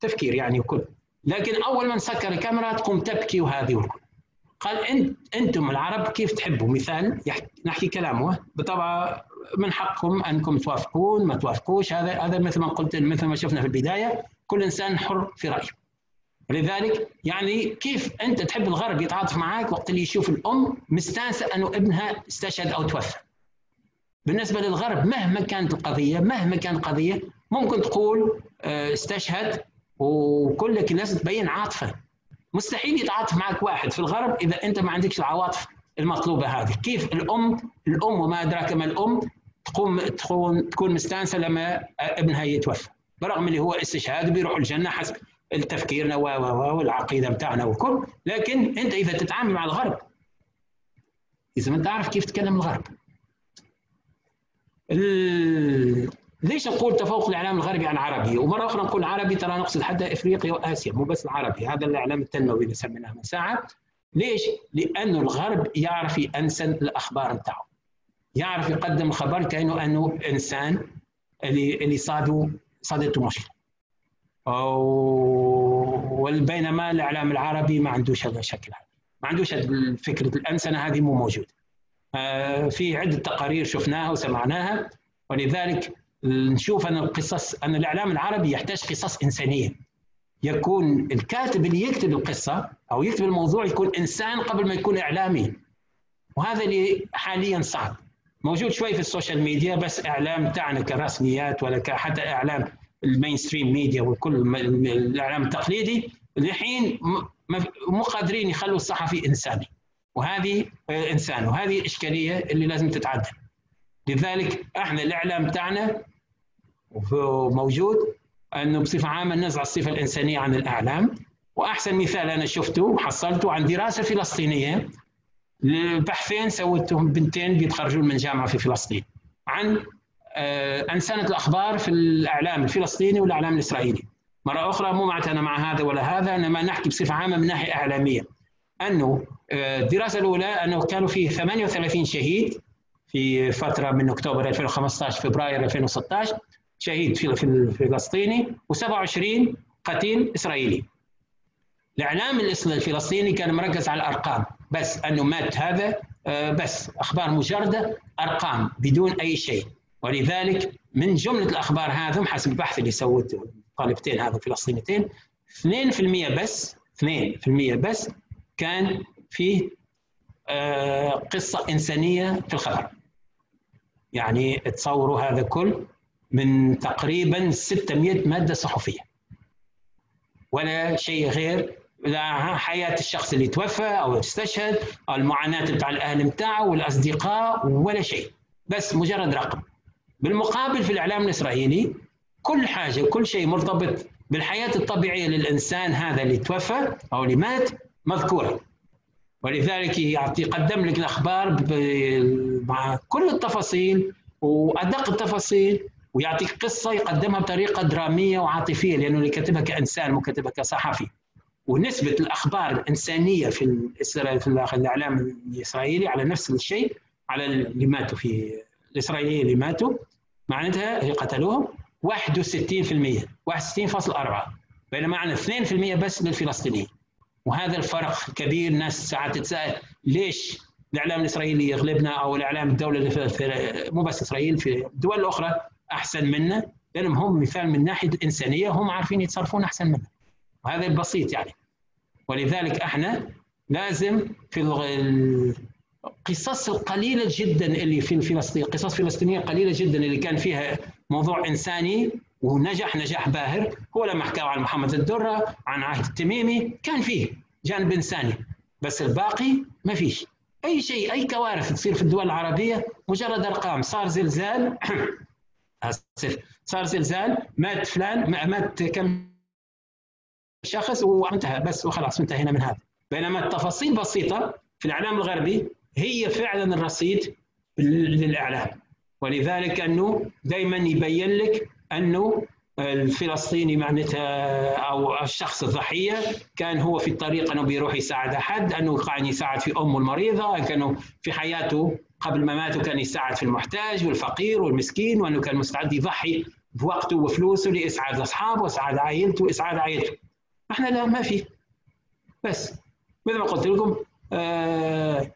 Speaker 1: تفكير يعني وكل. لكن أول ما نسكر الكاميرا تقوم تبكي وهذه والكل. قال انت أنتم العرب كيف تحبوا؟ مثال نحكي كلامه. بالطبع من حقكم أنكم توافقون ما توافقوش. هذا هذا مثل ما قلت مثل ما شفنا في البداية. كل إنسان حر في رأيه. لذلك يعني كيف أنت تحب الغرب يتعاطف معك وقت اللي يشوف الأم مستانسة أنه ابنها استشهد أو توفى؟ بالنسبة للغرب مهما كانت القضية مهما كانت القضية ممكن تقول آه، استشهد وكل الناس تبين عاطفة. مستحيل يتعاطف معك واحد. في الغرب إذا أنت ما عندكش العواطف المطلوبة هذه. كيف الأم؟ الأم وما أدراك ما الأم تقوم تكون تكون مستانسة لما ابنها يتوفى. برغم اللي هو استشهاد بيروح الجنة حسب تفكيرنا و والعقيدة بتاعنا والكل لكن أنت إذا تتعامل مع الغرب ما تعرف كيف تتكلم الغرب. ليش نقول تفوق الإعلام الغربي عن العربي؟ ومرة أخرى نقول عربي ترى نقصد حتى إفريقيا وآسيا مو بس العربي. هذا الإعلام التنموي اللي سميناه من ساعة. ليش؟ لأنه الغرب يعرف ينسن الأخبار بتاعه. يعرف يقدم الخبر كأنه أنه إنسان اللي اللي صادوا صادته مشكلة. بينما الإعلام العربي ما عندوش هذا. الشكل ما عندوش فكره الأنسنة هذه مو موجودة. آه، في عدة تقارير شفناها وسمعناها. ولذلك نشوف أن القصص أن الإعلام العربي يحتاج قصص إنسانية. يكون الكاتب اللي يكتب القصة أو يكتب الموضوع يكون إنسان قبل ما يكون إعلامي. وهذا اللي حاليا صعب. موجود شوي في ال social media بس إعلام تاعنا كرسميات ولا حتى إعلام ال mainstream media وكل الإعلام التقليدي. الحين مو قادرين يخلوا الصحفي إنساني. وهذه إنسان. وهذه إشكالية اللي لازم تتعدل. لذلك إحنا الإعلام تاعنا موجود أنه بصفة عامة نزع الصفة الإنسانية عن الأعلام وأحسن مثال أنا شفته حصلته عن دراسة فلسطينية البحثين سويتهم بنتين بيتخرجون من جامعة في فلسطين عن أنسنة الأخبار في الإعلام الفلسطيني والإعلام الإسرائيلي. مرة أخرى مو معناتها أنا مع هذا ولا هذا انما نحكي بصفة عامة من ناحية إعلامية. أنه الدراسة الأولى أنه كانوا في 38 شهيد في فترة من أكتوبر 2015 فبراير 2016 شهيد في الفلسطيني و27 قتيل إسرائيلي. الإعلام الفلسطيني كان مركز على الأرقام. بس أنه مات هذا بس أخبار مجردة أرقام بدون أي شيء. ولذلك من جملة الأخبار هذا حسب البحث اللي سوته الطالبتين هذا الفلسطينيتين 2% بس 2% بس كان فيه قصة إنسانية في الخبر. يعني تصوروا هذا كل من تقريبا 600 مادة صحفية. ولا شيء غير حياة الشخص اللي توفى أو استشهد أو المعاناة بتاع الأهل بتاعه والأصدقاء ولا شيء. بس مجرد رقم. بالمقابل في الإعلام الإسرائيلي كل حاجة وكل شيء مرتبط بالحياة الطبيعية للإنسان هذا اللي توفى أو اللي مات مذكورة. ولذلك يعطي يقدم لك الأخبار مع كل التفاصيل وأدق التفاصيل ويعطيك قصة يقدمها بطريقة درامية وعاطفية لأنه اللي كاتبها كإنسان مو كاتبها كصحفي. ونسبة الأخبار الإنسانية في في الإعلام الإسرائيلي على نفس الشيء على اللي ماتوا في الإسرائيليين اللي ماتوا معناتها اللي قتلوهم 61% 61.4 بينما عندنا 2% بس للفلسطينيين. وهذا الفرق كبير ناس ساعات تتساءل ليش الإعلام الإسرائيلي يغلبنا أو الإعلام الدولة في مو بس إسرائيل في الدول الاخرى أحسن منا لأنهم هم مثال من ناحية الانسانيه هم عارفين يتصرفون أحسن منا وهذا البسيط يعني. ولذلك إحنا لازم في القصص القليلة جدا اللي في فلسطين قصص فلسطينيه قليله جدا اللي كان فيها موضوع إنساني ونجح نجاح باهر هو لما حكوا عن محمد الدرة عن عهد التميمي كان فيه جانب إنساني. بس الباقي ما فيش. أي شيء أي كوارث تصير في الدول العربية مجرد أرقام صار زلزال صار زلزال مات فلان مات كم شخص وانتهى بس وخلاص انتهينا من هذا. بينما التفاصيل بسيطة في الإعلام الغربي هي فعلا الرصيد للإعلام. ولذلك أنه دائما يبين لك أنه الفلسطيني معناتها أو الشخص الضحية كان هو في الطريق أنه بيروح يساعد أحد أنه قاعد يساعد في أمه المريضة كانه في حياته قبل ما ماتوا كان يساعد في المحتاج والفقير والمسكين وأنه كان مستعد يضحي بوقته وفلوسه لإسعاد أصحابه واسعاد عائلته واسعاد عائلته. إحنا لا ما في. بس مثل ما قلت لكم آه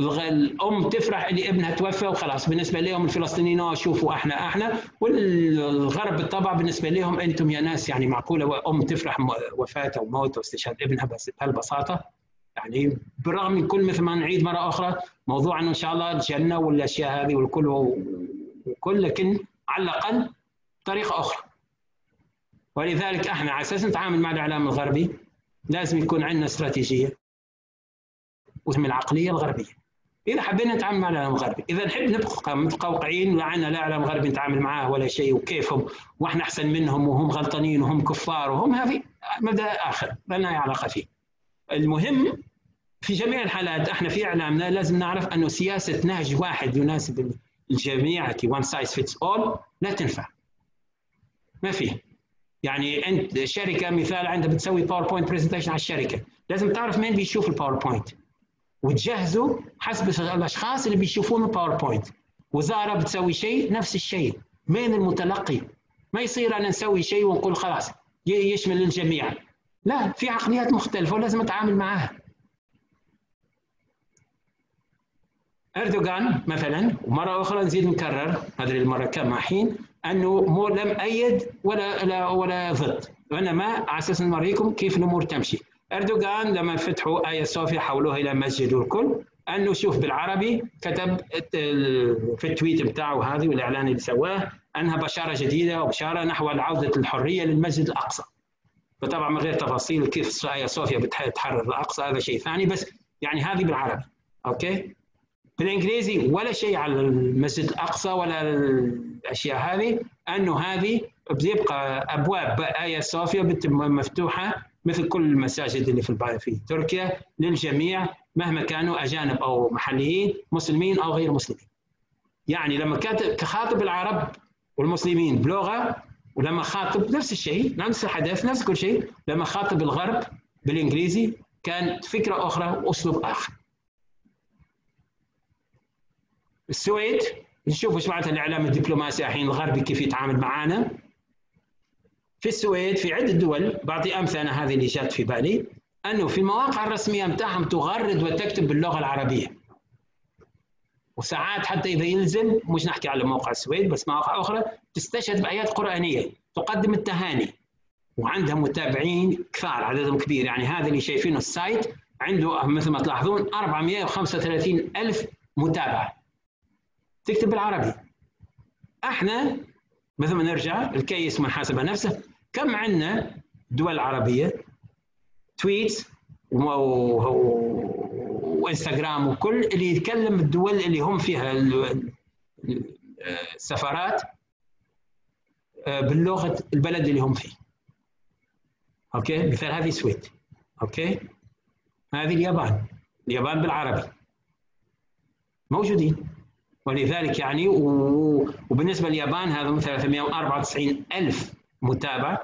Speaker 1: الأم تفرح اللي ابنها توفى وخلاص. بالنسبة لهم الفلسطينيين شوفوا إحنا إحنا. والغرب بالطبع بالنسبة لهم أنتم يا ناس يعني معقولة ام تفرح وفاة أو موت أو استشهاد ابنها بس بهالبساطة. يعني بالرغم من كل مثل ما نعيد مرة أخرى موضوع إنه إن شاء الله الجنة والأشياء هذه والكل وكل لكن على الأقل طريقه أخرى. ولذلك إحنا على أساس نتعامل مع الإعلام الغربي لازم يكون عندنا استراتيجية ومن العقلية الغربية. إذا حبينا نتعامل مع الإعلام الغربي إذا نحب نبقى متقوقعين لا عندنا لا إعلام غربي نتعامل معاه ولا شيء وكيفهم وإحنا أحسن منهم وهم غلطانين وهم كفار وهم هذه مبدأ آخر ما لنا علاقه فيه. المهم في جميع الحالات إحنا في اعلامنا لازم نعرف انه سياسة نهج واحد يناسب الجميع كي one size fits all لا تنفع. ما فيه يعني انت شركة مثال عندها بتسوي PowerPoint presentation على الشركة. لازم تعرف مين بيشوف ال PowerPoint وتجهزه حسب الأشخاص اللي بيشوفون ال PowerPoint وزارة بتسوي شيء نفس الشيء. مين المتلقي؟ ما يصير أنا نسوي شيء ونقول خلاص يشمل الجميع. لا في عقليات مختلفة ولازم أتعامل معها إردوغان مثلا ومرة أخرى نزيد نكرر هذه المرة كم حين أنه مو لم أيد ولا لا ولا ضد. وانما على أساس نوريكم كيف الأمور تمشي. إردوغان لما فتحوا ايا صوفيا حولوها إلى مسجد والكل أنه شوف بالعربي كتب في ال tweet بتاعه هذه والإعلان اللي سواه أنها بشارة جديدة وبشارة نحو عوده الحرية للمسجد الأقصى. فطبعا من غير تفاصيل كيف ايا صوفيا بتحرر الأقصى هذا شيء ثاني بس يعني هذه بالعربي okay بالإنجليزي ولا شيء على المسجد الأقصى ولا الأشياء هذه أنه هذه بيبقى أبواب ايا صوفيا مفتوحة مثل كل المساجد اللي في في تركيا للجميع مهما كانوا أجانب أو محليين مسلمين أو غير مسلمين. يعني لما كانت خاطب العرب والمسلمين بلغة ولما خاطب نفس الشيء نفس الحدث نفس كل شيء. لما خاطب الغرب بالإنجليزي كانت فكرة أخرى وأسلوب آخر. السويد نشوف إيش معناتها الإعلام الدبلوماسي الحين الغربي كيف يتعامل معنا في السويد في عدة دول بعطي أمثلة هذه اللي جات في بالي أنه في المواقع الرسمية متاعهم تغرد وتكتب باللغة العربية. وساعات حتى إذا يلزم مش نحكي على موقع السويد بس مواقع أخرى تستشهد بآيات قرآنية تقدم التهاني. وعندها متابعين كثار عددهم كبير. يعني هذا اللي شايفينه السايت. عنده مثل ما تلاحظون 435 ألف متابعة. تكتب بالعربي. إحنا مثل ما نرجع الكيس محاسبة نفسه. كم عندنا دول عربية؟ تويتس وإنستغرام وكل اللي يتكلم الدول اللي هم فيها السفارات آه، باللغة البلد اللي هم فيه. okay؟ مثال هذه السويد. okay؟ هذه اليابان. اليابان بالعربي. موجودين. ولذلك يعني وبالنسبة لليابان هذا 394 ألف متابع.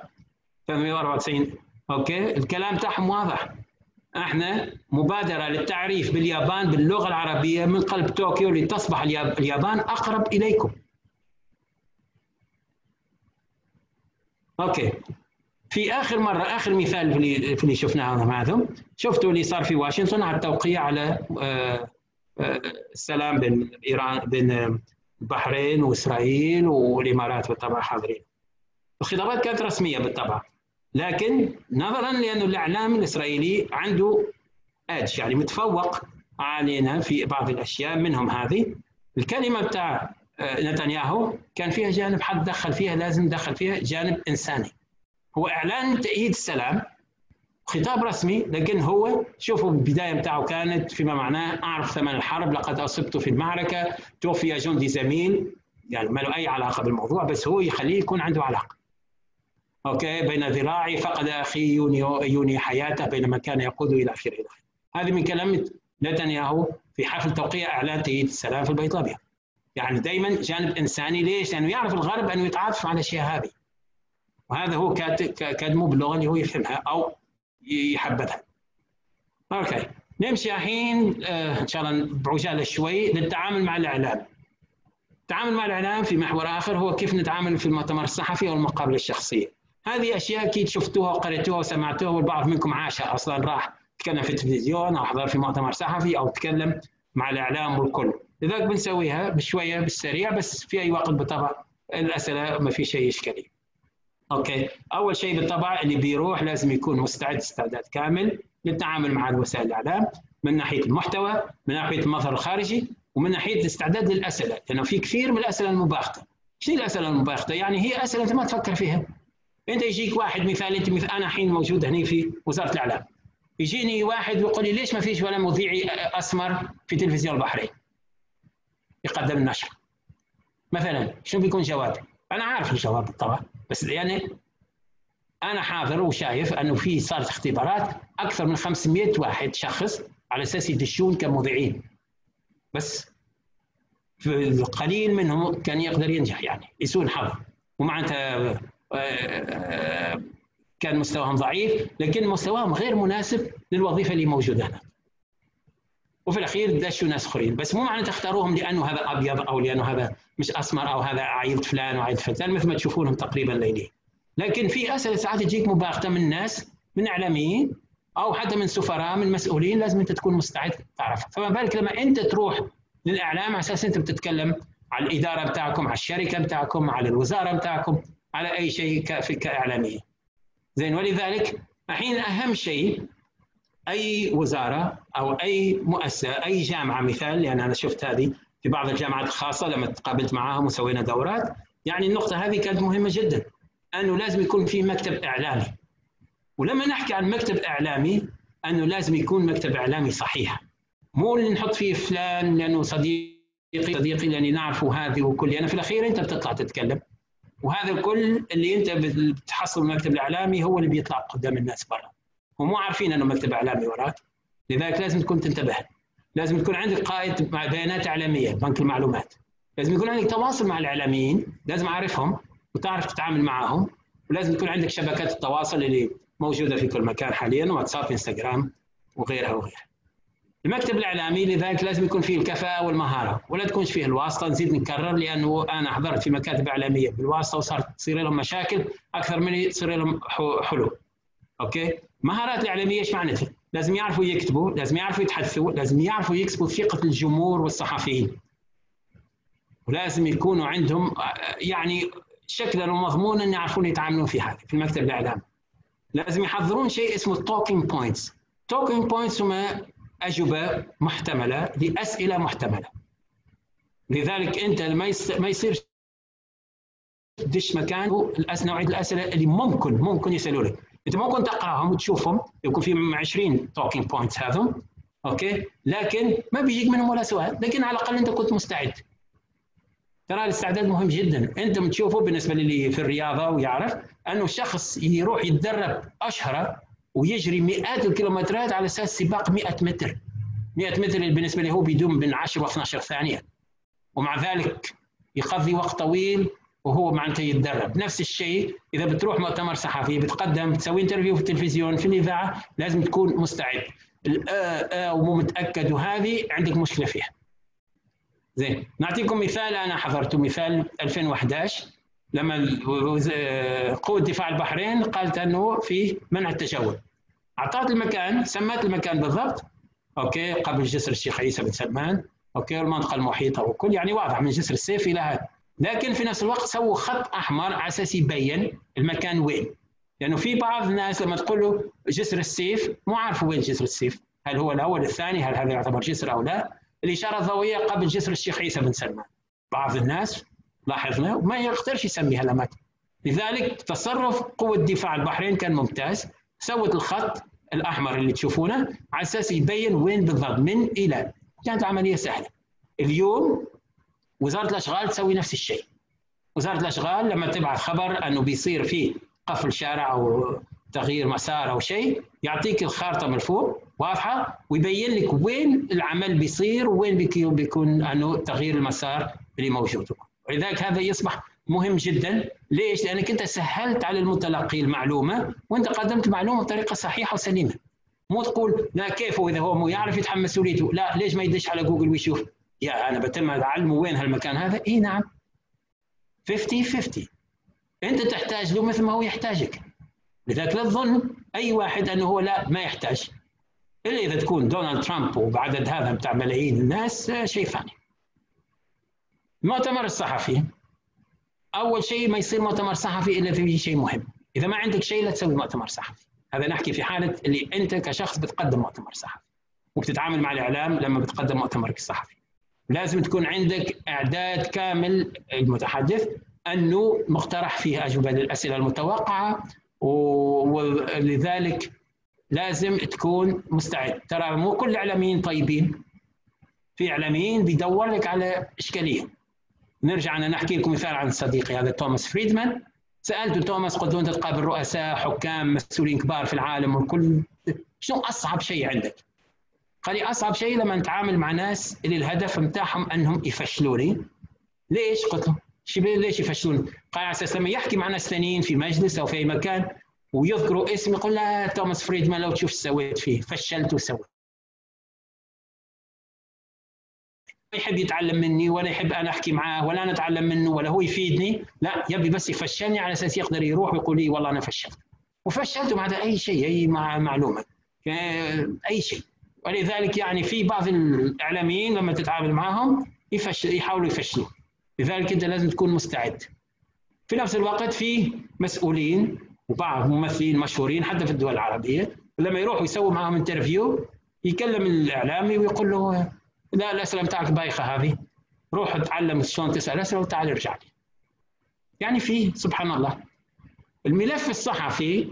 Speaker 1: 394 okay؟ الكلام تاعهم واضح. إحنا مبادرة للتعريف باليابان باللغة العربية من قلب طوكيو لتصبح اليابان أقرب إليكم. أوكي. في آخر مرة آخر مثال في اللي شفناه معكم. شفتوا اللي صار في واشنطن على التوقيع على آه، آه، السلام بين إيران بين البحرين وإسرائيل والإمارات بالطبع حاضرين. الخطابات كانت رسمية بالطبع. لكن نظرا لأن الإعلام الإسرائيلي عنده ادج يعني متفوق علينا في بعض الأشياء منهم هذه. الكلمة بتاع نتنياهو كان فيها جانب حد دخل فيها لازم دخل فيها جانب إنساني. هو إعلان تأييد السلام خطاب رسمي لكن هو شوفوا البداية بتاعه كانت فيما معناه أعرف ثمن الحرب لقد أصبت في المعركة توفي جندي زميل. يعني ما له أي علاقة بالموضوع بس هو يخليه يكون عنده علاقة. أوكي بين ذراعي فقد أخي يوني يوني حياته بينما كان يقود إلى اخره إلى هذه من كلام نتنياهو في حفل توقيع إعلان تأييد السلام في البيت الأبيض. يعني دائما جانب إنساني. ليش؟ لأنه يعرف الغرب أنه يتعاطف على الأشياء هذه. وهذا هو كادمه باللغة اللي هو يفهمها أو يحبذها أوكي. نمشي الحين آه إن شاء الله بعجالة شوي. للتعامل مع الإعلام. التعامل مع الإعلام في محور آخر هو كيف نتعامل في المؤتمر الصحفي أو المقابلة الشخصية. هذه أشياء أكيد شفتوها وقريتوها وسمعتوها والبعض منكم عاشها أصلا. راح تكلم في التلفزيون أو حضر في مؤتمر صحفي أو تكلم مع الإعلام والكل. لذلك بنسويها بشوية بالسريع بس في أي وقت بالطبع الأسئلة ما في شيء إشكالي. أوكي. أول شيء بالطبع اللي بيروح لازم يكون مستعد استعداد كامل للتعامل مع وسائل الإعلام من ناحية المحتوى من ناحية المظهر الخارجي ومن ناحية الاستعداد للأسئلة. لأنه في كثير من الأسئلة المباغته إيش الأسئلة المباغته يعني هي أسئلة أنت ما تفكر فيها. أنت يجيك واحد مثال أنت مثل أنا الحين موجود هنا في وزارة الإعلام. يجيني واحد ويقول لي ليش ما فيش ولا مذيع أسمر في تلفزيون البحرين؟ يقدم النشر. مثلا شنو بيكون جوابي؟ أنا عارف الجواب طبعا بس يعني أنا حاضر وشايف أنه في صارت اختبارات أكثر من 500 واحد شخص على أساس يدشون كمذيعين. بس في القليل منهم كان يقدر ينجح يعني يسون حظ. ومعناتها كان مستواهم ضعيف لكن مستواهم غير مناسب للوظيفة اللي موجودة هنا. وفي الأخير دشوا ناس أخرين. بس مو معنى تختاروهم لأنه هذا أبيض أو لأنه هذا مش أسمر أو هذا عيلة فلان وعيلة فلان. مثل ما تشوفونهم تقريبا ليلي لكن في أسئلة ساعات تجيك مباغتة من ناس من إعلاميين أو حتى من سفراء من مسؤولين لازم أنت تكون مستعد تعرفها فما بالك لما أنت تروح للإعلام على أساس أنت بتتكلم على الإدارة بتاعكم على الشركة بتاعكم على الوزارة بتاعكم على أي شيء كإعلامية. زين ولذلك الحين أهم شيء أي وزارة أو أي مؤسسة أي جامعة مثال لأن أنا شفت هذه في بعض الجامعات الخاصة لما تقابلت معاهم وسوينا دورات. يعني النقطة هذه كانت مهمة جدا أنه لازم يكون في مكتب إعلامي. ولما نحكي عن مكتب إعلامي أنه لازم يكون مكتب إعلامي صحيح. مو اللي نحط فيه فلان لأنه صديقي صديقي لأني نعرفه هذه وكل. أنا في الأخير أنت بتطلع تتكلم. وهذا الكل اللي أنت بتحصل المكتب الاعلامي هو اللي بيطلع قدام الناس برا. ومو عارفين إنه مكتب اعلامي وراك لذلك لازم تكون تنتبه. لازم تكون عندك قائد مع بيانات إعلامية بنك المعلومات. لازم يكون عندك تواصل مع الإعلاميين لازم أعرفهم وتعرف تتعامل معهم. ولازم تكون عندك شبكات التواصل اللي موجودة في كل مكان حاليا واتساب إنستغرام وغيرها وغيرها. المكتب الإعلامي لذلك لازم يكون فيه الكفاءة والمهارة. ولا تكونش فيه الواسطة نزيد نكرر لأنه أنا حضرت في مكاتب إعلامية بالواسطة وصارت تصير لهم مشاكل أكثر من يصير لهم حلول. أوكي؟ مهارات الاعلاميه إيش معناتها؟ لازم يعرفوا يكتبوا لازم يعرفوا يتحدثوا لازم يعرفوا يكسبوا ثقة الجمهور والصحفيين. ولازم يكونوا عندهم يعني شكلا ومضمونا يعرفون يتعاملون في هذا في المكتب الإعلامي. لازم يحضرون شيء اسمه talking points talking points هم أجوبة محتملة لأسئلة محتملة. لذلك أنت ما ما يصير تدش مكان نوعية الأسئلة اللي ممكن ممكن يسالوا لك انت ممكن تقراهم وتشوفهم يكون في 20 talking points هذم okay؟ لكن ما بيجيك منهم ولا سؤال لكن على الأقل أنت كنت مستعد. ترى الاستعداد مهم جدا. أنت بتشوفه بالنسبة للي في الرياضة ويعرف أنه شخص يروح يتدرب أشهر ويجري مئات الكيلومترات على أساس سباق 100 متر. 100 متر بالنسبة له هو بيدوم بين 10 و 12 ثانية. ومع ذلك يقضي وقت طويل وهو معناته يتدرب. نفس الشيء إذا بتروح مؤتمر صحفي بتقدم تسوي interview في التلفزيون في الإذاعة لازم تكون مستعد. الآ آ ومو متاكد وهذه عندك مشكلة فيها. زين نعطيكم مثال. أنا حضرته مثال 2011 لما قوة دفاع البحرين قالت أنه في منع التجول. أعطت المكان سمت المكان بالضبط. أوكي قبل جسر الشيخ عيسى بن سلمان. أوكي والمنطقة المحيطة وكل. يعني واضح من جسر السيف إلى هذا. لكن في نفس الوقت سووا خط أحمر على أساس يبين المكان وين. لأنه في بعض الناس لما تقول له جسر السيف مو عارف وين جسر السيف. هل هو الأول الثاني هل هذا يعتبر جسر أو لا؟ الإشارة الضوئية قبل جسر الشيخ عيسى بن سلمان. بعض الناس لاحظنا ما يقدرش يسميها الاماكن لذلك تصرف قوة دفاع البحرين كان ممتاز. سوت الخط الأحمر اللي تشوفونه على أساس يبين وين بالضبط من إلى. كانت عملية سهلة. اليوم وزارة الأشغال تسوي نفس الشيء. وزارة الأشغال لما تبعث خبر أنه بيصير في قفل شارع أو تغيير مسار أو شيء يعطيك الخارطة من فوق واضحة ويبين لك وين العمل بيصير وين بيكون أنه تغيير المسار اللي موجود. ولذلك هذا يصبح مهم جدا. ليش؟ لأنك أنت سهلت على المتلقي المعلومة وأنت قدمت معلومة بطريقة صحيحة وسليمة. مو تقول لا كيف واذا هو مو يعرف يتحمل مسؤوليته لا ليش ما يدش على جوجل ويشوف؟ يا أنا بتم أعلمه وين هالمكان هذا؟ إي نعم. 50 50 أنت تحتاج له مثل ما هو يحتاجك. لذلك لا تظن أي واحد أنه هو لا ما يحتاج. إلا إذا تكون دونالد ترامب وبعدد هذا بتاع ملايين الناس شيء ثاني. المؤتمر الصحفي. أول شيء ما يصير مؤتمر صحفي إلا في شيء مهم. إذا ما عندك شيء لا تسوي مؤتمر صحفي. هذا نحكي في حالة اللي أنت كشخص بتقدم مؤتمر صحفي. وبتتعامل مع الإعلام لما بتقدم مؤتمرك الصحفي. لازم تكون عندك أعداد كامل المتحدث أنه مقترح فيه أجوبة للأسئلة المتوقعة ولذلك لازم تكون مستعد. ترى مو كل الاعلاميين طيبين. في إعلاميين بيدور لك على إشكالية. نرجع أنا نحكي لكم مثال عن صديقي هذا توماس فريدمان. سألته توماس قلت له انت تقابل رؤساء حكام مسؤولين كبار في العالم والكل شنو أصعب شيء عندك؟ قال لي أصعب شيء لما نتعامل مع ناس اللي الهدف بتاعهم أنهم يفشلوني. ليش؟ قلت له ليش يفشلوني؟ قال على أساس لما يحكي مع ناس ثانيين في مجلس أو في أي مكان ويذكروا اسمي يقول لا توماس فريدمان لو تشوف سويت فيه. فشلت وسويت. يحب يتعلم مني ولا يحب أنا أحكي معاه ولا أنا أتعلم منه ولا هو يفيدني. لا يبي بس يفشلني على أساس يقدر يروح ويقول لي والله أنا فشلت. وفشلت هذا أي شيء أي معلومة. أي شيء. ولذلك يعني في بعض الإعلاميين لما تتعامل معهم يفشل يحاولوا يفشلوا. لذلك أنت لازم تكون مستعد. في نفس الوقت في مسؤولين وبعض ممثلين مشهورين حتى في الدول العربية لما يروحوا يسووا معهم انترفيو يكلم الاعلامي ويقول له لا الاسئله بتاعك بايخة هذه. روح اتعلم شلون تسأل أسئلة وتعال ارجع لي. يعني في سبحان الله. الملف الصحفي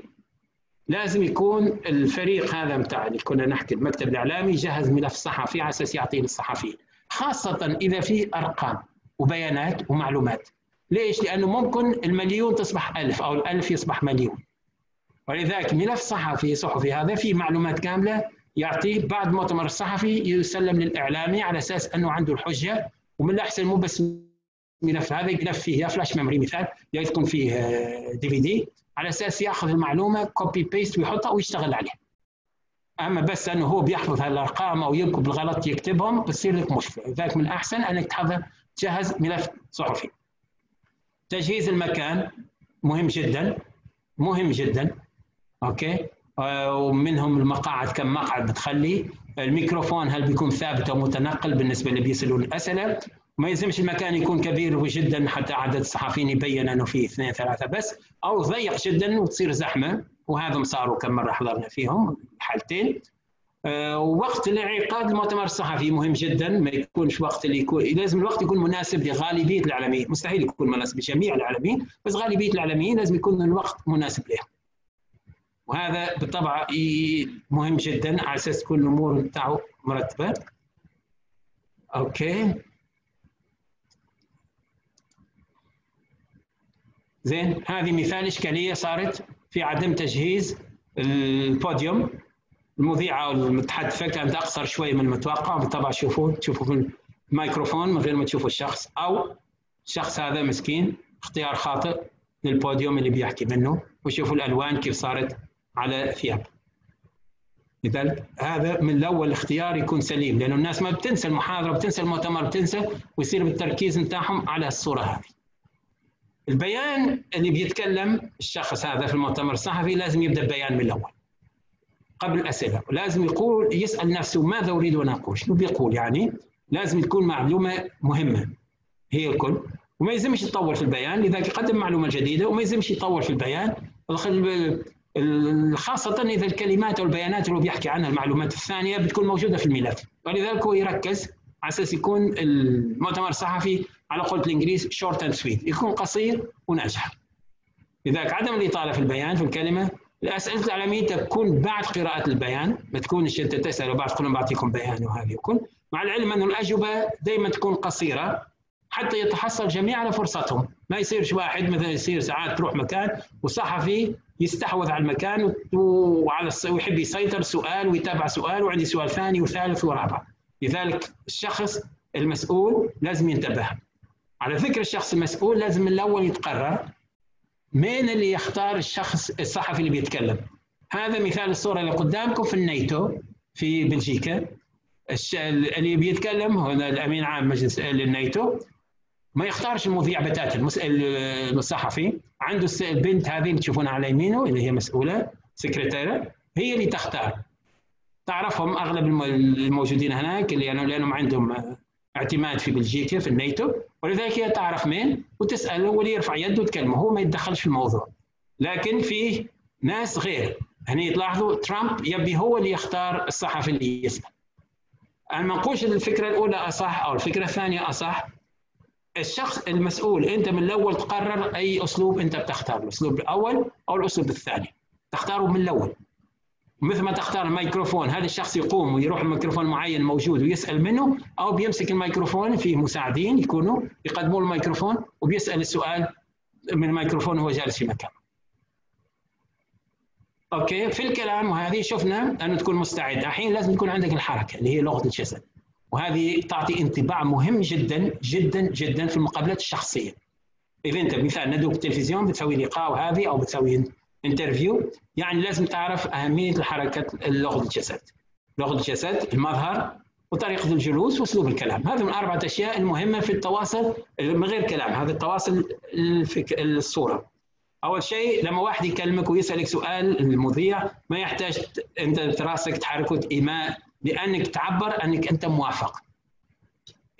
Speaker 1: لازم يكون الفريق هذا بتاع اللي كنا نحكي المكتب الإعلامي يجهز ملف صحفي على أساس يعطيه للصحفيين خاصة إذا في أرقام وبيانات ومعلومات. ليش؟ لأنه ممكن المليون تصبح ألف أو الألف يصبح مليون. ولذلك ملف صحفي صحفي هذا فيه معلومات كاملة يعطيه بعد مؤتمر الصحفي يسلم للإعلامي على أساس أنه عنده الحجة. ومن الأحسن مو بس ملف هذا ملف فيه يا flash memory مثال يا تكون فيه DVD على أساس يأخذ المعلومة copy paste ويحطها ويشتغل عليها أما بس انه هو بيحفظ هالأرقام أو يمكن بالغلط يكتبهم بتصير لك مشكلة. لذلك من الاحسن إنك تحضر تجهز ملف صحفي. تجهيز المكان مهم جدا مهم جدا. أوكي؟ ومنهم المقاعد كم مقعد بتخلي. الميكروفون هل بيكون ثابت أو متنقل بالنسبة اللي بيسالوا الأسئلة. ما يلزمش المكان يكون كبير جدا حتى عدد الصحفيين يبين أنه فيه اثنين ثلاثة بس أو ضيق جدا وتصير زحمة وهذا صاروا كم مرة حضرنا فيهم حالتين. آه، ووقت الانعقاد المؤتمر الصحفي مهم جدا ما يكونش وقت اللي يكون لازم الوقت يكون مناسب لغالبية العالميين مستحيل يكون مناسب لجميع العالميين بس غالبية العالميين لازم يكون الوقت مناسب لهم. وهذا بالطبع مهم جدا على أساس تكون الأمور بتاعه مرتبة. أوكي. زين هذه مثال إشكالية صارت في عدم تجهيز البوديوم. المذيعة المتحدثة كانت أقصر شوي من المتوقع بالطبع شوفوا تشوفوا في الميكروفون من غير ما تشوفوا الشخص أو الشخص هذا مسكين اختيار خاطئ للبوديوم اللي بيحكي منه وشوفوا الألوان كيف صارت على ثياب. لذلك هذا من الأول الاختيار يكون سليم لأنه الناس ما بتنسى المحاضرة بتنسى المؤتمر بتنسى ويصير بالتركيز نتاعهم على الصورة هذه. البيان اللي بيتكلم الشخص هذا في المؤتمر الصحفي لازم يبدأ بيان من الأول قبل الأسئلة. ولازم يقول يسأل نفسه ماذا أريد أن أقول؟ شنو بيقول يعني؟ لازم تكون معلومة مهمة. هي الكل. وما يلزمش يطول في البيان لذلك يقدم معلومة جديدة وما يلزمش يطول في البيان. خاصة إذا الكلمات أو البيانات اللي بيحكي عنها المعلومات الثانية بتكون موجودة في الملف. ولذلك هو يركز على أساس يكون المؤتمر الصحفي على قولة الإنجليز short and sweet يكون قصير وناجح. لذلك عدم الإطالة في البيان في الكلمة الأسئلة العلمية تكون بعد قراءة البيان ما تكونش أنت تسأل وبعد تقول بعطيكم بيان وهذه يكون. مع العلم أن الأجوبة دائما تكون قصيرة حتى يتحصل الجميع على فرصتهم. ما يصيرش واحد مثلا يصير ساعات تروح مكان وصحفي يستحوذ على المكان وعلى ويحب يسيطر سؤال ويتابع سؤال وعندي سؤال ثاني وثالث ورابع. لذلك الشخص المسؤول لازم ينتبه. على فكرة الشخص المسؤول لازم من الأول يتقرر مين اللي يختار الشخص الصحفي اللي بيتكلم. هذا مثال الصورة اللي قدامكم في الناتو في بلجيكا. اللي بيتكلم هو الأمين عام مجلس الناتو ما يختارش المذيع بتاتا الصحفي. عنده البنت هذه اللي تشوفونها على يمينه اللي هي مسؤولة سكرتيرة. هي اللي تختار. تعرفهم أغلب الموجودين هناك اللي يعني لأنهم عندهم اعتماد في بلجيكا في الناتو ولذلك هي تعرف مين وتسأله واللي يرفع يده وتكلمه. هو ما يتدخلش في الموضوع. لكن في ناس غير. هني تلاحظوا ترامب يبي هو اللي يختار الصحفي اللي يسأل. أنا ما نقولش الفكرة الأولى أصح أو الفكرة الثانية أصح. الشخص المسؤول أنت من الأول تقرر أي أسلوب أنت بتختار الأسلوب الأول أو الأسلوب الثاني. تختاره من الأول. مثل ما تختار الميكروفون هذا الشخص يقوم ويروح الميكروفون معين موجود ويسأل منه أو بيمسك الميكروفون في مساعدين يكونوا يقدموا الميكروفون وبيسأل السؤال من الميكروفون وهو جالس في مكان. أوكي؟ في الكلام وهذه شفنا انه تكون مستعد الحين لازم يكون عندك الحركة اللي هي لغة الجسد وهذه تعطي انطباع مهم جدا جدا جدا في المقابلات الشخصية. اذا أنت مثال ندوه بالتلفزيون بتسوي لقاء وهذه أو بتسوي interview يعني لازم تعرف أهمية الحركه لغه الجسد. لغه الجسد المظهر وطريقة الجلوس وأسلوب الكلام. هذه من أربعة أشياء المهمة في التواصل من غير كلام. هذا التواصل الفك... الصورة. أول شيء لما واحد يكلمك ويسألك سؤال المذيع ما يحتاج أنت رأسك تحركه إيماء لأنك تعبر أنك أنت موافق.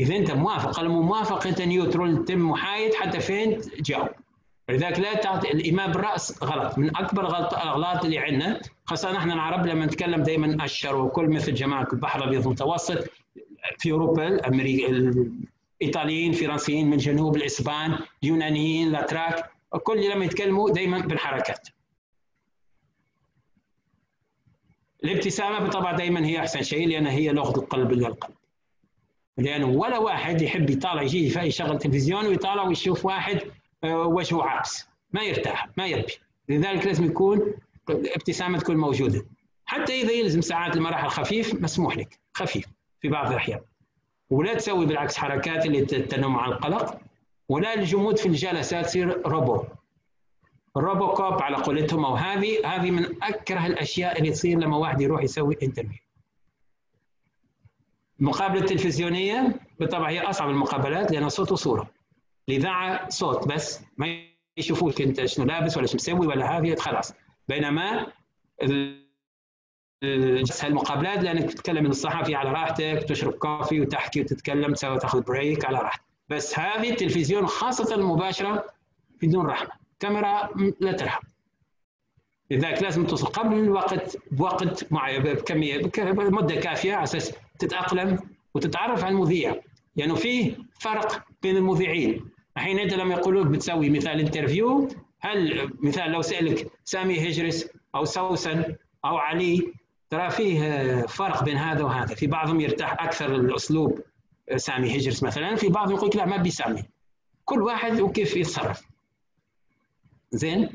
Speaker 1: إذا أنت موافق. الموافق انت نيوترال تم محايد حتى فين؟ تجاوب لذلك لا تعطي الإيمان بالراس غلط. من أكبر غلط الاغلاط اللي عندنا خاصة نحن العرب لما نتكلم دائما اشر وكل مثل جماعة البحر الابيض المتوسط في أوروبا الامريكا الإيطاليين الفرنسيين من جنوب الإسبان اليونانيين الأتراك كل لما يتكلموا دائما بالحركات. الابتسامة بالطبع دائما هي أحسن شيء لأن هي لغه القلب للقلب لأنه ولا واحد يحب يطالع يجي يشغل تلفزيون ويطالع ويشوف واحد آه، وجهه عابس ما يرتاح ما يربي. لذلك لازم يكون ابتسامة تكون موجودة. حتى إذا يلزم ساعات المراحل خفيف مسموح لك. خفيف في بعض الأحيان. ولا تسوي بالعكس حركات اللي تنم على القلق. ولا الجمود في الجلسات تصير robo. RoboCop على قولتهم أو هذه هذه من أكره الأشياء اللي تصير لما واحد يروح يسوي interview المقابله التلفزيونية بالطبع هي أصعب المقابلات لأنها صوت وصورة. الاذاعه صوت بس ما يشوفوك انت شنو لابس ولا شو مسوي ولا هذه خلاص. بينما المقابلات لأنك تتكلم من الصحفي على راحتك تشرب كوفي وتحكي وتتكلم تسوي تاخذ بريك على راحتك. بس هذه التلفزيون خاصة المباشرة بدون رحمة. كاميرا لا ترحم. لذلك لازم توصل قبل الوقت بوقت معين بكمية بمدة كافية على أساس تتأقلم وتتعرف على المذيع. لأنه يعني فيه فرق بين المذيعين. الحين أنت لما يقولوا لك بتسوي مثال انترفيو هل مثال لو سألك سامي هجرس أو سوسن أو علي ترى فيه فرق بين هذا وهذا؟ في بعضهم يرتاح أكثر الاسلوب سامي هجرس مثلا في بعضهم يقول لا ما بيسامي كل واحد وكيف يتصرف؟ زين؟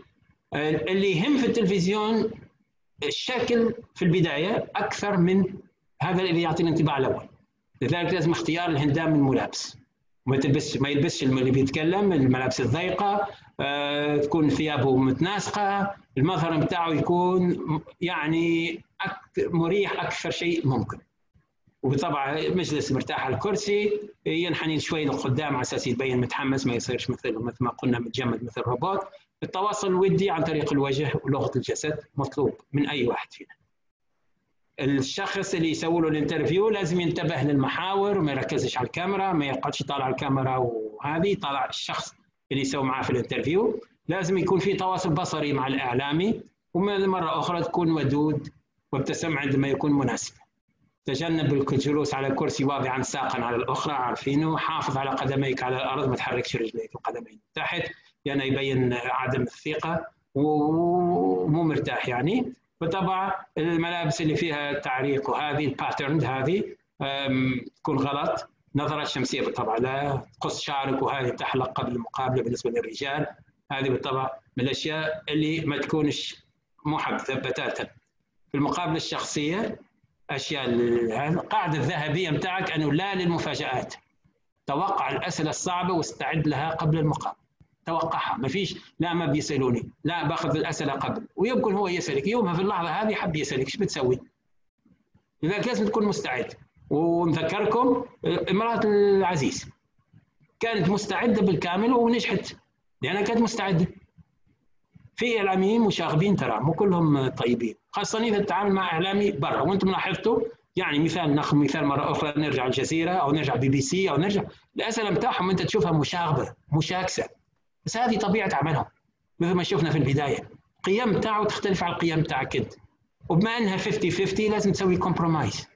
Speaker 1: اللي يهم في التلفزيون الشكل في البداية أكثر من هذا اللي يعطي الانطباع الأول. لذلك لازم اختيار الهندام الملابس. ما تلبس ما يلبسش اللي بيتكلم الملابس الضيقة آه، تكون ثيابه متناسقة. المظهر بتاعه يكون يعني أكثر مريح أكثر شيء ممكن. وبالطبع مجلس مرتاح على الكرسي. ينحني شوي لقدام على أساس يبين متحمس ما يصيرش مثل مثل ما قلنا متجمد مثل الروبوت. التواصل الودي عن طريق الوجه ولغة الجسد مطلوب من أي واحد فينا. الشخص اللي يسوي له ال interview لازم ينتبه للمحاور وما يركزش على الكاميرا ما يقعدش يطالع الكاميرا وهذه يطالع الشخص اللي يسوي معاه في ال interview. لازم يكون في تواصل بصري مع الإعلامي ومره أخرى تكون ودود وابتسم عندما يكون مناسب. تجنب الجلوس على كرسي واضعا ساقا على الأخرى عارفينه حافظ على قدميك على الأرض ما تحركش رجليك القدمين تحت لأنه يبين عدم الثقة ومو مرتاح يعني. بالطبع الملابس اللي فيها تعريق وهذه الباترن هذه تكون غلط. نظرة شمسية بالطبع لا قص شعرك وهذه تحلق قبل المقابلة بالنسبة للرجال. هذه بالطبع من الأشياء اللي ما تكونش محبذة بتاتا في المقابلة الشخصية أشياء القاعدة الذهبية بتاعك أنه لا للمفاجآت. توقع الأسئلة الصعبة واستعد لها قبل المقابلة. توقعها. ما فيش لا ما بيسألوني لا باخذ الأسئلة قبل. ويمكن هو يسألك يومها في اللحظة هذه حب يسألك إيش بتسوي؟ لذلك لازم تكون مستعد. ونذكركم امرأة العزيز. كانت مستعدة بالكامل ونجحت لأنها كانت مستعدة. في إعلاميين مشاغبين ترى مو كلهم طيبين. خاصة إذا تتعامل مع إعلامي برا. وأنتم لاحظتوا؟ يعني مثال ناخذ مثال مرة أخرى نرجع الجزيرة أو نرجع بي بي سي أو نرجع. الأسئلة بتاعهم أنت تشوفها مشاغبة مشاكسة. بس هذه طبيعة عملهم مثل ما شفنا في البداية. القيم بتاعه تختلف عن القيم بتاعك انت وبما إنها 50 50 لازم تسوي compromise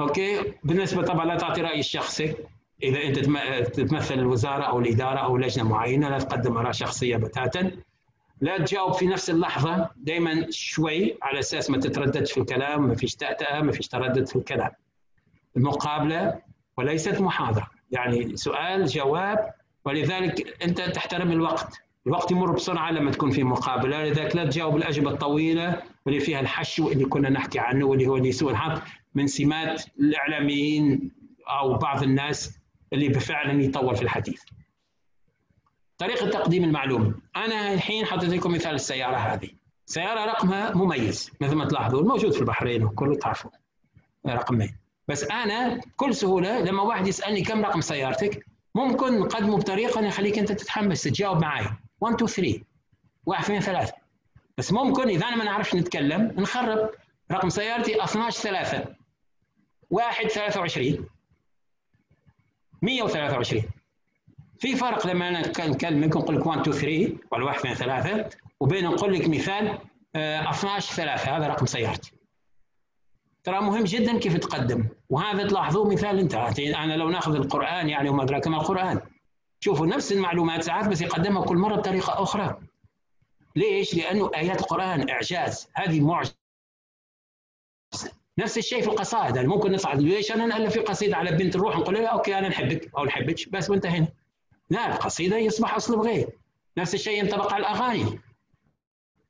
Speaker 1: أوكي؟ بالنسبة طبعا لا تعطي رأي الشخصي. إذا أنت تمثل الوزارة أو الإدارة أو لجنة معينة لا تقدم آراء شخصية بتاتا. لا تجاوب في نفس اللحظة دائما شوي على أساس ما تترددش في الكلام ما فيش تأتأة ما فيش تردد في الكلام. المقابلة وليست محاضرة. يعني سؤال جواب ولذلك أنت تحترم الوقت الوقت يمر بسرعة لما تكون في مقابلة لذلك لا تجاوب الأجوبة الطويلة واللي فيها الحشو اللي كنا نحكي عنه واللي هو اللي سوء الحظ من سمات الإعلاميين أو بعض الناس اللي بفعلا يطول في الحديث. طريقة تقديم المعلومة، أنا الحين حطيت لكم مثال السيارة هذه. سياره رقمها مميز مثل ما تلاحظون موجود في البحرين وكله تعرفون رقمين. بس أنا بكل سهولة لما واحد يسألني كم رقم سيارتك ممكن نقدمه بطريقة يخليك أنت تتحمس تجاوب معي 1 2 3 1 2 3 بس ممكن إذا أنا ما نعرفش نتكلم نخرب. رقم سيارتي 12 3 1 23 123 في فرق لما أنا نكلمك نقول لك 1 2 3 ولا 1 2 3 وبين نقول لك مثال 12 3 هذا رقم سيارتي. ترى مهم جدا كيف تقدم. وهذا تلاحظوه مثال انتهى أنا لو نأخذ القرآن يعني وما أدراك ما القرآن. شوفوا نفس المعلومات ساعات بس يقدمها كل مرة بطريقة أخرى. ليش؟ لأنه آيات القرآن إعجاز. هذه معجزة. نفس الشيء في القصائد. يعني ممكن نصعد ليش أنا نألف في قصيدة على بنت الروح نقول لها أوكي أنا نحبك. أو نحبك بس وانتهينا. لا القصيدة يصبح اسلوب غير نفس الشيء ينطبق على الأغاني.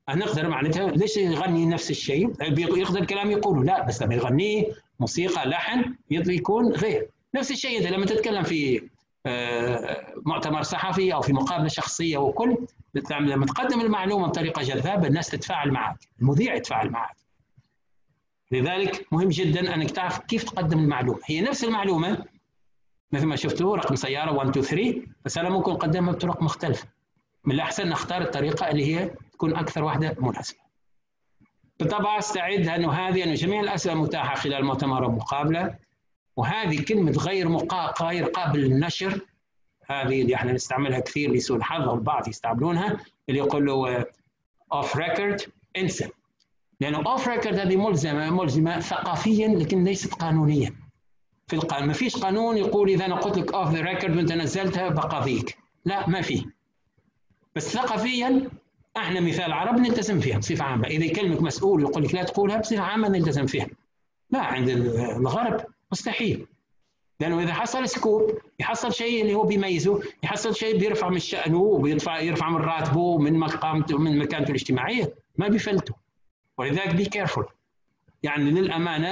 Speaker 1: نقدر معناتها ليش يغني نفس الشيء؟ يقدر الكلام يقوله. لا بس لما يغنيه موسيقى لحن يكون غير. نفس الشيء انت لما تتكلم في آه، مؤتمر صحفي أو في مقابلة شخصية وكل لما تقدم المعلومة بطريقة جذابة الناس تتفاعل معك. المذيع يتفاعل معك. لذلك مهم جدا أنك تعرف كيف تقدم المعلومة. هي نفس المعلومة مثل ما شفتوا رقم سيارة 1 2 3 بس أنا ممكن أقدمها بطرق مختلفة. من الأحسن نختار الطريقة اللي هي تكون أكثر واحدة مناسبه بالطبع أستعد لأنه هذه انه جميع الأسئلة متاحه خلال المؤتمر المقابله وهذه كلمة غير مقا... غير قابل للنشر. هذه اللي إحنا نستعملها كثير لسوء الحظ البعض يستعملونها اللي يقول له off record انسى. لأنه off record هذه ملزمة ملزمة ثقافيا لكن ليست قانونيا. في القانون ما فيش قانون يقول إذا أنا قلت لك off the record وأنت نزلتها بقاضيك لا ما في. بس ثقافيا إحنا مثال عرب نلتزم فيها بصفة عامة. إذا يكلمك مسؤول يقول لك لا تقولها بصفة عامة نلتزم فيها. لا عند الغرب مستحيل. لأنه إذا حصل scoop يحصل شيء اللي هو بيميزه يحصل شيء بيرفع من شأنه وبيرفع يرفع من راتبه من مقامته من مكانته الاجتماعية ما بيفلته ولذلك be careful يعني للأمانة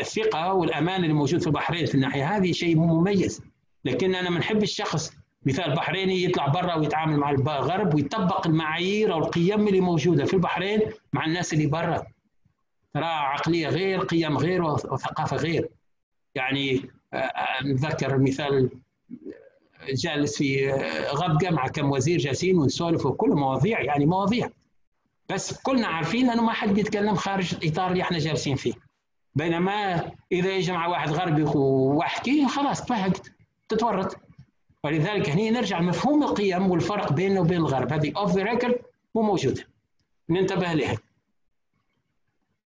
Speaker 1: الثقة والأمان اللي موجود في البحرين في الناحية هذه شيء مميز. لكن أنا بنحب الشخص مثال بحريني يطلع برا ويتعامل مع الغرب ويطبق المعايير أو القيم اللي موجودة في البحرين مع الناس اللي برا. ترى عقلية غير قيم غير وثقافة غير. يعني نتذكر مثال جالس في غبقة مع كم وزير جالسين ونسولف وكل مواضيع يعني مواضيع. بس كلنا عارفين إنه ما حد بيتكلم خارج الإطار اللي إحنا جالسين فيه. بينما إذا يجي مع واحد غربي واحكي خلاص تفهقت تتورط. ولذلك هنا نرجع لمفهوم القيم والفرق بيننا وبين الغرب. هذه off the record مو موجودة. ننتبه لها.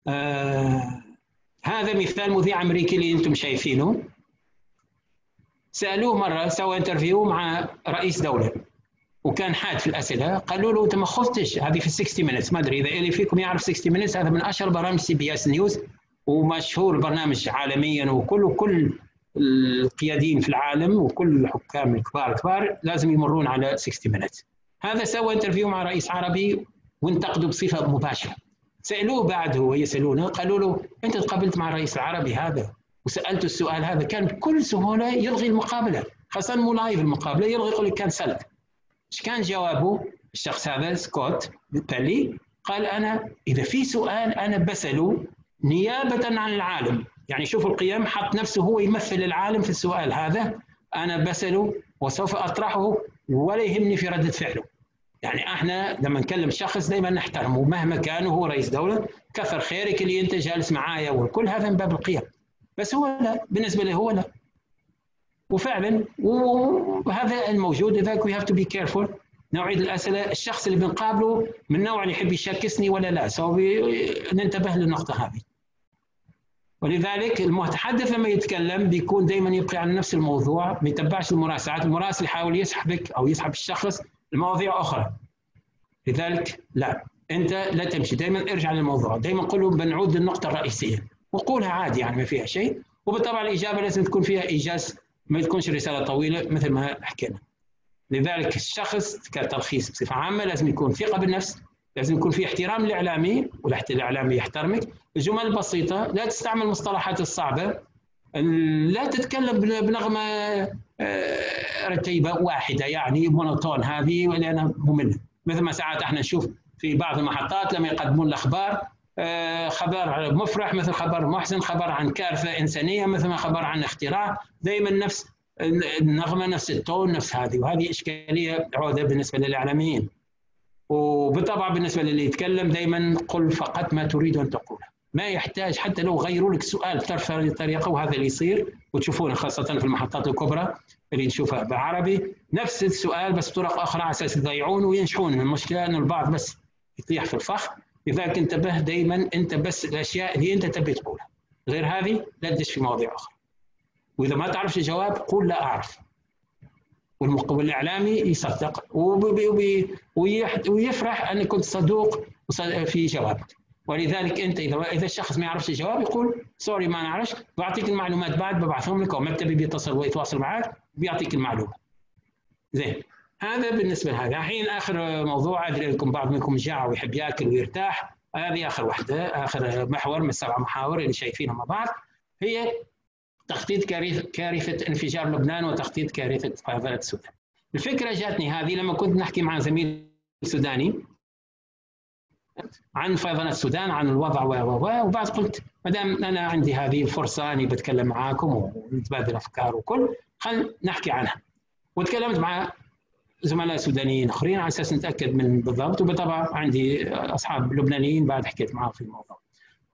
Speaker 1: آه هذا مثال مذيع أمريكي اللي أنتم شايفينه. سألوه مرة سوى interview مع رئيس دولة وكان حاد في الأسئلة. قالوا له أنت ما خفتش؟ هذه في 60 Minutes ما أدري إذا اللي فيكم يعرف 60 Minutes هذا من أشهر برامج CBS News ومشهور برنامج عالميا وكل كل القياديين في العالم وكل الحكام الكبار الكبار لازم يمرون على 60 Minutes هذا سوى interview مع رئيس عربي وانتقده بصفة مباشرة. سألوه بعد هو يسالونه قالوا له أنت تقابلت مع الرئيس العربي هذا؟ وسالته السؤال هذا كان بكل سهولة يلغي المقابلة. خاصة مو live المقابلة يلغي يقول لك cancelled إيش كان جوابه؟ الشخص هذا سكوت بالتالي قال أنا إذا في سؤال أنا بسأله نيابة عن العالم. يعني شوف القيم حط نفسه هو يمثل العالم في السؤال هذا. أنا بسأله وسوف أطرحه ولا يهمني في ردة فعله. يعني إحنا لما نكلم شخص دائما نحترمه مهما كان هو رئيس دولة كثر خيرك اللي أنت جالس معايا وكل هذا من باب القيم. بس هو لا بالنسبة له هو لا. وفعلا وهذا الموجود لذلك we have to be careful نوعيه الأسئلة. الشخص اللي بنقابله من النوع اللي يحب يشاكسني ولا لا. so ننتبه للنقطة هذه. ولذلك المتحدث لما يتكلم بيكون دائما يبقي على نفس الموضوع ما يتبعش المراسلات. المراسل يحاول يسحبك أو يسحب الشخص لمواضيع أخرى. لذلك لا أنت لا تمشي. دائما ارجع للموضوع. دائما قل بنعود للنقطة الرئيسية. وقولها عادي يعني ما فيها شيء. وبالطبع الإجابة لازم تكون فيها إيجاز ما تكونش رسالة طويلة مثل ما حكينا. لذلك الشخص كتلخيص بصفة عامة لازم يكون ثقة بالنفس لازم يكون في احترام للاعلامي والاعلامي يحترمك. الجمل بسيطه لا تستعمل المصطلحات الصعبة. لا تتكلم بنغمة آه، رتيبة واحدة يعني مونوتون هذه لانها مملة. مثل ما ساعات إحنا نشوف في بعض المحطات لما يقدمون الأخبار آه، خبر مفرح مثل خبر محزن خبر عن كارثة إنسانية مثل ما خبر عن اختراع. دائما نفس النغمة نفس التون نفس هذه. وهذه إشكالية عودة بالنسبة للإعلاميين. وبالطبع بالنسبة للي يتكلم دائما قل فقط ما تريد أن تقوله ما يحتاج حتى لو غيروا لك سؤال بطرف الطريقة وهذا اللي يصير وتشوفونه خاصة في المحطات الكبرى اللي نشوفها بالعربي. نفس السؤال بس بطرق أخرى على أساس يضيعون وينجحون المشكلة انه البعض بس يطيح في الفخ. لذلك انتبه دائما أنت بس الأشياء اللي أنت تبي تقولها. غير هذه لا تدش في مواضيع أخرى. وإذا ما تعرف الجواب قول لا أعرف. والاعلامي يصدق ويفرح انك كنت صدوق في جوابك ولذلك أنت اذا إذا الشخص ما يعرفش الجواب يقول سوري ما نعرفش بعطيك المعلومات بعد ببعثهم لك أو مكتبي بيتصل ويتواصل معك بيعطيك المعلومة. زين. هذا بالنسبة لهذا. الحين آخر موضوع أدري لكم بعض منكم جاع ويحب يأكل ويرتاح. هذه آخر واحدة آخر محور من السبع محاور اللي شايفينها مع بعض. هي تخطيط كارثه انفجار لبنان وتخطيط كارثة فيضانات السودان. الفكرة جاتني هذه لما كنت نحكي مع زميل سوداني عن فيضانات السودان عن الوضع و و وبعد قلت ما دام أنا عندي هذه الفرصة أني بتكلم معاكم ونتبادل أفكار وكل خل نحكي عنها. وتكلمت مع زملاء سودانيين آخرين على أساس نتأكد من بالضبط وبالطبع عندي أصحاب لبنانيين بعد حكيت معهم في الموضوع.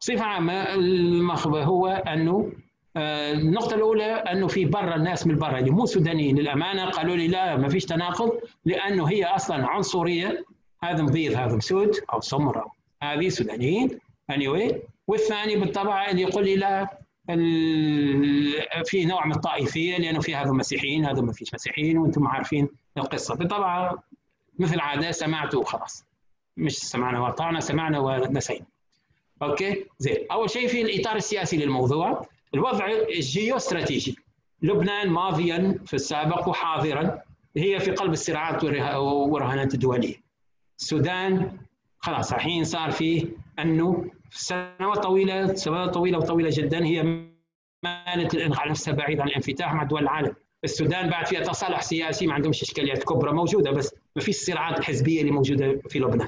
Speaker 1: بصفة عامة المخبه هو أنه النقطة الأولى أنه في برا الناس من برا اللي مو سودانيين. للأمانة قالوا لي لا ما فيش تناقض لأنه هي أصلا عنصرية. هذا مبيض هذا مسود أو سمر هذه سودانيين. Anyway. والثاني بالطبع اللي يقول لي لا في نوع من الطائفية لأنه في هذا مسيحيين هذا ما فيش مسيحيين وأنتم عارفين القصة. بالطبع مثل العادة سمعت وخلاص. مش سمعنا وطعنا سمعنا ونسينا. أوكي؟ زين. أول شيء في الإطار السياسي للموضوع. الوضع الجيوستراتيجي لبنان ماضيا في السابق وحاضرا هي في قلب الصراعات والرهانات الدولية. السودان خلاص الحين صار في أنه سنوات طويلة سنوات طويلة وطويلة جدا هي مالت الانغاء نفسها بعيد عن الانفتاح مع دول العالم. السودان بعد فيها تصالح سياسي ما عندهمش إشكاليات كبرى موجودة بس ما فيش الصراعات الحزبيه اللي موجودة في لبنان.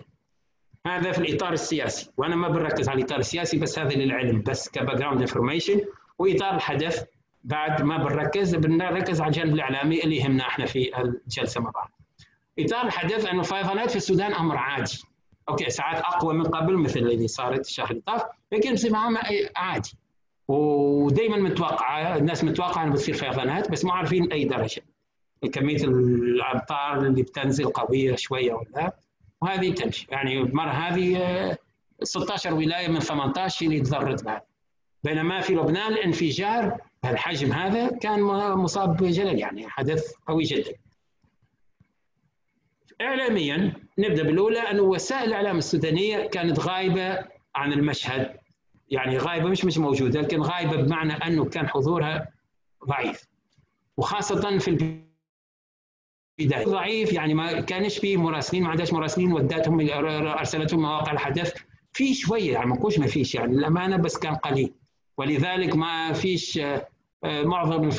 Speaker 1: هذا في الإطار السياسي وأنا ما بركز على الإطار السياسي بس هذا للعلم بس ك background information وإطار الحدث بعد ما بنركز بنركز على الجانب الإعلامي اللي يهمنا إحنا في الجلسة مع بعض. إطار الحدث انه الفيضانات في السودان أمر عادي. okay ساعات أقوى من قبل مثل اللي صارت الشهر اللي طاف لكن بصفه عامه عادي. ودائما متوقعه الناس متوقعة إنه بتصير فيضانات بس ما عارفين أي درجة. كميه الامطار اللي بتنزل قوية شوية ولا وهذه تمشي يعني المرة هذه 16 ولاية من 18 اللي تضررت بعد. بينما في لبنان الانفجار بهالحجم هذا كان مصاب بجلل يعني حدث قوي جدا. اعلاميا نبدأ بالأولى انه وسائل الإعلام السودانية كانت غايبة عن المشهد. يعني غايبة مش مش موجودة لكن غايبة بمعنى أنه كان حضورها ضعيف. وخاصة في البدايه ضعيف يعني ما كانش في مراسلين ما عندهاش مراسلين وداتهم أرسلتهم مواقع الحدث. في شوية يعني ما نقولش ما فيش يعني الامانه بس كان قليل. ولذلك ما فيش آه، معظم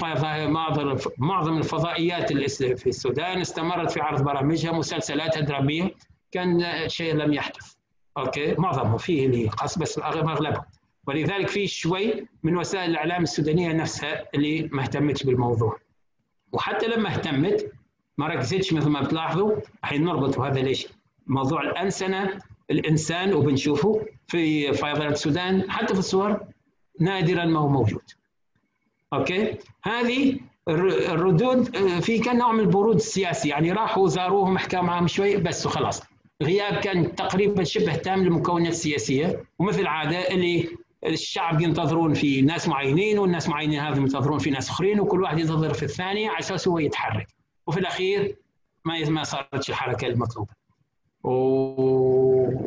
Speaker 1: معظم معظم الفضائيات في السودان استمرت في عرض برامجها مسلسلاتها الدراميه كان شيء لم يحدث. أوكي؟ معظمه فيه اللي خاص بس اغلبهم ولذلك في شوي من وسائل الإعلام السودانية نفسها اللي ما اهتمتش بالموضوع. وحتى لما اهتمت ما ركزتش مثل ما بتلاحظوا. الحين نربط هذا ليش؟ موضوع الأنسنة الإنسان وبنشوفه في فيضانات السودان حتى في الصور نادرا ما هو موجود okay هذه الردود آه، في كان نوع من البرود السياسي يعني راحوا زاروهم حكى معهم شوي بس وخلاص غياب كان تقريبا شبه تام للمكونات السياسية ومثل العاده اللي الشعب ينتظرون في ناس معينين والناس معينين هذا ينتظرون في ناس أخرين وكل واحد ينتظر في الثاني على أساس هو يتحرك وفي الأخير ما ما صارتش الحركة المطلوبة.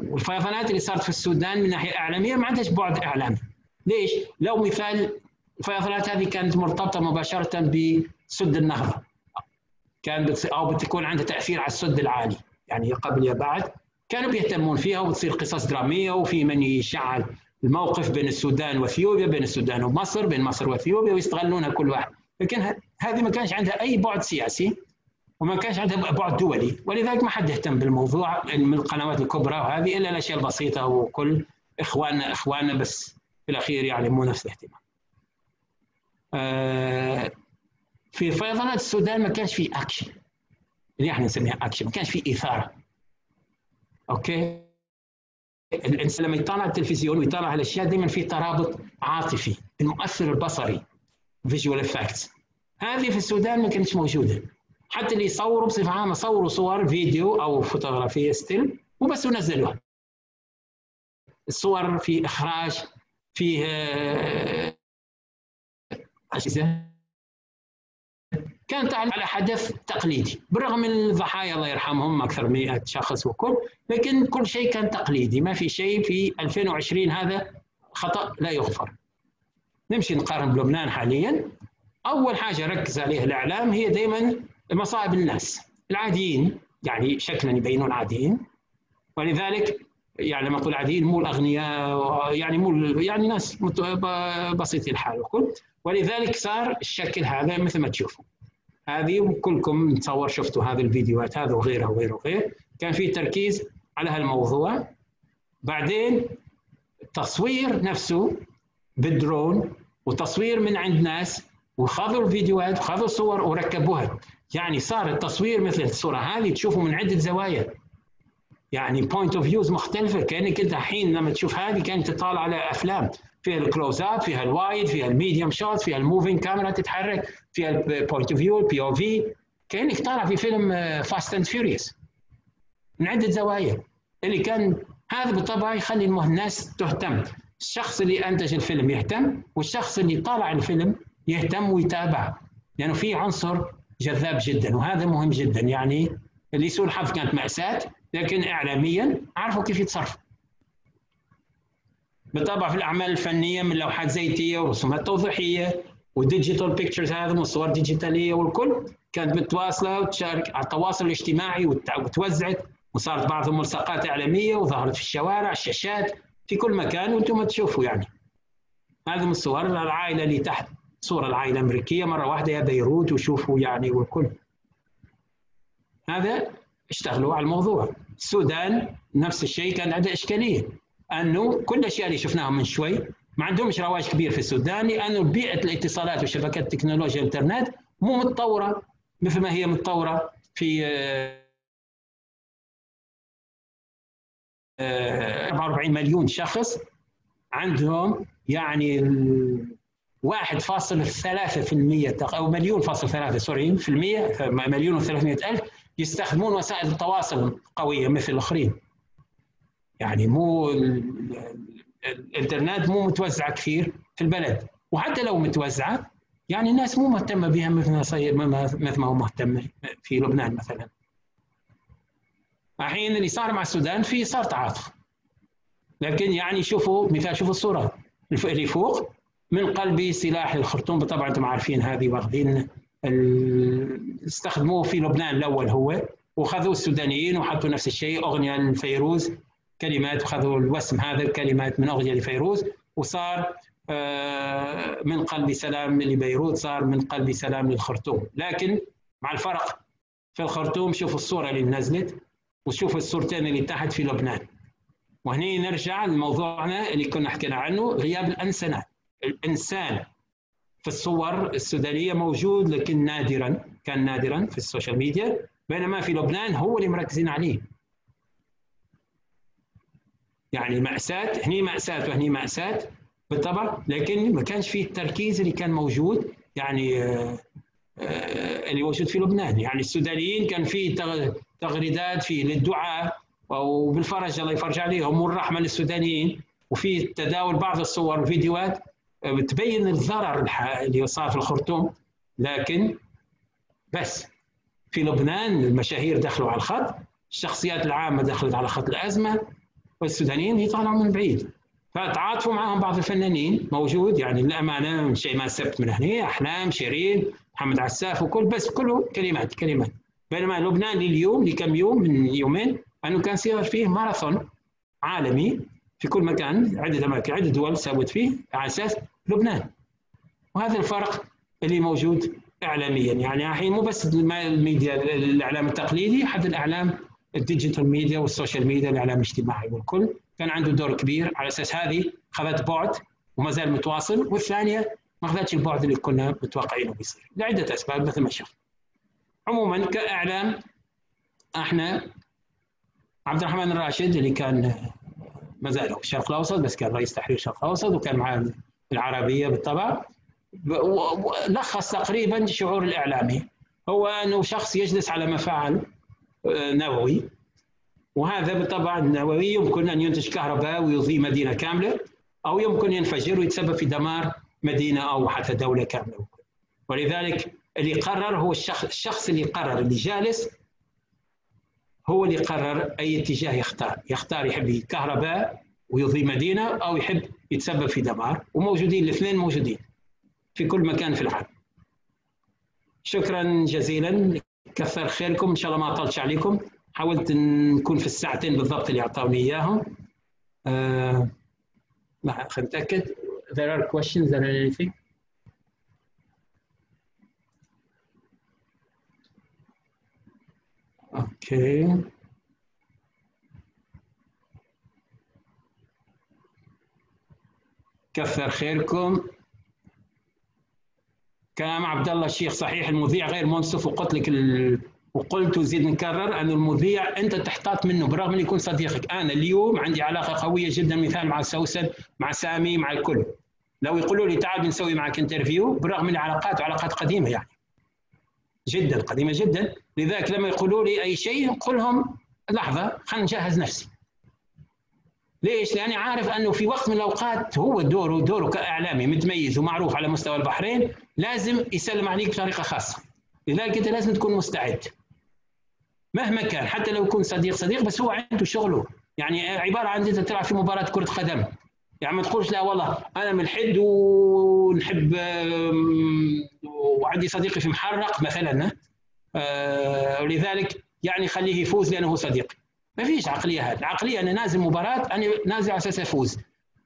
Speaker 1: والفيضانات اللي صارت في السودان من ناحية إعلامية ما عندهاش بعد إعلامي. ليش؟ لو مثال الفيضانات هذه كانت مرتبطة مباشرة بسد النهضه كان أو بتكون عندها تأثير على السد العالي. يعني قبل يا بعد كانوا بيهتمون فيها وتصير قصص درامية وفي من يشعل الموقف بين السودان وأثيوبيا بين السودان ومصر بين مصر وأثيوبيا ويستغلونها كل واحد. لكن هذه ما كانش عندها أي بعد سياسي وما كانش عندها بعد دولي. ولذلك ما حد يهتم بالموضوع من القنوات الكبرى وهذه إلا الأشياء البسيطة وكل إخواننا إخواننا بس. في الأخير يعني مو نفس الاهتمام. آه، في فيضانات السودان ما كانش في أكشن اللي إحنا نسميها أكشن ما كانش في إثارة. okay؟ الإنسان لما يطالع التلفزيون ويطالع على الاشياء دائما في ترابط عاطفي المؤثر البصري visual effects هذه في السودان ما كانتش موجودة حتى اللي يصوروا بصفة عامة صوروا صور فيديو أو فوتوغرافية still وبس ونزلوها الصور في إخراج فيه أجهزة كانت على حدث تقليدي بالرغم من الضحايا الله يرحمهم أكثر من 100 شخص وكل لكن كل شيء كان تقليدي ما في شيء في 2020 هذا خطأ لا يغفر. نمشي نقارن بلبنان حاليا. أول حاجة ركز عليها الإعلام هي دائما مصائب الناس العاديين يعني شكلا يبينون عاديين. ولذلك يعني لما أقول عاديين مو الأغنياء يعني مو يعني ناس بسيطين الحال وكل ولذلك صار الشكل هذا مثل ما تشوفوا هذه كلكم نتصور شفتوا هذه الفيديوهات هذا وغيرها وغيره وغيره كان في تركيز على هالموضوع. بعدين التصوير نفسه بالدرون وتصوير من عند ناس وخذوا الفيديوهات وخذوا الصور وركبوها. يعني صار التصوير مثل الصورة هذه تشوفوا من عدة زوايا. يعني point of views مختلفة. كأنك أنت الحين لما تشوف هذه كأنك تطالع على أفلام. فيها ال close up فيها ال wide فيها ال medium shot فيها ال moving كاميرا تتحرك فيها ال point of view ال POV كأنك طالع في فيلم Fast and Furious من عدة زوايا. اللي كان هذا بالطبع يخلي الناس تهتم. الشخص اللي أنتج الفيلم يهتم والشخص اللي طالع الفيلم يهتم ويتابع. لأنه يعني في عنصر جذاب جدا وهذا مهم جدا. يعني لسوء الحظ كانت مأساة. لكن اعلاميا عرفوا كيف يتصرفوا. بالطبع في الأعمال الفنية من لوحات زيتية ورسومات توضيحية و digital pictures هذا والصور ديجيتالية والكل كانت متواصلة وتشارك على التواصل الاجتماعي وتوزعت وصارت بعض الملصقات إعلامية وظهرت في الشوارع الشاشات في كل مكان وأنتم تشوفوا يعني. هذه من الصور العائلة اللي تحت صورة العائلة الأمريكية مرة واحدة يا بيروت وشوفوا يعني والكل. هذا اشتغلوا على الموضوع. السودان نفس الشيء كان عندها إشكالية. أنه كل الاشياء اللي شفناها من شوي ما عندهمش رواج كبير في السودان لأنه بيئة الاتصالات وشبكات التكنولوجيا الإنترنت مو متطورة مثل ما هي متطورة في 44 آه، مليون شخص. عندهم يعني 1.3% أو مليون فاصل ثلاثة سوري في المية مليون و300 ألف يستخدمون وسائل التواصل قوية مثل الآخرين يعني مو الإنترنت مو متوزعه كثير في البلد. وحتى لو متوزعة يعني الناس مو مهتمة بها مثل ما مثل ما هو مهتم في لبنان مثلا. الحين اللي صار مع السودان في صار تعاطف. لكن يعني شوفوا مثال شوفوا الصورة. اللي فوق من قلب سلاح الخرطوم. طبعا أنتم عارفين هذه واخذين استخدموه في لبنان الأول هو وخذوا السودانيين وحطوا نفس الشيء اغنيه لفيروز كلمات وخذوا الوسم هذا الكلمات من أغنية لفيروز وصار آه، من قلب سلام لبيروت صار من قلب سلام للخرطوم. لكن مع الفرق في الخرطوم شوفوا الصورة اللي نزلت وشوفوا الصورتين اللي تحت في لبنان. وهنا نرجع لموضوعنا اللي كنا حكينا عنه غياب الأنسنة. الإنسان في الصور السودانية موجود لكن نادرا كان نادرا في ال social media بينما في لبنان هو اللي مركزين عليه. يعني مأساة هني مأساة وهني مأساة بالطبع لكن ما كانش فيه التركيز اللي كان موجود يعني آه، آه، اللي موجود في لبنان. يعني السودانيين كان في تغريدات في للدعاء وبالفرج الله يفرج عليهم والرحمة للسودانيين وفي تداول بعض الصور والفيديوهات. بتبين الضرر اللي صار في الخرطوم. لكن بس في لبنان المشاهير دخلوا على الخط الشخصيات العامة دخلت على خط الأزمة والسودانيين يطالعوا من بعيد. فتعاطفوا معهم بعض الفنانين موجود يعني للأمانة شيء ما سبت من هنا أحلام شيرين محمد عساف وكل بس كله كلمات كلمات. بينما لبنان لليوم لكم يوم من يومين أنه كان صار فيه ماراثون عالمي. في كل مكان عدة أماكن عدة دول سوت فيه على أساس لبنان. وهذا الفرق اللي موجود اعلاميا. يعني الحين مو بس الميديا الإعلام التقليدي حتى الإعلام ال digital media وال social media الإعلام الاجتماعي والكل. كان عنده دور كبير على أساس هذه اخذت بعد وما زال متواصل. والثانية ما اخذتش البعد اللي كنا متوقعينه بيصير لعدة أسباب مثل ما شفت. عموما كإعلام إحنا عبد الرحمن الراشد اللي كان ما زال في الشرق الأوسط بس كان رئيس تحرير الشرق الأوسط وكان مع العربية بالطبع. لخص تقريبا شعور الإعلامي. هو أنه شخص يجلس على مفاعل نووي. وهذا بالطبع النووي يمكن أن ينتج كهرباء ويضيء مدينة كاملة أو يمكن ينفجر ويتسبب في دمار مدينة أو حتى دولة كاملة. ولذلك اللي قرر هو الشخص الشخص اللي قرر اللي جالس هو اللي قرر أي اتجاه يختار. يختار يحب كهرباء ويضيء مدينة أو يحب يتسبب في دمار. وموجودين الاثنين موجودين في كل مكان في العالم. شكرا جزيلا. كثر خيركم. إن شاء الله ما اطلتش عليكم. حاولت نكون في الساعتين بالضبط اللي أعطوني إياهم. آه خلينا نتاكد there are questions. Or anything? أوكي كثر خيركم. كلام عبد الله الشيخ صحيح المذيع غير منصف وقلت لك ال... وقلت وزيد نكرر أن المذيع أنت تحتاط منه برغم أن يكون صديقك. أنا اليوم عندي علاقة قوية جدا مثال مع سوسن مع سامي مع الكل. لو يقولوا لي تعال بنسوي معك انترفيو برغم العلاقات وعلاقات قديمة يعني. جدا قديمة جدا لذلك لما يقولوا لي أي شيء قل لهم لحظة خلينا نجهز نفسي ليش؟ لأني عارف أنه في وقت من الأوقات هو دوره دوره كإعلامي متميز ومعروف على مستوى البحرين لازم يسلم عليك بطريقة خاصة. لذلك أنت لازم تكون مستعد. مهما كان حتى لو يكون صديق صديق بس هو عنده شغله يعني عبارة عن أنت تلعب في مباراة كرة قدم يعني ما تقولش لا والله أنا ملحد ونحب وعندي صديقي في محرق مثلا آه، ولذلك يعني خليه يفوز لأنه صديقي ما فيش عقلية هذه. العقلية أنا نازل مباراة أنا نازل على أساس أفوز.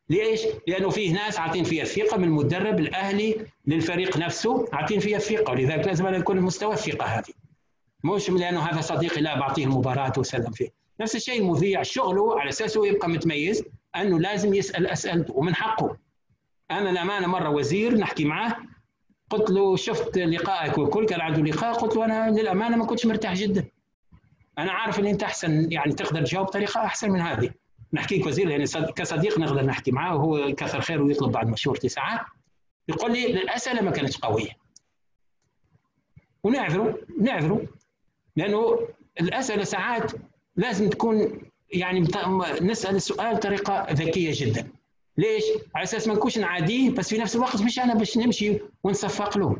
Speaker 1: ليش؟ لأنه فيه ناس عاطين فيها الثقة من المدرب الأهلي للفريق نفسه عاطين فيها الثقة. ولذلك لازم أنا يكون مستوى الثقة هذه. مش لأنه هذا صديقي لا بعطيه المباراه وسلم فيه. نفس الشيء المذيع شغله على اساسه يبقى متميز. أنه لازم يسأل أسئلته ومن حقه. أنا الأمانة مرة وزير نحكي معاه قلت له شفت لقائك وكل كان عنده لقاء قلت له أنا للأمانة ما كنتش مرتاح جدا. أنا عارف إن أنت أحسن يعني تقدر تجاوب بطريقة أحسن من هذه. نحكيك وزير يعني كصديق نقدر نحكي معاه وهو كثر خير ويطلب بعد مشورتي ساعات يقول لي الأسئلة ما كانتش قوية. ونعذره نعذره لأنه الأسئلة ساعات لازم تكون يعني نسأل السؤال بطريقه ذكية جدا. ليش؟ على أساس ما نكونش نعاديه بس في نفس الوقت مش أنا باش نمشي ونصفق له.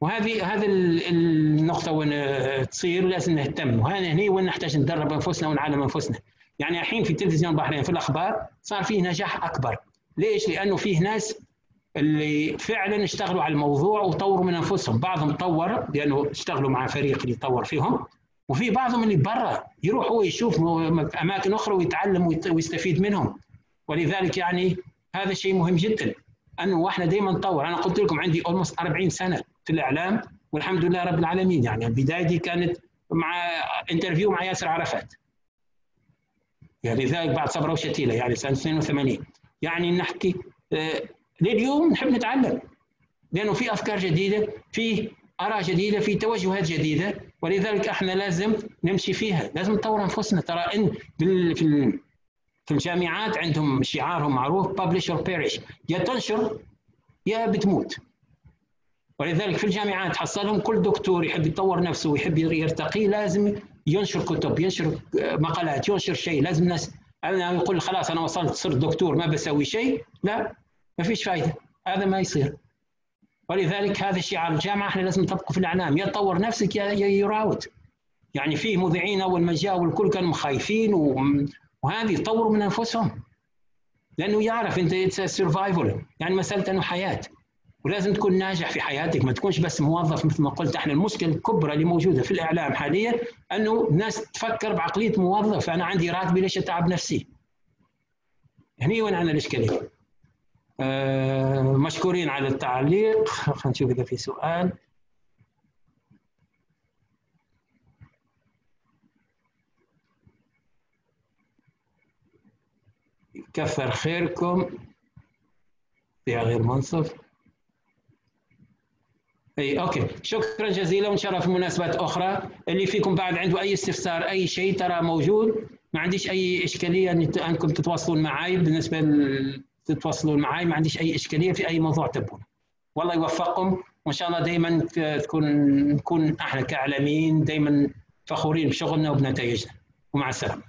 Speaker 1: وهذه هذه النقطة وين تصير لازم نهتم. وهذا هنا وين نحتاج ندرب أنفسنا ونعلم أنفسنا. يعني الحين في التلفزيون البحرين في الأخبار صار فيه نجاح أكبر. ليش؟ لأنه فيه ناس اللي فعلا اشتغلوا على الموضوع وطوروا من أنفسهم. بعضهم طور لأنه اشتغلوا مع فريق اللي يطور فيهم. وفي بعضهم اللي برا يروح هو يشوف أماكن أخرى ويتعلم ويستفيد منهم. ولذلك يعني هذا شيء مهم جدا أنه إحنا دائما نطور. أنا قلت لكم عندي almost 40 سنة في الإعلام والحمد لله رب العالمين. يعني البدايه دي كانت مع interview مع ياسر عرفات. يعني لذلك بعد صبرا وشاتيلا يعني سنة 82 يعني نحكي آه لليوم نحب نتعلم. لأنه في أفكار جديدة في آراء جديدة في توجهات جديدة. ولذلك إحنا لازم نمشي فيها. لازم نطور أنفسنا. ترى إن في في الجامعات عندهم شعارهم معروف publish or perish. يا تنشر يا بتموت. ولذلك في الجامعات تحصلهم كل دكتور يحب يطور نفسه ويحب يرتقي لازم ينشر كتب ينشر مقالات ينشر شيء. لازم الناس أنا يقول خلاص أنا وصلت صرت دكتور ما بسوي شيء. لا ما فيش فائده هذا ما يصير. ولذلك هذا الشيء الجامعة إحنا لازم نطبقه في الأعلام. يا تطور نفسك يا يراود. يعني في مذيعين أول ما جاءوا والكل كانوا خايفين وهذه يطوروا من أنفسهم. لأنه يعرف أنت سرفايفل يعني مسألة إنه حياة. ولازم تكون ناجح في حياتك ما تكونش بس موظف مثل ما قلت. إحنا المشكلة الكبرى اللي موجودة في الإعلام حاليا إنه الناس تفكر بعقلية موظف. أنا عندي راتبي ليش أتعب نفسي؟ هني وين عندنا الإشكالية؟ آه مشكورين على التعليق. خلينا نشوف إذا في سؤال. كثر خيركم. يا غير منصف. أي أوكي. شكرا جزيلا وإن شاء الله في مناسبات أخرى. اللي فيكم بعد عنده أي استفسار أي شيء ترى موجود. ما عنديش أي إشكالية أنكم تتواصلون معي بالنسبة تتواصلون معي ما عنديش أي إشكالية في أي موضوع تبون. والله يوفقكم وإن شاء الله دائما تكون نكون إحنا كأعلاميين دائما فخورين بشغلنا وبنتائجنا. ومع السلامة.